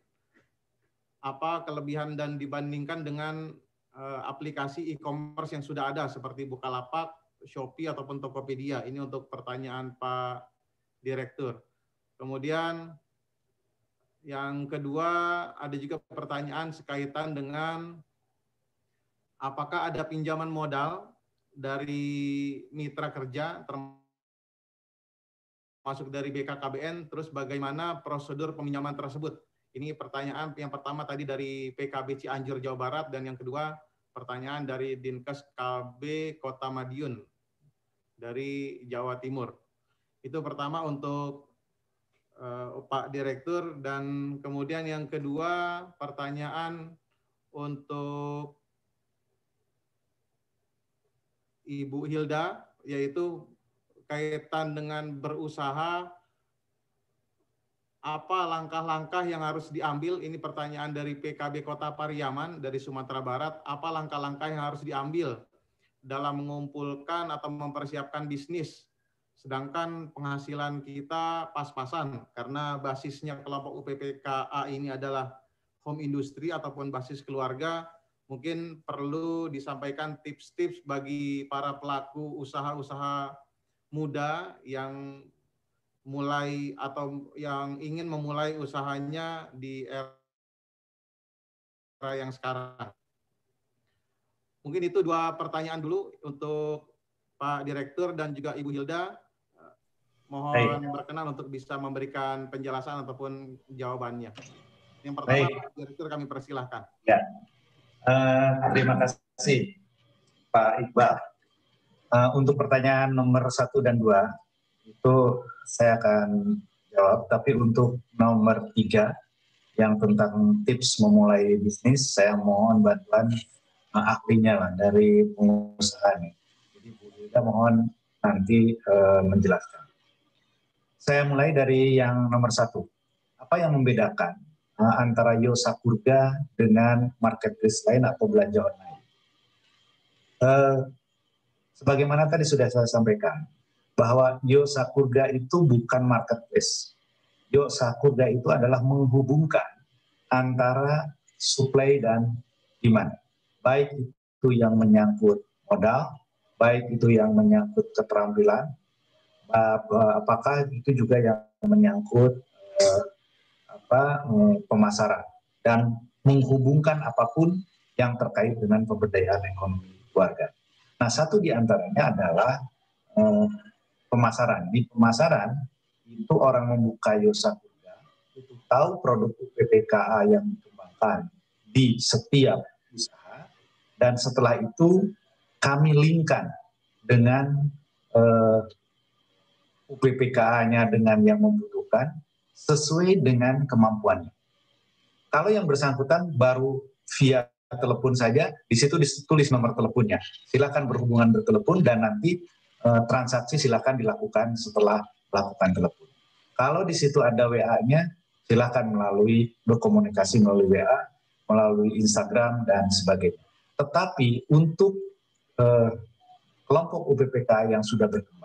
apa kelebihan dan dibandingkan dengan uh, aplikasi e-commerce yang sudah ada seperti Bukalapak, Shopee ataupun Tokopedia. Ini untuk pertanyaan Pak Direktur. Kemudian yang kedua ada juga pertanyaan sekaitan dengan apakah ada pinjaman modal dari mitra kerja termasuk dari BKKBN terus bagaimana prosedur peminjaman tersebut? Ini pertanyaan yang pertama tadi dari PKB Cianjur Jawa Barat dan yang kedua pertanyaan dari Dinkes KB Kota Madiun dari Jawa Timur. Itu pertama untuk uh, Pak Direktur dan kemudian yang kedua pertanyaan untuk Ibu Hilda, yaitu kaitan dengan berusaha apa langkah-langkah yang harus diambil? Ini pertanyaan dari PKB Kota Pariaman dari Sumatera Barat. Apa langkah-langkah yang harus diambil dalam mengumpulkan atau mempersiapkan bisnis? Sedangkan penghasilan kita pas-pasan karena basisnya kelompok UPPKA ini adalah home industry ataupun basis keluarga mungkin perlu disampaikan tips-tips bagi para pelaku usaha-usaha muda yang mulai atau yang ingin memulai usahanya di era yang sekarang. Mungkin itu dua pertanyaan dulu untuk Pak Direktur dan juga Ibu Hilda. Mohon Baik. berkenan untuk bisa memberikan penjelasan ataupun jawabannya. Yang pertama, Baik. Direktur kami persilahkan. Ya, Uh, terima kasih Pak Iqbal. Uh, untuk pertanyaan nomor satu dan dua itu saya akan jawab, tapi untuk nomor tiga yang tentang tips memulai bisnis, saya mohon bantuan uh, ahlinya lah dari pengusaha ini. Jadi Bu mohon nanti uh, menjelaskan. Saya mulai dari yang nomor satu. Apa yang membedakan uh, antara Yosakurga dengan marketplace lain atau belanja online. Uh, sebagaimana tadi sudah saya sampaikan, bahwa Yosakurga itu bukan marketplace. Yosakurga itu adalah menghubungkan antara supply dan demand. Baik itu yang menyangkut modal, baik itu yang menyangkut keterampilan, apakah itu juga yang menyangkut uh, apa eh, pemasaran dan menghubungkan apa pun yang terkait dengan pemberdayaan ekonomi keluarga. Nah, satu di antaranya adalah eh, pemasaran. Di pemasaran itu orang membuka Yosa itu tahu produk PPKA yang dikembangkan di setiap usaha dan setelah itu kami linkkan dengan eh, UPPKA-nya dengan yang membutuhkan sesuai dengan kemampuannya. Kalau yang bersangkutan baru via telepon saja, di situ ditulis nomor teleponnya. Silakan berhubungan bertelepon dan nanti e, transaksi silakan dilakukan setelah melakukan telepon. Kalau di situ ada WA-nya, silakan melalui berkomunikasi melalui WA, melalui Instagram dan sebagainya. Tetapi untuk e, kelompok UPPK yang sudah berkembang,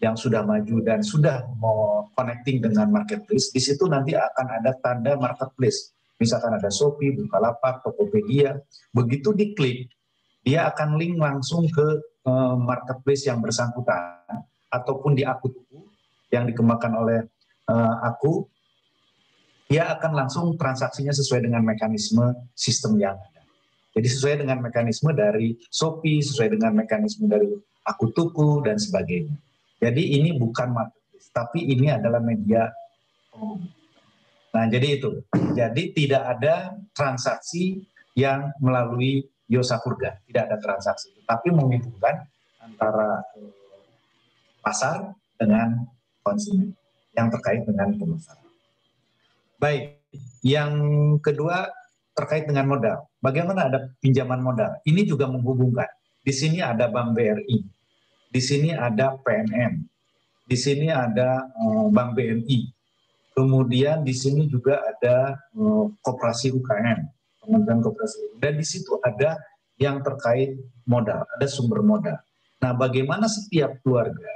yang sudah maju dan sudah mau connecting dengan marketplace, di situ nanti akan ada tanda marketplace. Misalkan ada Shopee, Bukalapak, Tokopedia. Begitu diklik, dia akan link langsung ke uh, marketplace yang bersangkutan ataupun di aku tuku yang dikembangkan oleh uh, aku, dia akan langsung transaksinya sesuai dengan mekanisme sistem yang ada. Jadi sesuai dengan mekanisme dari Shopee, sesuai dengan mekanisme dari aku tuku dan sebagainya. Jadi ini bukan marketplace, tapi ini adalah media Nah, jadi itu. Jadi tidak ada transaksi yang melalui Yosakurga, tidak ada transaksi, tapi menghubungkan antara eh, pasar dengan konsumen yang terkait dengan pemasaran. Baik, yang kedua terkait dengan modal. Bagaimana ada pinjaman modal? Ini juga menghubungkan. Di sini ada Bank BRI, di sini ada PNM, di sini ada uh, Bank BNI, kemudian di sini juga ada uh, Koperasi UKM, Kementerian Koperasi, dan di situ ada yang terkait modal, ada sumber modal. Nah, bagaimana setiap keluarga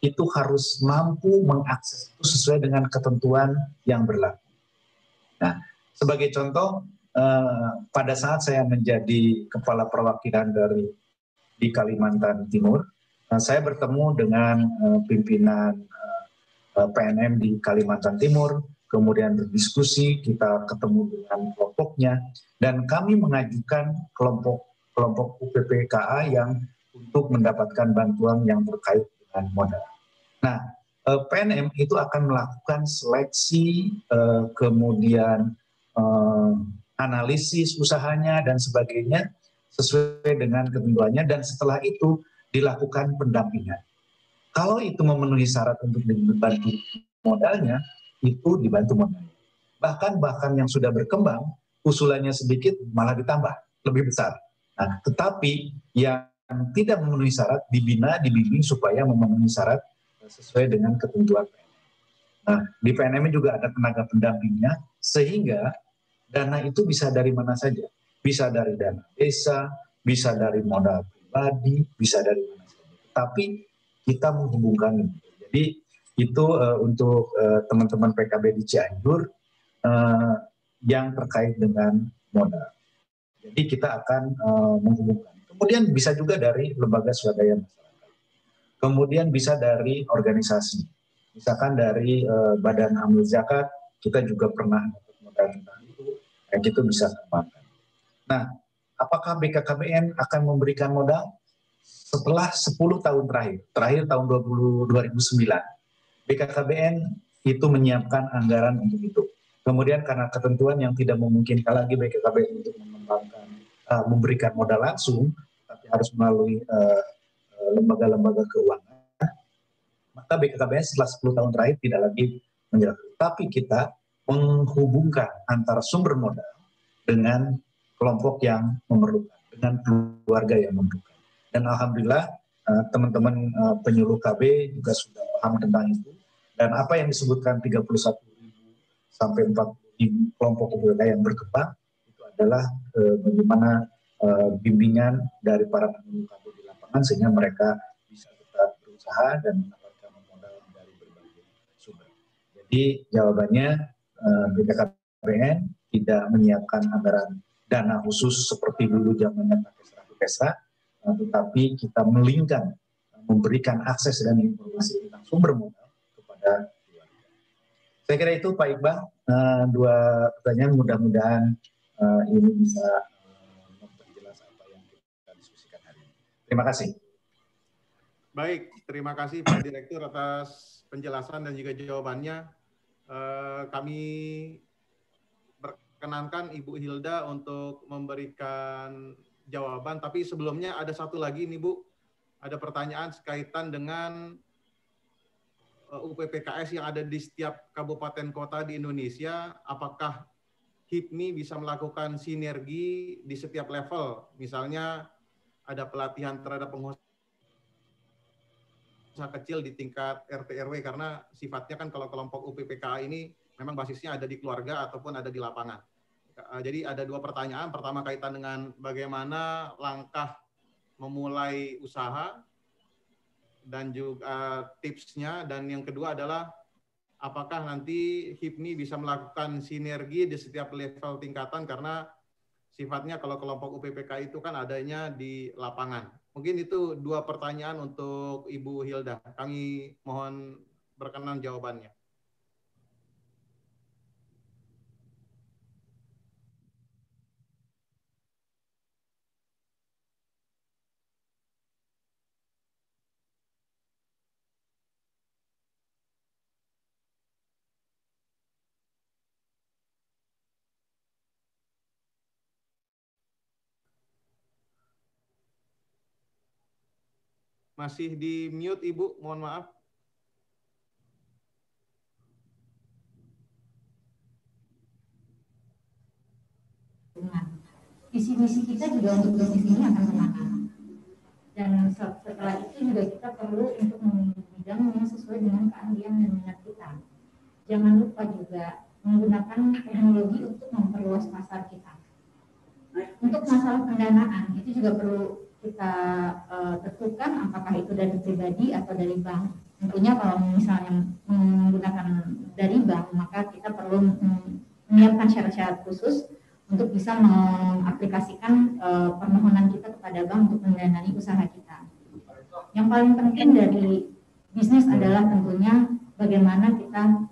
itu harus mampu mengakses itu sesuai dengan ketentuan yang berlaku. Nah, sebagai contoh, eh, pada saat saya menjadi kepala perwakilan dari di Kalimantan Timur, eh, saya bertemu dengan eh, pimpinan eh, PNM di Kalimantan Timur, kemudian berdiskusi, kita ketemu dengan kelompoknya, dan kami mengajukan kelompok kelompok UPPKA yang untuk mendapatkan bantuan yang terkait dengan modal. Nah, eh, PNM itu akan melakukan seleksi, kemudian analisis usahanya dan sebagainya sesuai dengan ketentuannya dan setelah itu dilakukan pendampingan. Kalau itu memenuhi syarat untuk dibantu modalnya, itu dibantu modalnya. Bahkan bahkan yang sudah berkembang, usulannya sedikit malah ditambah lebih besar. Nah, tetapi yang tidak memenuhi syarat dibina, dibimbing supaya memenuhi syarat sesuai dengan ketentuan. Nah, di PNM juga ada tenaga pendampingnya, sehingga dana itu bisa dari mana saja. Bisa dari dana desa, bisa dari modal pribadi, bisa dari mana saja. Tapi kita menghubungkan. Jadi itu uh, untuk uh, teman-teman PKB di Cianjur uh, yang terkait dengan modal. Jadi kita akan uh, menghubungkan. Kemudian bisa juga dari lembaga swadaya masyarakat kemudian bisa dari organisasi. Misalkan dari uh, Badan Amil Zakat, kita juga pernah modal tentang itu, yang itu bisa kembangkan. Nah, apakah BKKBN akan memberikan modal? Setelah 10 tahun terakhir, terakhir tahun 20, 2009, BKKBN itu menyiapkan anggaran untuk itu. Kemudian karena ketentuan yang tidak memungkinkan lagi BKKBN untuk mengembangkan, uh, memberikan modal langsung, tapi harus melalui uh, lembaga-lembaga keuangan, maka BKKBN setelah 10 tahun terakhir tidak lagi menjelaskan. Tapi kita menghubungkan antara sumber modal dengan kelompok yang memerlukan, dengan keluarga yang memerlukan. Dan Alhamdulillah eh, teman-teman eh, penyuluh KB juga sudah paham tentang itu. Dan apa yang disebutkan 31 ribu sampai 40 ribu kelompok keluarga yang berkembang, itu adalah eh, bagaimana bimbingan dari para penyuluh KB lapangan sehingga mereka bisa tetap berusaha dan mendapatkan modal dari berbagai sumber. Jadi jawabannya eh, tidak menyiapkan anggaran dana khusus seperti dulu zamannya pakai seratus desa, eh, tetapi kita melingkan, memberikan akses dan informasi tentang sumber modal kepada keluarga. Saya kira itu Pak Iqbal, eh, dua pertanyaan mudah-mudahan ini bisa Terima kasih. Baik, terima kasih Pak Direktur atas penjelasan dan juga jawabannya. Eh, kami berkenankan Ibu Hilda untuk memberikan jawaban, tapi sebelumnya ada satu lagi nih Bu, ada pertanyaan sekaitan dengan eh, UPPKS yang ada di setiap kabupaten kota di Indonesia, apakah HIPMI bisa melakukan sinergi di setiap level, misalnya ada pelatihan terhadap pengusaha kecil di tingkat RT RW karena sifatnya kan kalau kelompok UPPKA ini memang basisnya ada di keluarga ataupun ada di lapangan. Eh, jadi ada dua pertanyaan. Pertama kaitan dengan bagaimana langkah memulai usaha dan juga tipsnya dan yang kedua adalah apakah nanti HIPMI bisa melakukan sinergi di setiap level tingkatan karena sifatnya kalau kelompok UPPK itu kan adanya di lapangan. Mungkin itu dua pertanyaan untuk Ibu Hilda. Kami mohon berkenan jawabannya. Masih di mute Ibu, mohon maaf. visi misi kita juga untuk bisnis ini akan ke mana dan setelah itu juga kita perlu untuk memilih bidang yang sesuai dengan keahlian dan minat kita. Jangan lupa juga menggunakan teknologi untuk memperluas pasar kita. Untuk masalah pendanaan itu juga perlu kita uh, tentukan apakah itu dari pribadi atau dari bank tentunya kalau misalnya menggunakan dari bank maka kita perlu menyiapkan syarat-syarat khusus untuk bisa mengaplikasikan uh, permohonan kita kepada bank untuk mendanai usaha kita. Yang paling penting dari bisnis adalah tentunya bagaimana kita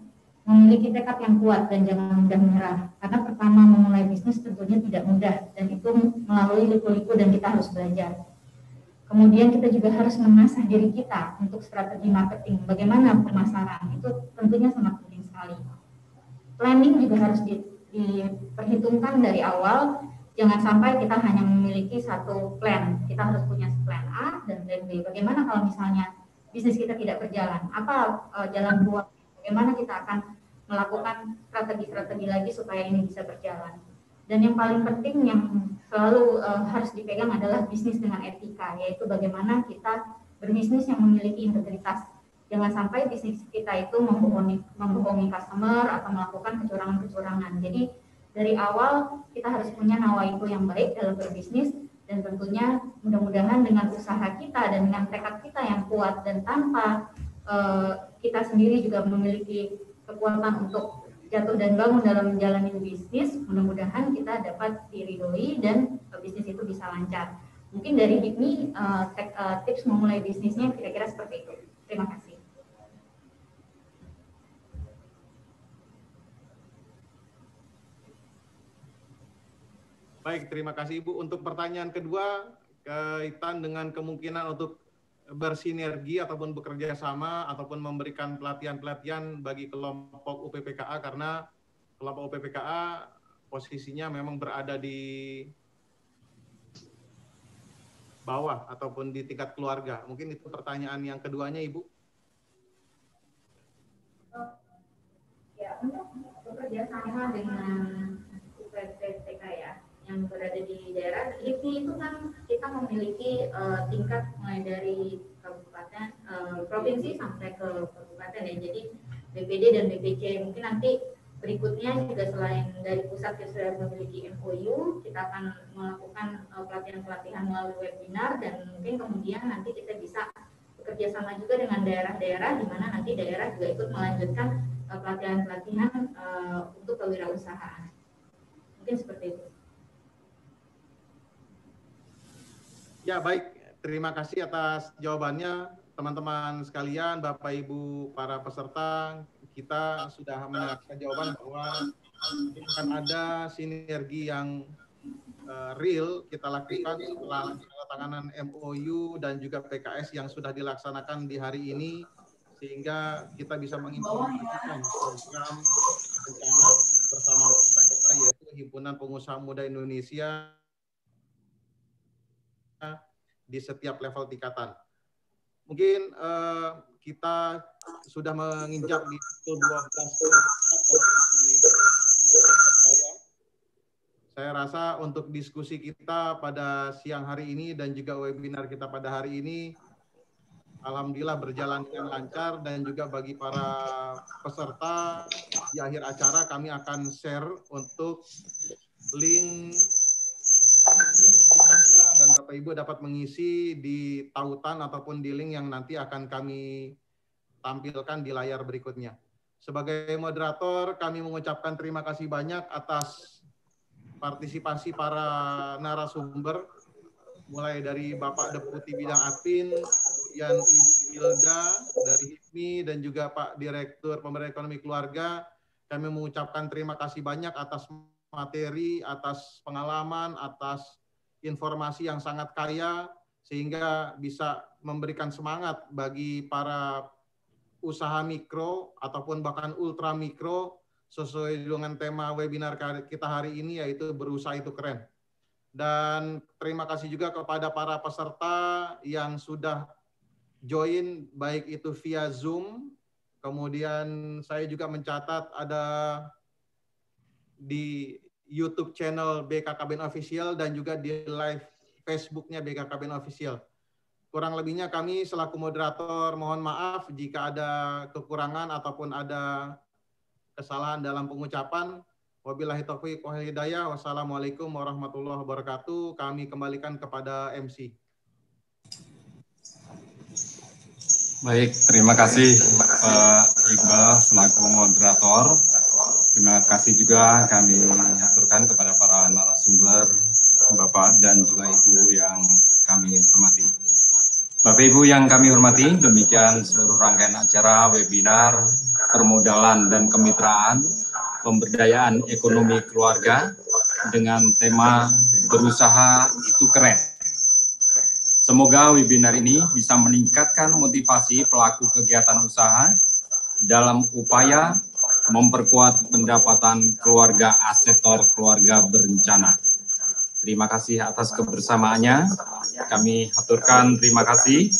memiliki tekad yang kuat dan jangan mudah menyerah. Karena pertama memulai bisnis tentunya tidak mudah dan itu melalui liku-liku dan kita harus belajar. Kemudian kita juga harus mengasah diri kita untuk strategi marketing. Bagaimana pemasaran itu tentunya sangat penting sekali. Planning juga harus di, diperhitungkan dari awal. Jangan sampai kita hanya memiliki satu plan. Kita harus punya plan A dan plan B. Bagaimana kalau misalnya bisnis kita tidak berjalan? Apa uh, jalan keluar? Bagaimana kita akan melakukan strategi-strategi lagi supaya ini bisa berjalan? Dan yang paling penting yang selalu uh, harus dipegang adalah bisnis dengan etika, yaitu bagaimana kita berbisnis yang memiliki integritas. Jangan sampai bisnis kita itu membohongi, membohongi customer atau melakukan kecurangan-kecurangan. Jadi dari awal kita harus punya nawaitu yang baik dalam berbisnis dan tentunya mudah-mudahan dengan usaha kita dan dengan tekad kita yang kuat dan tanpa uh, kita sendiri juga memiliki kekuatan untuk jatuh dan bangun dalam menjalani bisnis mudah-mudahan kita dapat diridhoi dan bisnis itu bisa lancar. Mungkin dari Hipmi uh, uh, tips memulai bisnisnya kira-kira seperti itu. Terima kasih. Baik, terima kasih Ibu. Untuk pertanyaan kedua, kaitan dengan kemungkinan untuk bersinergi ataupun bekerja sama ataupun memberikan pelatihan-pelatihan bagi kelompok UPPKA karena kelompok UPPKA posisinya memang berada di bawah ataupun di tingkat keluarga. Mungkin itu pertanyaan yang keduanya, Ibu. Ya, untuk bekerja sama dengan UPPK yang berada di daerah LIPI itu kan kita memiliki uh, tingkat mulai dari kabupaten uh, provinsi sampai ke kabupaten ya. Jadi BPD dan BPC mungkin nanti berikutnya juga selain dari pusat yang sudah memiliki MOU kita akan melakukan uh, pelatihan-pelatihan melalui webinar dan mungkin kemudian nanti kita bisa bekerja sama juga dengan daerah-daerah di mana nanti daerah juga ikut melanjutkan pelatihan-pelatihan uh, untuk kewirausahaan. Mungkin seperti itu Ya, baik. Terima kasih atas jawabannya teman-teman sekalian, Bapak Ibu para peserta. Kita sudah mendapatkan jawaban bahwa akan ada sinergi yang uh, real kita lakukan setelah tanganan MOU dan juga PKS yang sudah dilaksanakan di hari ini sehingga kita bisa mengimplementasikan program rencana bersama kita yaitu Himpunan Pengusaha Muda Indonesia di setiap level tingkatan. Mungkin uh, kita sudah menginjak di 12 saya. Saya rasa untuk diskusi kita pada siang hari ini dan juga webinar kita pada hari ini Alhamdulillah berjalan dengan lancar dan juga bagi para peserta di akhir acara kami akan share untuk link dan Bapak Ibu dapat mengisi di tautan ataupun di link yang nanti akan kami tampilkan di layar berikutnya. Sebagai moderator, kami mengucapkan terima kasih banyak atas partisipasi para narasumber, mulai dari Bapak Deputi Bidang Admin, kemudian Ibu Hilda dari HIPMI, dan juga Pak Direktur Pemberdayaan Ekonomi Keluarga. Kami mengucapkan terima kasih banyak atas materi, atas pengalaman, atas informasi yang sangat kaya sehingga bisa memberikan semangat bagi para usaha mikro ataupun bahkan ultra mikro sesuai dengan tema webinar kita hari ini yaitu berusaha itu keren. Dan terima kasih juga kepada para peserta yang sudah join baik itu via Zoom. Kemudian saya juga mencatat ada di YouTube channel BKKBN Official dan juga di live Facebooknya BKKBN Official. Kurang lebihnya kami selaku moderator mohon maaf jika ada kekurangan ataupun ada kesalahan dalam pengucapan. Wabillahi taufiq wal hidayah. Wassalamualaikum warahmatullahi wabarakatuh. Kami kembalikan kepada MC. Baik, terima kasih Pak Iqbal selaku moderator. Terima kasih juga kami aturkan kepada para narasumber, Bapak dan juga Ibu yang kami hormati. Bapak Ibu yang kami hormati, demikian seluruh rangkaian acara webinar permodalan dan kemitraan pemberdayaan ekonomi keluarga dengan tema berusaha itu keren. Semoga webinar ini bisa meningkatkan motivasi pelaku kegiatan usaha dalam upaya memperkuat pendapatan keluarga asetor keluarga berencana. Terima kasih atas kebersamaannya. Kami aturkan terima kasih.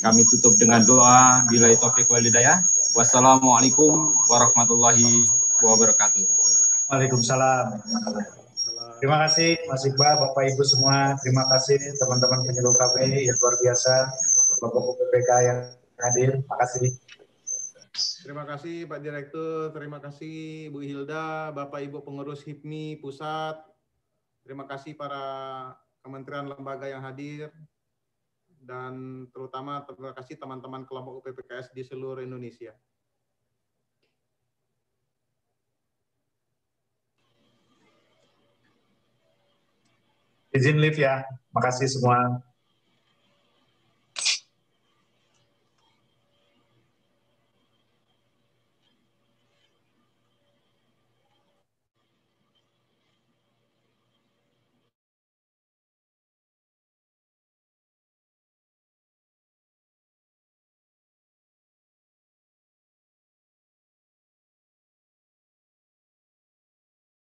Kami tutup dengan doa bila taufik walidayah. Wassalamualaikum warahmatullahi wabarakatuh. Waalaikumsalam. Terima kasih Mas Iqbal, Bapak Ibu semua. Terima kasih teman-teman penyuluh KPI yang luar biasa, Bapak PPK yang hadir. Terima kasih. Terima kasih Pak Direktur, terima kasih Bu Hilda, Bapak Ibu pengurus HIPMI pusat, terima kasih para kementerian lembaga yang hadir, dan terutama terima kasih teman-teman kelompok UPPKS di seluruh Indonesia. Izin live ya. Makasih semua.